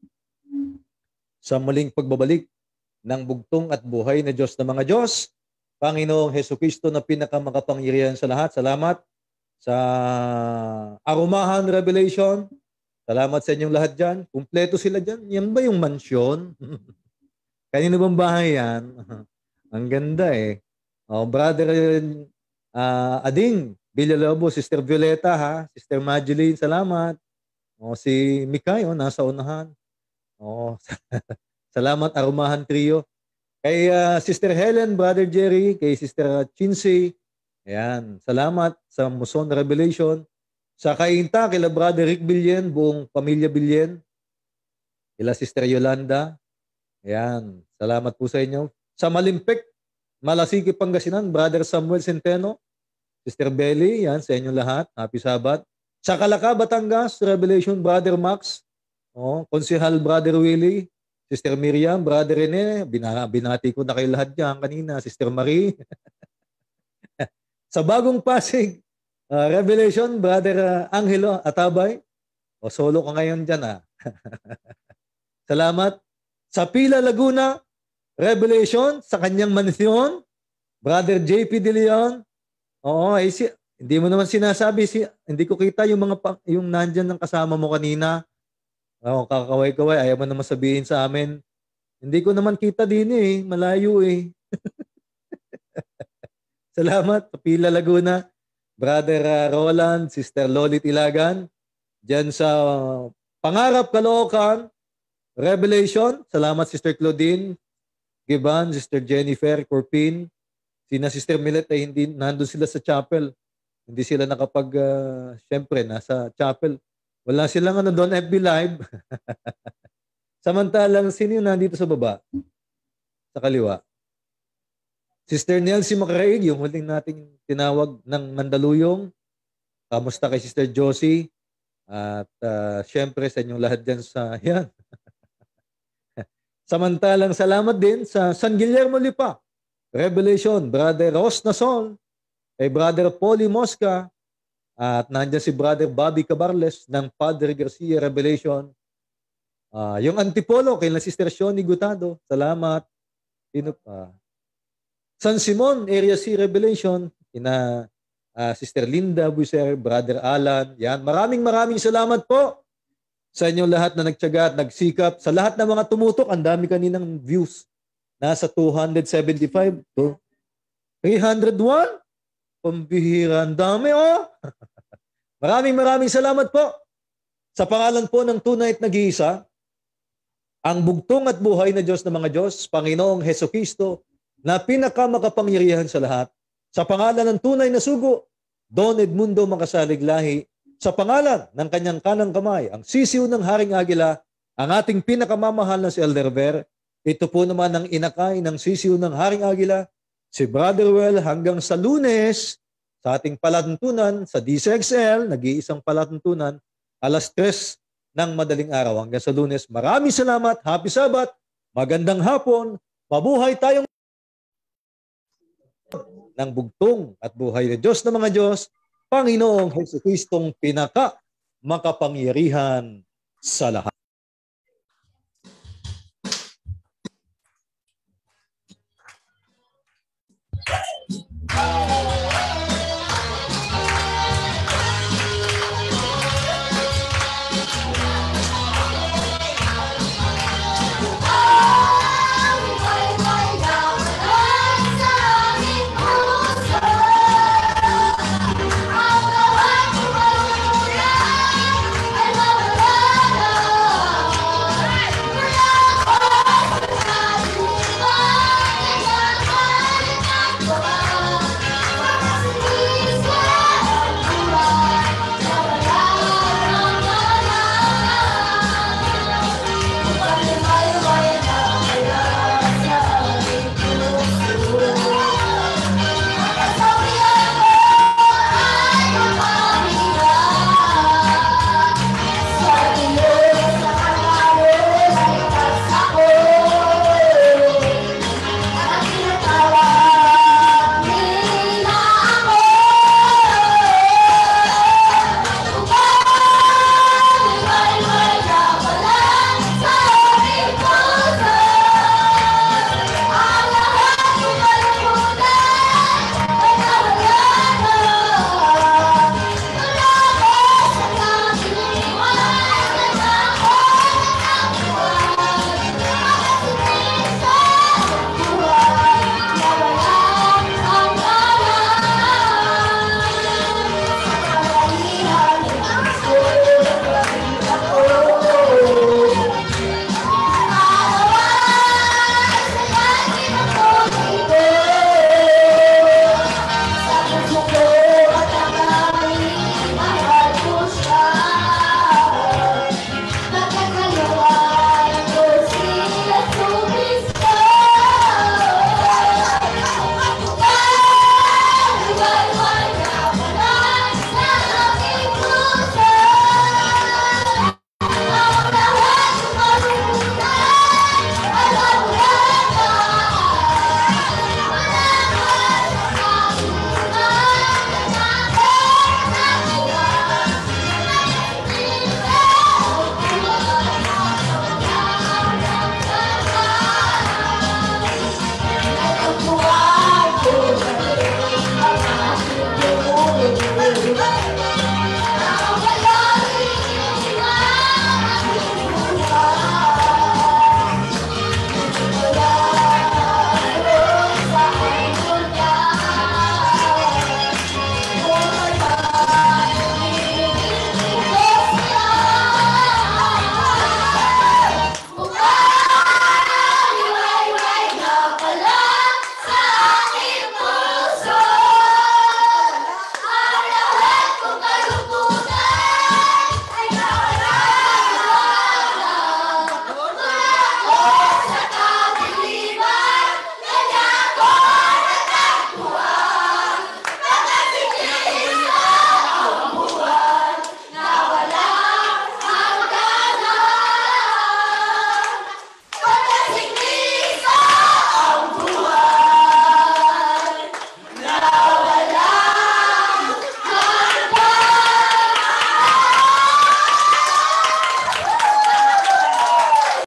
[SPEAKER 1] sa muling pagbabalik ng bugtong at buhay na Diyos ng mga Diyos, Panginoong Heso Kristo na pinakamakapangyarihan sa lahat. Salamat sa Arumahan Revelation. Salamat sa inyong lahat dyan. Kumpleto sila dyan. Yan ba yung mansyon? Kanino bang bahay yan? Ang ganda eh. Oh, brother uh, Ading, Villalobo, Sister Violeta ha, Sister Madeline, salamat. Oh, si Mikay, oh, nasa unahan. Oh, salamat Arumahan Trio. Kay uh, Sister Helen, Brother Jerry, kay Sister Chinsey, ayan, salamat sa Muson Revelation. Sa Kainta, kila Brother Rick Bilyen, buong pamilya Bilyen. Kila Sister Yolanda. Ayan, salamat po sa inyo. Sa Malimpek, Malasiki, Pangasinan, Brother Samuel Centeno, Sister Belly, yan, sa inyo lahat. Happy Sabat. Sa Kalaka, Batangas, Revelation, Brother Max, oh, Konsehal, Brother Willie, Sister Miriam, Brother Rene, binati ko na kayo lahat dyan kanina, Sister Marie. sa Bagong Pasig, uh, Revelation, Brother uh, Angelo Atabay. O solo ko ngayon dyan ah. Salamat. Sa Pila Laguna, Revelation, sa kanyang mansyon, Brother JP De Leon. Oo, eh, si, hindi mo naman sinasabi, si, hindi ko kita yung mga yung nandyan ng kasama mo kanina. Oo, kakaway-kaway, ayaw mo naman sabihin sa amin. Hindi ko naman kita din eh, malayo eh. Salamat, Pila Laguna. Brother uh, Roland, Sister Lolit Ilagan, dyan sa uh, Pangarap Caloocan, Revelation, salamat Sister Claudine, Giban, Sister Jennifer, Corpin, sina Sister Millet ay hindi, nandun sila sa chapel. Hindi sila nakapag, uh, syempre, nasa chapel. Wala silang ano doon, FB Live. Samantalang, sino yung nandito sa baba? Sa kaliwa? Sister Nelsie Macraig, yung huling nating tinawag ng Mandaluyong. Kamusta kay Sister Josie? At uh, syempre sa inyong lahat dyan sa, yan. Samantalang salamat din sa San Guillermo Lipa. Revelation, Brother Ross Nason, kay Brother Polly Mosca, at nandiyan si Brother Bobby Cabarles ng Padre Garcia Revelation. Uh, yung Antipolo, kay na Sister Shoni Gutado. Salamat. Sino pa? San Simon, Area C Revelation, ina uh, Sister Linda Buiser, Brother Alan. Yan, maraming maraming salamat po sa inyong lahat na nagtyaga at nagsikap. Sa lahat ng mga tumutok, ang dami kaninang views. Nasa 275 to 301. Pambihira, ang dami oh. maraming maraming salamat po. Sa pangalan po ng tunay at nag-iisa, ang bugtong at buhay na Diyos ng mga Diyos, Panginoong Heso Kristo, na pinakamakapangyarihan sa lahat, sa pangalan ng tunay na sugo, Don Edmundo Makasalig Lahi, sa pangalan ng kanyang kanang kamay, ang sisiw ng Haring Agila, ang ating pinakamamahal na si Elder Ver, ito po naman ang inakay ng sisiw ng Haring Agila, si Brother Well hanggang sa lunes, sa ating palatuntunan, sa DCXL, nag-iisang palatuntunan, alas 3 ng madaling araw hanggang sa lunes. Maraming salamat, happy Sabat, magandang hapon, mabuhay tayong ng bugtong at buhay na Diyos ng mga Diyos, Panginoong Heso Kristong pinaka makapangyarihan sa lahat. Oh!